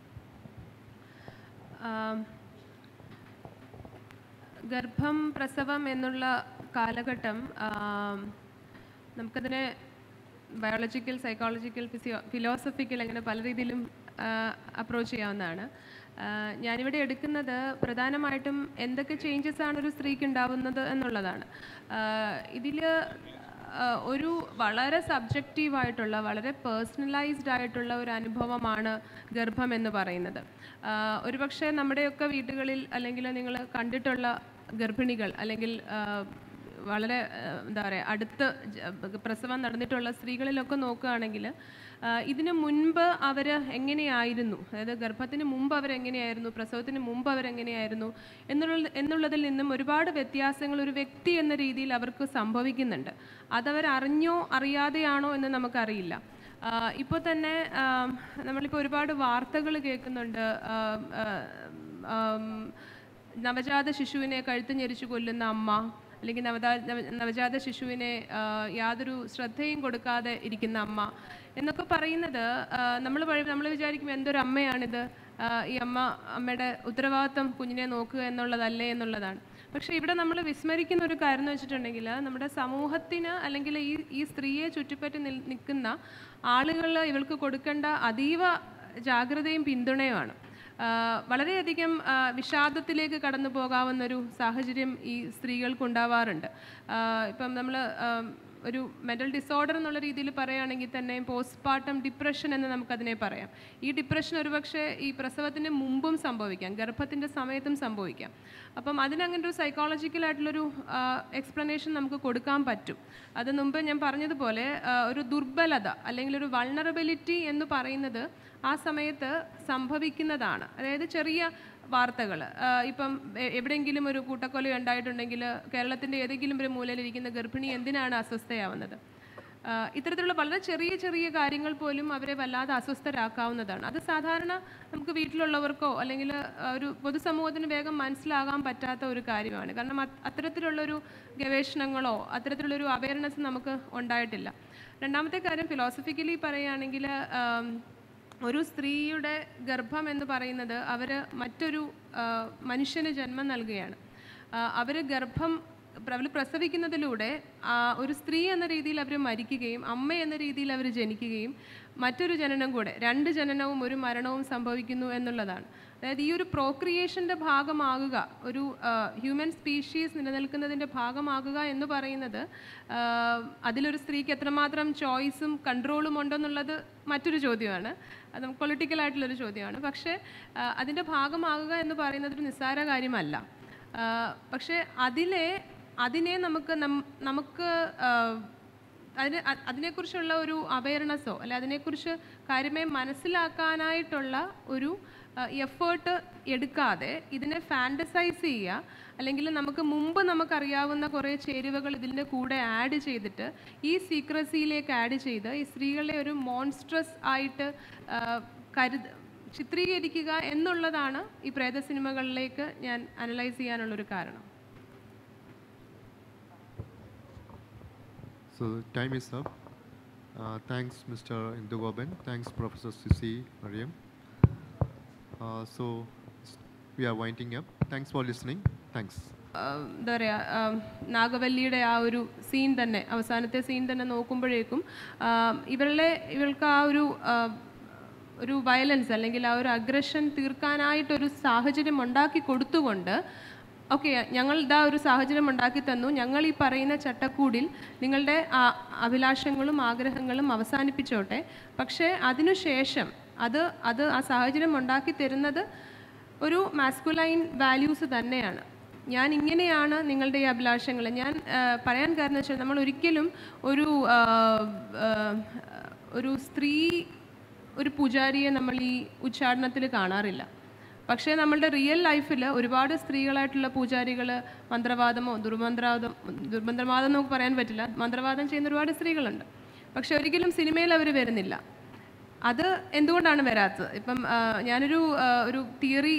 ഗർഭം പ്രസവം എന്നുള്ള കാലഘട്ടം നമുക്കതിനെ ബയോളജിക്കൽ സൈക്കോളജിക്കൽ ഫിസിയോ ഫിലോസഫിക്കൽ അങ്ങനെ പല രീതിയിലും അപ്രോച്ച് ചെയ്യാവുന്നതാണ്. ഞാനിവിടെ എടുക്കുന്നത് പ്രധാനമായിട്ടും എന്തൊക്കെ ചേഞ്ചസ് ആണ് ഒരു സ്ത്രീക്ക് ഉണ്ടാവുന്നത് എന്നുള്ളതാണ്. ഇതിൽ ഒരു വളരെ സബ്ജക്റ്റീവായിട്ടുള്ള വളരെ പേഴ്സണലൈസ്ഡ് ആയിട്ടുള്ള ഒരു അനുഭവമാണ് ഗർഭം എന്ന് പറയുന്നത്. ഒരുപക്ഷെ നമ്മുടെയൊക്കെ വീടുകളിൽ അല്ലെങ്കിൽ നിങ്ങൾ കണ്ടിട്ടുള്ള ഗർഭിണികൾ അല്ലെങ്കിൽ വളരെ എന്താ പറയുക അടുത്ത് പ്രസവം നടന്നിട്ടുള്ള സ്ത്രീകളിലൊക്കെ നോക്കുകയാണെങ്കിൽ ഇതിനു മുൻപ് അവർ എങ്ങനെയായിരുന്നു? അതായത് ഗർഭത്തിന് മുമ്പ് അവരെങ്ങനെയായിരുന്നു പ്രസവത്തിന് മുമ്പ് അവരെങ്ങനെയായിരുന്നു എന്നുള്ള എന്നുള്ളതിൽ നിന്നും ഒരുപാട് വ്യത്യാസങ്ങൾ ഒരു വ്യക്തി എന്ന രീതിയിൽ അവർക്ക് സംഭവിക്കുന്നുണ്ട്. അതവർ അറിഞ്ഞോ അറിയാതെയാണോ എന്ന് നമുക്കറിയില്ല. ഇപ്പോൾ തന്നെ നമ്മളിപ്പോൾ ഒരുപാട് വാർത്തകൾ കേൾക്കുന്നുണ്ട്. നവജാത ശിശുവിനെ കഴുത്ത് ഞെരിച്ചു കൊല്ലുന്ന അമ്മ അല്ലെങ്കിൽ നവതാ നവജാത ശിശുവിനെ യാതൊരു ശ്രദ്ധയും കൊടുക്കാതെ ഇരിക്കുന്ന അമ്മ. എന്നൊക്കെ പറയുന്നത് നമ്മൾ നമ്മൾ വിചാരിക്കും എന്തൊരു അമ്മയാണിത്. ഈ അമ്മ അമ്മയുടെ ഉത്തരവാദിത്വം കുഞ്ഞിനെ നോക്കുക എന്നുള്ളതല്ലേ എന്നുള്ളതാണ്. പക്ഷേ ഇവിടെ നമ്മൾ വിസ്മരിക്കുന്ന ഒരു കാര്യം എന്ന് വെച്ചിട്ടുണ്ടെങ്കിൽ നമ്മുടെ സമൂഹത്തിന് അല്ലെങ്കിൽ ഈ ഈ സ്ത്രീയെ ചുറ്റിപ്പറ്റി നിൽ നിൽക്കുന്ന ആളുകൾ ഇവൾക്ക് കൊടുക്കേണ്ട അതീവ ജാഗ്രതയും പിന്തുണയുമാണ്. വളരെയധികം വിഷാദത്തിലേക്ക് കടന്നു പോകാവുന്നൊരു സാഹചര്യം ഈ സ്ത്രീകൾക്ക് ഉണ്ടാവാറുണ്ട് ആഹ് ഇപ്പം നമ്മൾ ഒരു മെന്റൽ ഡിസോർഡർ എന്നുള്ള രീതിയിൽ പറയുകയാണെങ്കിൽ തന്നെ പോസ്റ്റ്പാർട്ടം ഡിപ്രഷൻ എന്ന് നമുക്കതിനെ പറയാം. ഈ ഡിപ്രഷൻ ഒരുപക്ഷെ ഈ പ്രസവത്തിന് മുമ്പും സംഭവിക്കാം ഗർഭത്തിന്റെ സമയത്തും സംഭവിക്കാം. അപ്പം അതിനങ്ങനെ ഒരു സൈക്കോളജിക്കലായിട്ടുള്ളൊരു എക്സ്പ്ലനേഷൻ നമുക്ക് കൊടുക്കാൻ പറ്റും. അത് മുമ്പ് ഞാൻ പറഞ്ഞതുപോലെ ഒരു ദുർബലത അല്ലെങ്കിൽ ഒരു വൾണറബിലിറ്റി എന്ന് പറയുന്നത് ആ സമയത്ത് സംഭവിക്കുന്നതാണ്. അതായത് ചെറിയ വാർത്തകൾ ഇപ്പം എവിടെയെങ്കിലും ഒരു കൂട്ടക്കൊല ഉണ്ടായിട്ടുണ്ടെങ്കിൽ കേരളത്തിന്റെ ഏതെങ്കിലും ഒരു മൂലയിലിരിക്കുന്ന ഗർഭിണി എന്തിനാണ് അസ്വസ്ഥയാവുന്നത്? ഇത്തരത്തിലുള്ള വളരെ ചെറിയ ചെറിയ കാര്യങ്ങൾ പോലും അവരെ വല്ലാതെ അസ്വസ്ഥരാക്കാവുന്നതാണ്. അത് സാധാരണ നമുക്ക് വീട്ടിലുള്ളവർക്കോ അല്ലെങ്കിൽ ഒരു പൊതുസമൂഹത്തിന് വേഗം മനസ്സിലാകാൻ പറ്റാത്ത ഒരു കാര്യമാണ്. കാരണം അത്- അത്തരത്തിലുള്ളൊരു ഗവേഷണങ്ങളോ അത്തരത്തിലുള്ളൊരു അവയർനെസ് നമുക്ക് ഉണ്ടായിട്ടില്ല. രണ്ടാമത്തെ കാര്യം ഫിലോസഫിക്കലി പറയുകയാണെങ്കിൽ ഒരു സ്ത്രീയുടെ ഗർഭം എന്ന് പറയുന്നത് അവർ മറ്റൊരു മനുഷ്യന് ജന്മം നൽകുകയാണ്. അവർ ഗർഭം അവർ പ്രസവിക്കുന്നതിലൂടെ ഒരു സ്ത്രീ എന്ന രീതിയിൽ അവർ മരിക്കുകയും അമ്മ എന്ന രീതിയിൽ അവർ ജനിക്കുകയും മറ്റൊരു ജനനം കൂടെ രണ്ട് ജനനവും ഒരു മരണവും സംഭവിക്കുന്നു എന്നുള്ളതാണ്. അതായത് ഈ ഒരു പ്രോക്രിയേഷന്റെ ഭാഗമാകുക ഒരു ഹ്യൂമൻ സ്പീഷീസ് നിലനിൽക്കുന്നതിന്റെ ഭാഗമാകുക എന്ന് പറയുന്നത് അതിലൊരു സ്ത്രീക്ക് എത്രമാത്രം ചോയ്സും കൺട്രോളും ഉണ്ടെന്നുള്ളത് മറ്റൊരു ചോദ്യമാണ്. അത് പൊളിറ്റിക്കൽ ആയിട്ടുള്ളൊരു ചോദ്യമാണ്. പക്ഷേ അതിന്റെ ഭാഗമാകുക എന്ന് പറയുന്നത് ഒരു നിസ്സാര കാര്യമല്ല. പക്ഷേ അതിലെ അതിനെ നമുക്ക് നമുക്ക് അതിന് അതിനെക്കുറിച്ചുള്ള ഒരു അവയർനെസ്സോ അല്ലെ അതിനെക്കുറിച്ച് കാര്യമായി മനസ്സിലാക്കാനായിട്ടുള്ള ഒരു എഫേർട്ട് എടുക്കാതെ ഇതിനെ ഫാന്റസൈസ് ചെയ്യുക അല്ലെങ്കിൽ നമുക്ക് മുമ്പ് നമുക്കറിയാവുന്ന കുറേ ചേരുവകൾ ഇതിന്റെ കൂടെ ആഡ് ചെയ്തിട്ട് ഈ സീക്രസിയിലേക്ക് ആഡ് ചെയ്ത് ഈ സ്ത്രീകളെ ഒരു മോൺസ്ട്രസ് ആയിട്ട് കരുത് ചിത്രീകരിക്കുക എന്നുള്ളതാണ് ഈ പ്രേത സിനിമകളിലേക്ക് ഞാൻ അനലൈസ് ചെയ്യാനുള്ളൊരു കാരണം So time is up. Uh, thanks, Mr. Indugoben. Thanks, Professor Sisi Mariam. Uh, so s- are winding up thanks for for thanks എന്താ പറയുക നാഗവല്ലിയുടെ ആ ഒരു സീൻ തന്നെ അവസാനത്തെ സീൻ തന്നെ നോക്കുമ്പോഴേക്കും ഇവരുടെ ഇവൾക്ക് ആ ഒരു ഒരു വയലൻസ് അല്ലെങ്കിൽ ആ ഒരു അഗ്രഷൻ തീർക്കാനായിട്ടൊരു സാഹചര്യം ഉണ്ടാക്കി കൊടുത്തുകൊണ്ട് ഓക്കെ ഞങ്ങൾ ഇതാ ഒരു സാഹചര്യം ഉണ്ടാക്കി തന്നു. ഞങ്ങൾ ഈ പറയുന്ന ചട്ടക്കൂടിൽ നിങ്ങളുടെ അഭിലാഷങ്ങളും ആഗ്രഹങ്ങളും അവസാനിപ്പിച്ചോട്ടെ. പക്ഷേ അതിനുശേഷം അത് അത് ആ സാഹചര്യം ഉണ്ടാക്കി തരുന്നത് ഒരു മാസ്കുലൈൻ വാല്യൂസ് തന്നെയാണ്. ഞാൻ ഇങ്ങനെയാണ് നിങ്ങളുടെ ഈ അഭിലാഷങ്ങൾ. ഞാൻ പറയാൻ കാരണം വെച്ചാൽ നമ്മൾ ഒരിക്കലും ഒരു ഒരു സ്ത്രീ ഒരു പൂജാരിയെ നമ്മൾ ഈ ഉച്ചാരണത്തിൽ കാണാറില്ല. പക്ഷേ നമ്മളുടെ റിയൽ ലൈഫിൽ ഒരുപാട് സ്ത്രീകളായിട്ടുള്ള പൂജാരികൾ മന്ത്രവാദമോ ദുർമന്ത്രവാദം ദുർമന്ത്രവാദം നമുക്ക് പറയാൻ പറ്റില്ല. മന്ത്രവാദം ചെയ്യുന്ന ഒരുപാട് സ്ത്രീകളുണ്ട്. പക്ഷെ ഒരിക്കലും സിനിമയിൽ അവർ വരുന്നില്ല. അത് എന്തുകൊണ്ടാണ് വരാത്തത്? ഇപ്പം ഞാനൊരു ഒരു തിയറി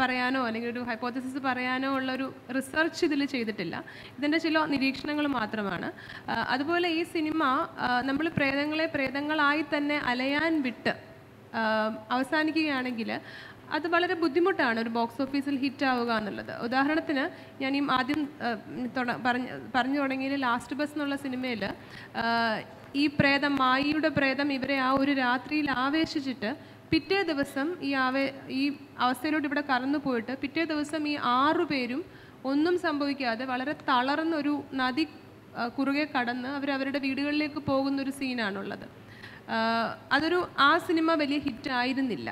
പറയാനോ അല്ലെങ്കിൽ ഒരു ഹൈപ്പോത്തസിസ് പറയാനോ ഉള്ള ഒരു റിസർച്ച് ഇതിൽ ചെയ്തിട്ടില്ല. ഇതിന്റെ ചില നിരീക്ഷണങ്ങൾ മാത്രമാണ്. അതുപോലെ ഈ സിനിമ നമ്മൾ പ്രേതങ്ങളെ പ്രേതങ്ങളായി തന്നെ അലയാൻ വിട്ട് അവസാനിക്കുകയാണെങ്കിൽ അത് വളരെ ബുദ്ധിമുട്ടാണ് ഒരു ബോക്സ് ഓഫീസിൽ ഹിറ്റ് ആവുക എന്നുള്ളത്. ഉദാഹരണത്തിന് ഞാൻ ഈ ആദ്യം പറഞ്ഞു തുടങ്ങിയ ലാസ്റ്റ് ബസ് എന്നുള്ള സിനിമയിൽ ഈ പ്രേതം മായിയുടെ പ്രേതം ഇവരെ ആ ഒരു രാത്രിയിൽ ആവേശിച്ചിട്ട് പിറ്റേ ദിവസം ഈ ആവേ ഈ അവസ്ഥയിലോട്ട് ഇവിടെ കടന്നു പോയിട്ട് പിറ്റേ ദിവസം ഈ ആറു പേരും ഒന്നും സംഭവിക്കാതെ വളരെ തളർന്നൊരു നദി കുറുകെ കടന്ന് അവർ അവരുടെ വീടുകളിലേക്ക് പോകുന്ന ഒരു സീനാണുള്ളത് അതൊരു ആ സിനിമ വലിയ ഹിറ്റ് ആയിരുന്നില്ല.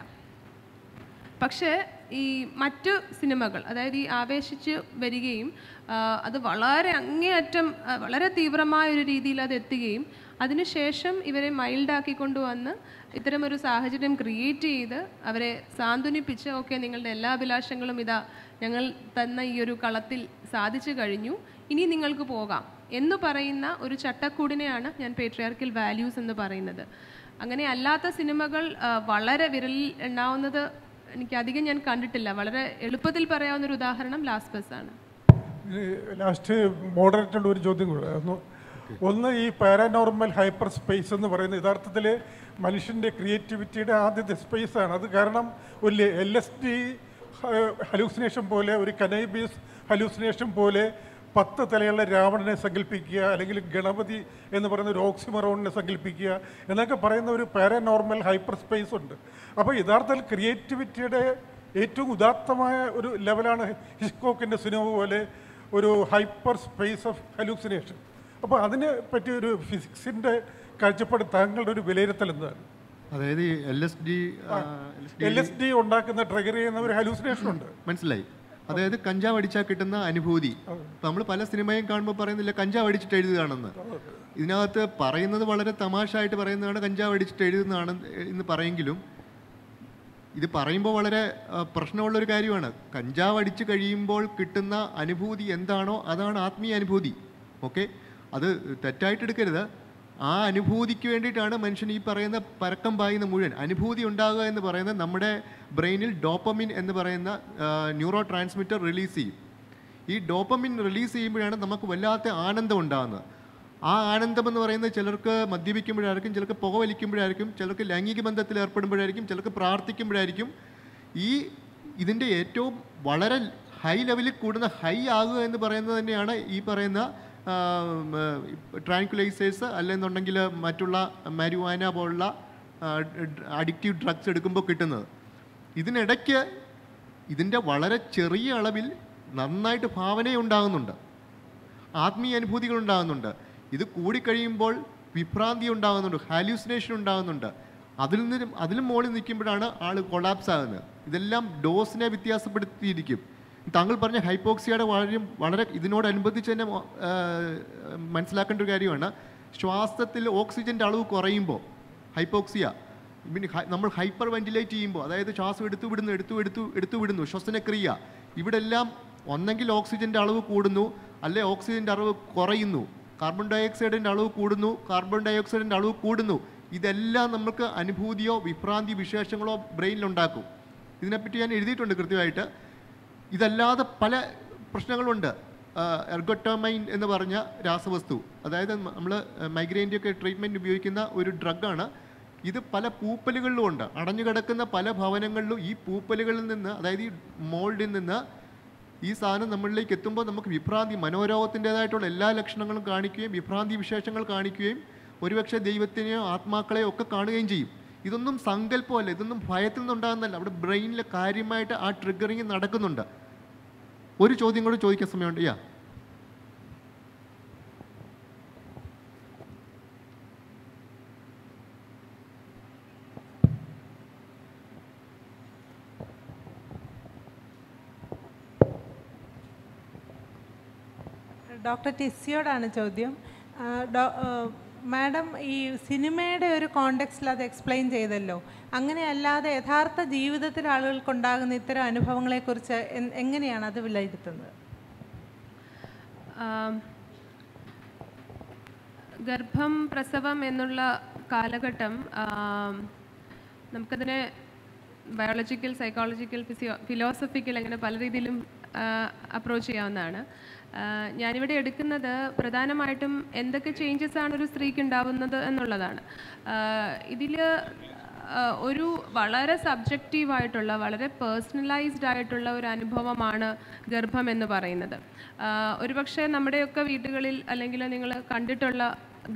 പക്ഷേ ഈ മറ്റ് സിനിമകൾ അതായത് ഈ ആവേശിച്ച് വരികയും അത് വളരെ അങ്ങേയറ്റം വളരെ തീവ്രമായ ഒരു രീതിയിൽ അത് എത്തുകയും അതിനുശേഷം ഇവരെ മൈൽഡാക്കി കൊണ്ടുവന്ന് ഇത്തരമൊരു സാഹചര്യം ക്രിയേറ്റ് ചെയ്ത് അവരെ സാന്ത്വനിപ്പിച്ച് ഓക്കെ നിങ്ങളുടെ എല്ലാ അഭിലാഷങ്ങളും ഇതാ ഞങ്ങൾ തന്ന ഈ ഒരു കളത്തിൽ സാധിച്ചു കഴിഞ്ഞു. ഇനി നിങ്ങൾക്ക് പോകാം. എന്ന് പറയുന്ന ഒരു ചട്ടക്കൂടിനെയാണ് ഞാൻ പേട്രിയാർക്കിൽ വാല്യൂസ് എന്ന് പറയുന്നത്. അങ്ങനെ അല്ലാത്ത സിനിമകൾ വളരെ വിരലിൽ എണ്ണാവുന്നത് എനിക്ക് അധികം ഞാൻ കണ്ടിട്ടില്ല. വളരെ എളുപ്പത്തിൽ പറയാവുന്ന ഒരു ഉദാഹരണം ലാസ്റ്റ് ബസ് ആണ്. ലാസ്റ്റ് മോഡറേറ്റഡ് ഒരു ചോദ്യം കൂടെ. ഒന്ന് ഈ പാരാനോർമൽ ഹൈപ്പർ സ്പേസ് എന്ന് പറയുന്നത് യഥാർത്ഥത്തിൽ മനുഷ്യന്റെ ക്രിയേറ്റിവിറ്റിയുടെ ആദ്യത്തെ സ്പേസ് ആണ്. അത് കാരണം ഒരു എൽ എസ് ഡി ഹലൂസിനേഷൻ പോലെ ഒരു കനൈബീസ് ഹലൂസിനേഷൻ പോലെ പത്ത് തലയുള്ള രാവണനെ സങ്കല്പിക്കുക അല്ലെങ്കിൽ ഗണപതി എന്ന് പറയുന്ന ഒരു ഓക്സിമറോണിനെ സങ്കല്പിക്കുക എന്നൊക്കെ പറയുന്ന ഒരു പാരാനോർമൽ ഹൈപ്പർ സ്പേസ് ഉണ്ട്. അപ്പോൾ യഥാർത്ഥത്തിൽ ക്രിയേറ്റിവിറ്റിയുടെ ഏറ്റവും ഉദാത്തമായ ഒരു ലെവലാണ് ഹിസ്കോക്കിന്റെ സിനിമ പോലെ ഒരു ഹൈപ്പർ സ്പേസ് ഓഫ് ഹലൂസിനേഷൻ അപ്പോൾ അതിനെ പറ്റി ഒരു ഫിസിക്സിന്റെ കാഴ്ചപ്പാട് താങ്കളുടെ ഒരു വിലയിരുത്തൽ എന്താണ്? അതായത് L S D L S D ഉണ്ടാക്കുന്ന ട്രിഗർ ചെയ്യുന്ന ഒരു ഹലൂസിനേഷൻ ഉണ്ട്. മനസ്സിലായി. അതായത് കഞ്ചാവ് അടിച്ചാൽ കിട്ടുന്ന അനുഭൂതി. നമ്മൾ പല സിനിമയും കാണുമ്പോൾ പറയുന്നില്ല കഞ്ചാവ് അടിച്ചിട്ട് എഴുതുകയാണെന്ന്. ഇതിനകത്ത് പറയുന്നത് വളരെ തമാശയായിട്ട് പറയുന്നതാണ് കഞ്ചാവ് അടിച്ചിട്ട് എഴുതുന്നതാണ് എന്ന് പറയെങ്കിലും ഇത് പറയുമ്പോൾ വളരെ പ്രശ്നമുള്ള പ്രശ്നമുള്ളൊരു കാര്യമാണ്. കഞ്ചാവ് അടിച്ച് കഴിയുമ്പോൾ കിട്ടുന്ന അനുഭൂതി എന്താണോ അതാണ് ആത്മീയ അനുഭൂതി. ഓക്കെ? അത് തെറ്റായിട്ട് എടുക്കരുത്. ആ അനുഭൂതിക്ക് വേണ്ടിയിട്ടാണ് മനുഷ്യൻ ഈ പറയുന്ന പരക്കം പായുന്ന മുഴുവൻ. അനുഭൂതി ഉണ്ടാകുക എന്ന് പറയുന്നത് നമ്മുടെ ബ്രെയിനിൽ ഡോപ്പമിൻ എന്ന് പറയുന്ന ന്യൂറോ ട്രാൻസ്മിറ്റർ റിലീസ് ചെയ്യും. ഈ ഡോപ്പമിൻ റിലീസ് ചെയ്യുമ്പോഴാണ് നമുക്ക് വല്ലാത്ത ആനന്ദം ഉണ്ടാകുന്നത്. ആ ആനന്ദം എന്ന് പറയുന്നത് ചിലർക്ക് മദ്യപിക്കുമ്പോഴായിരിക്കും ചിലർക്ക് പുകവലിക്കുമ്പോഴായിരിക്കും ചിലർക്ക് ലൈംഗിക ബന്ധത്തിൽ ഏർപ്പെടുമ്പോഴായിരിക്കും ചിലർക്ക് പ്രാർത്ഥിക്കുമ്പോഴായിരിക്കും. ഈ ഇതിന്റെ ഏറ്റവും വളരെ ഹൈ ലെവലിൽ കൂടുന്ന ഹൈ ആകുക എന്ന് പറയുന്നത് തന്നെയാണ് ഈ പറയുന്ന ട്രാൻക്യുലൈസേഴ്സ് അല്ലെന്നുണ്ടെങ്കിൽ മറ്റുള്ള മരുവാന പോലുള്ള അഡിക്റ്റീവ് ഡ്രഗ്സ് എടുക്കുമ്പോൾ കിട്ടുന്നത്. ഇതിനിടയ്ക്ക് ഇതിന്റെ വളരെ ചെറിയ അളവിൽ നന്നായിട്ട് ഭാവനയുണ്ടാകുന്നുണ്ട് ആത്മീയ അനുഭൂതികൾ ഉണ്ടാകുന്നുണ്ട്. ഇത് കൂടിക്കഴിയുമ്പോൾ വിഭ്രാന്തി ഉണ്ടാകുന്നുണ്ട് ഹാലൂസിനേഷൻ ഉണ്ടാകുന്നുണ്ട്. അതിൽ നിന്നും അതിലും മുകളിൽ നിൽക്കുമ്പോഴാണ് ആൾ കൊളാപ്സ് ആകുന്നത്. ഇതെല്ലാം ഡോസിനെ വ്യത്യാസപ്പെടുത്തിയിരിക്കും. താങ്കൾ പറഞ്ഞ ഹൈപ്പോക്സിയയുടെ കാര്യം വളരെ ഇതിനോടനുബന്ധിച്ച് തന്നെ മനസ്സിലാക്കേണ്ട ഒരു കാര്യമാണ്. ശ്വാസത്തിൽ ഓക്സിജന്റെ അളവ് കുറയുമ്പോൾ ഹൈപ്പോക്സിയ പിന്നെ നമ്മൾ ഹൈപ്പർ വെന്റിലേറ്റ് ചെയ്യുമ്പോൾ അതായത് ശ്വാസം എടുത്തു വിടുന്നു എടുത്തു എടുത്തു എടുത്തു വിടുന്നു ശ്വസനക്രിയ ഇവിടെ എല്ലാം ഒന്നെങ്കിൽ ഓക്സിജന്റെ അളവ് കൂടുന്നു അല്ലെ ഓക്സിജന്റെ അളവ് കുറയുന്നു കാർബൺ ഡയോക്സൈഡിന്റെ അളവ് കൂടുന്നു കാർബൺ ഡയോക്സൈഡിന്റെ അളവ് കൂടുന്നു ഇതെല്ലാം നമുക്ക് അനുഭൂതിയോ വിഭ്രാന്തി വിശേഷങ്ങളോ ബ്രെയിനിലുണ്ടാക്കും. ഇതിനെപ്പറ്റി ഞാൻ എഴുതിയിട്ടുണ്ട് കൃത്യമായിട്ട്. ഇതല്ലാതെ പല പ്രശ്നങ്ങളുണ്ട്. എർഗോട്ടോമൈൻ എന്ന് പറഞ്ഞ രാസവസ്തു. അതായത് നമ്മൾ മൈഗ്രൈന്റെയൊക്കെ ട്രീറ്റ്മെന്റ് ഉപയോഗിക്കുന്ന ഒരു ഡ്രഗാണ് ഇത് പല പൂപ്പലുകളിലും ഉണ്ട്. അടഞ്ഞു കിടക്കുന്ന പല ഭവനങ്ങളിലും ഈ പൂപ്പലുകളിൽ നിന്ന് അതായത് ഈ മോൾഡിൽ നിന്ന് ഈ സാധനം നമ്മളിലേക്ക് എത്തുമ്പോൾ നമുക്ക് വിഭ്രാന്തി മനോരോഗത്തിന്റെതായിട്ടുള്ള എല്ലാ ലക്ഷണങ്ങളും കാണിക്കുകയും വിഭ്രാന്തി വിശേഷങ്ങൾ കാണിക്കുകയും ഒരുപക്ഷെ ദൈവത്തിനെയോ ആത്മാക്കളെയോ ഒക്കെ കാണുകയും ചെയ്യും. ഇതൊന്നും സങ്കല്പമല്ല ഇതൊന്നും ഭയത്തിൽ നിന്നുണ്ടാകുന്നല്ല അവിടെ ബ്രെയിനിൽ കാര്യമായിട്ട് ആ ട്രിഗറിങ് നടക്കുന്നുണ്ട്. ഒരു ചോദ്യം കൂടെ ചോദിക്കാൻ സമയമുണ്ട്. യാ ഡോക്ടർ ടിസിയോടാണ് ചോദ്യം. മാഡം ഈ സിനിമയുടെ ഒരു കോണ്ടെക്സ്റ്റിൽ അത് എക്സ്പ്ലെയിൻ ചെയ്തല്ലോ. അങ്ങനെയല്ലാതെ യഥാർത്ഥ ജീവിതത്തിൽ ആളുകൾക്കുണ്ടാകുന്ന ഇത്തരം അനുഭവങ്ങളെക്കുറിച്ച് എങ്ങനെയാണ് അത് വിലയിരുത്തുന്നത്? ഗർഭം പ്രസവം എന്നുള്ള കാലഘട്ടം നമുക്കതിനെ ബയോളജിക്കൽ സൈക്കോളജിക്കൽ ഫിസിയോ ഫിലോസഫിക്കൽ അങ്ങനെ പല രീതിയിലും അപ്രോച്ച് ചെയ്യാവുന്നതാണ്. ഞാനിവിടെ എടുക്കുന്നത് പ്രധാനമായിട്ടും എന്തൊക്കെ ചേഞ്ചസ് ആണ് ഒരു സ്ത്രീക്ക് ഉണ്ടാവുന്നത് എന്നുള്ളതാണ്. ഇതിൽ ഒരു വളരെ സബ്ജക്റ്റീവായിട്ടുള്ള വളരെ പേഴ്സണലൈസ്ഡ് ആയിട്ടുള്ള ഒരു അനുഭവമാണ് ഗർഭം എന്ന് പറയുന്നത്. ഒരുപക്ഷെ നമ്മുടെയൊക്കെ വീടുകളിൽ അല്ലെങ്കിൽ നിങ്ങൾ കണ്ടിട്ടുള്ള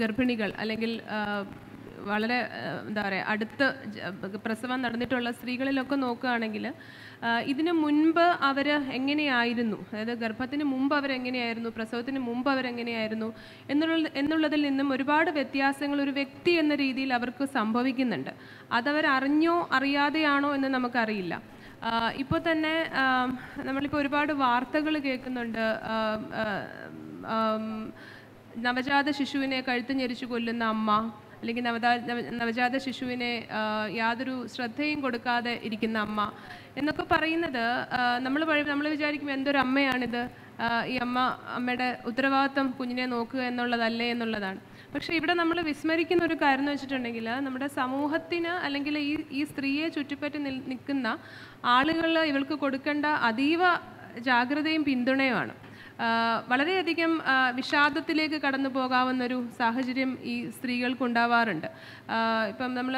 ഗർഭിണികൾ അല്ലെങ്കിൽ വളരെ എന്താ പറയുക അടുത്ത് പ്രസവം നടന്നിട്ടുള്ള സ്ത്രീകളിലൊക്കെ നോക്കുകയാണെങ്കിൽ ഇതിനു മുൻപ് അവർ എങ്ങനെയായിരുന്നു അതായത് ഗർഭത്തിന് മുമ്പ് അവരെങ്ങനെയായിരുന്നു പ്രസവത്തിന് മുമ്പ് അവരെങ്ങനെയായിരുന്നു എന്നുള്ള എന്നുള്ളതിൽ നിന്നും ഒരുപാട് വ്യത്യാസങ്ങൾ ഒരു വ്യക്തി എന്ന രീതിയിൽ അവർക്ക് സംഭവിക്കുന്നുണ്ട് അതവർ അറിഞ്ഞോ അറിയാതെയാണോ എന്ന് നമുക്കറിയില്ല ഇപ്പോൾ തന്നെ നമ്മളിപ്പോൾ ഒരുപാട് വാർത്തകൾ കേൾക്കുന്നുണ്ട് നവജാത ശിശുവിനെ കഴുത്ത് ഞെരിച്ചു കൊല്ലുന്ന അമ്മ അല്ലെങ്കിൽ നവതാ നവജാത ശിശുവിനെ യാതൊരു ശ്രദ്ധയും കൊടുക്കാതെ ഇരിക്കുന്ന അമ്മ എന്നൊക്കെ പറയുന്നത് നമ്മൾ നമ്മൾ വിചാരിക്കും എന്തൊരു അമ്മയാണിത്. ഈ അമ്മ അമ്മയുടെ ഉത്തരവാദിത്വം കുഞ്ഞിനെ നോക്കുക എന്നുള്ളതല്ലേ എന്നുള്ളതാണ്. പക്ഷേ ഇവിടെ നമ്മൾ വിസ്മരിക്കുന്ന ഒരു കാര്യം എന്ന് വെച്ചിട്ടുണ്ടെങ്കിൽ നമ്മുടെ സമൂഹത്തിന് അല്ലെങ്കിൽ ഈ ഈ സ്ത്രീയെ ചുറ്റിപ്പറ്റി നിൽ നിൽക്കുന്ന ആളുകൾ ഇവൾക്ക് കൊടുക്കേണ്ട അതീവ ജാഗ്രതയും പിന്തുണയുമാണ്. വളരെയധികം വിഷാദത്തിലേക്ക് കടന്നു പോകാവുന്നൊരു സാഹചര്യം ഈ സ്ത്രീകൾക്കുണ്ടാവാറുണ്ട്. ഇപ്പം നമ്മൾ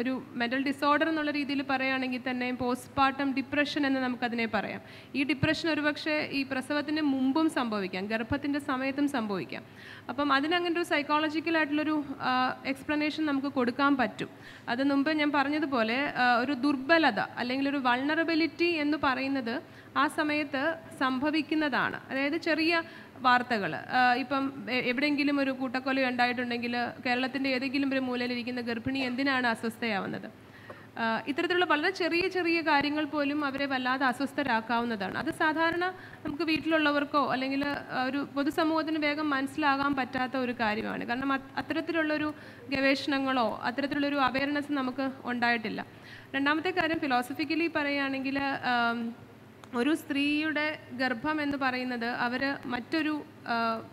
ഒരു മെന്റൽ ഡിസോർഡർ എന്നുള്ള രീതിയിൽ പറയുകയാണെങ്കിൽ തന്നെ പോസ്റ്റ്പാർട്ടം ഡിപ്രഷൻ എന്ന് നമുക്കതിനെ പറയാം. ഈ ഡിപ്രഷൻ ഒരുപക്ഷെ ഈ പ്രസവത്തിന് മുമ്പും സംഭവിക്കാം ഗർഭത്തിന്റെ സമയത്തും സംഭവിക്കാം. അപ്പം അതിനങ്ങനെ ഒരു സൈക്കോളജിക്കൽ ആയിട്ടുള്ളൊരു എക്സ്പ്ലനേഷൻ നമുക്ക് കൊടുക്കാൻ പറ്റും. അത് മുമ്പ് ഞാൻ പറഞ്ഞതുപോലെ ഒരു ദുർബലത അല്ലെങ്കിൽ ഒരു വൾണറബിലിറ്റി എന്ന് പറയുന്നത് ആ സമയത്ത് സംഭവിക്കുന്നതാണ്. അതായത് ചെറിയ വാർത്തകൾ ഇപ്പം എവിടെയെങ്കിലും ഒരു കൂട്ടക്കൊല ഉണ്ടായിട്ടുണ്ടെങ്കിൽ കേരളത്തിന്റെ ഏതെങ്കിലും ഒരു മൂലയിലിരിക്കുന്ന ഗർഭിണി എന്തിനാണ് അസ്വസ്ഥയാവുന്നത്? ഇത്തരത്തിലുള്ള വളരെ ചെറിയ ചെറിയ കാര്യങ്ങൾ പോലും അവരെ വല്ലാതെ അസ്വസ്ഥരാക്കാവുന്നതാണ്. അത് സാധാരണ നമുക്ക് വീട്ടിലുള്ളവർക്കോ അല്ലെങ്കിൽ ഒരു പൊതുസമൂഹത്തിന് വേഗം മനസ്സിലാകാൻ പറ്റാത്ത ഒരു കാര്യമാണ്. കാരണം അത് അത്തരത്തിലുള്ളൊരു ഗവേഷണങ്ങളോ അത്തരത്തിലുള്ളൊരു അവയർനെസ് നമുക്ക് ഉണ്ടായിട്ടില്ല. രണ്ടാമത്തെ കാര്യം ഫിലോസഫിക്കലി പറയുകയാണെങ്കിൽ ഒരു സ്ത്രീയുടെ ഗർഭം എന്ന് പറയുന്നത് അവർ മറ്റൊരു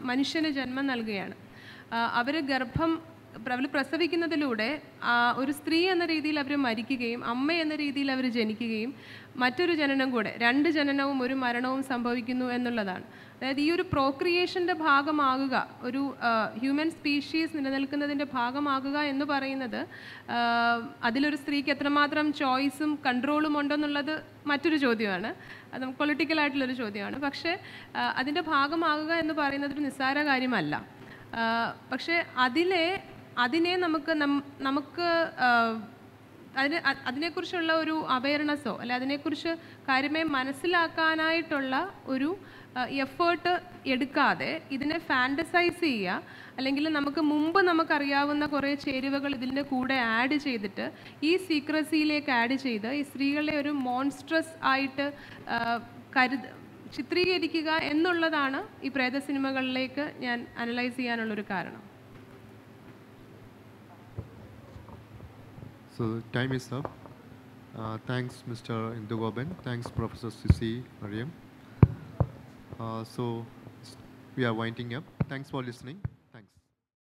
മനുഷ്യന് ജന്മം നൽകുകയാണ്. അവർ ഗർഭം അവർ പ്രസവിക്കുന്നതിലൂടെ ഒരു സ്ത്രീ എന്ന രീതിയിൽ അവർ മരിക്കുകയും അമ്മ എന്ന രീതിയിൽ അവർ ജനിക്കുകയും മറ്റൊരു ജനനം കൂടെ രണ്ട് ജനനവും ഒരു മരണവും സംഭവിക്കുന്നു എന്നുള്ളതാണ്. അതായത് ഈ ഒരു പ്രോക്രിയേഷന്റെ ഭാഗമാകുക ഒരു ഹ്യൂമൻ സ്പീഷീസ് നിലനിൽക്കുന്നതിന്റെ ഭാഗമാകുക എന്ന് പറയുന്നത് അതിലൊരു സ്ത്രീക്ക് എത്രമാത്രം ചോയ്സും കൺട്രോളും ഉണ്ടെന്നുള്ളത് മറ്റൊരു ചോദ്യമാണ്. അത് പൊളിറ്റിക്കലായിട്ടുള്ളൊരു ചോദ്യമാണ്. പക്ഷേ അതിന്റെ ഭാഗമാകുക എന്ന് പറയുന്നത് ഒരു നിസ്സാര കാര്യമല്ല. പക്ഷേ അതിലെ അതിനെ നമുക്ക് നമുക്ക് അതിന് അതിനെക്കുറിച്ചുള്ള ഒരു അവയർനെസ്സോ അല്ലെ അതിനെക്കുറിച്ച് കാര്യമായി മനസ്സിലാക്കാനായിട്ടുള്ള ഒരു എഫേർട്ട് എടുക്കാതെ ഇതിനെ ഫാന്റസൈസ് ചെയ്യുക അല്ലെങ്കിൽ നമുക്ക് മുമ്പ് നമുക്കറിയാവുന്ന കുറേ ചേരുവകൾ ഇതിന്റെ കൂടെ ആഡ് ചെയ്തിട്ട് ഈ സീക്രസിയിലേക്ക് ആഡ് ചെയ്ത് ഈ സ്ത്രീകളെ ഒരു മോൺസ്ട്രസ് ആയിട്ട് കരുത് ചിത്രീകരിക്കുക എന്നുള്ളതാണ് ഈ പ്രേത സിനിമകളിലേക്ക് ഞാൻ അനലൈസ് ചെയ്യാനുള്ളൊരു കാരണം So time is up. Uh, thanks, Mr. Indugoben. Thanks, Professor Sisi Mariam. Uh, so we are winding up. Thanks for listening.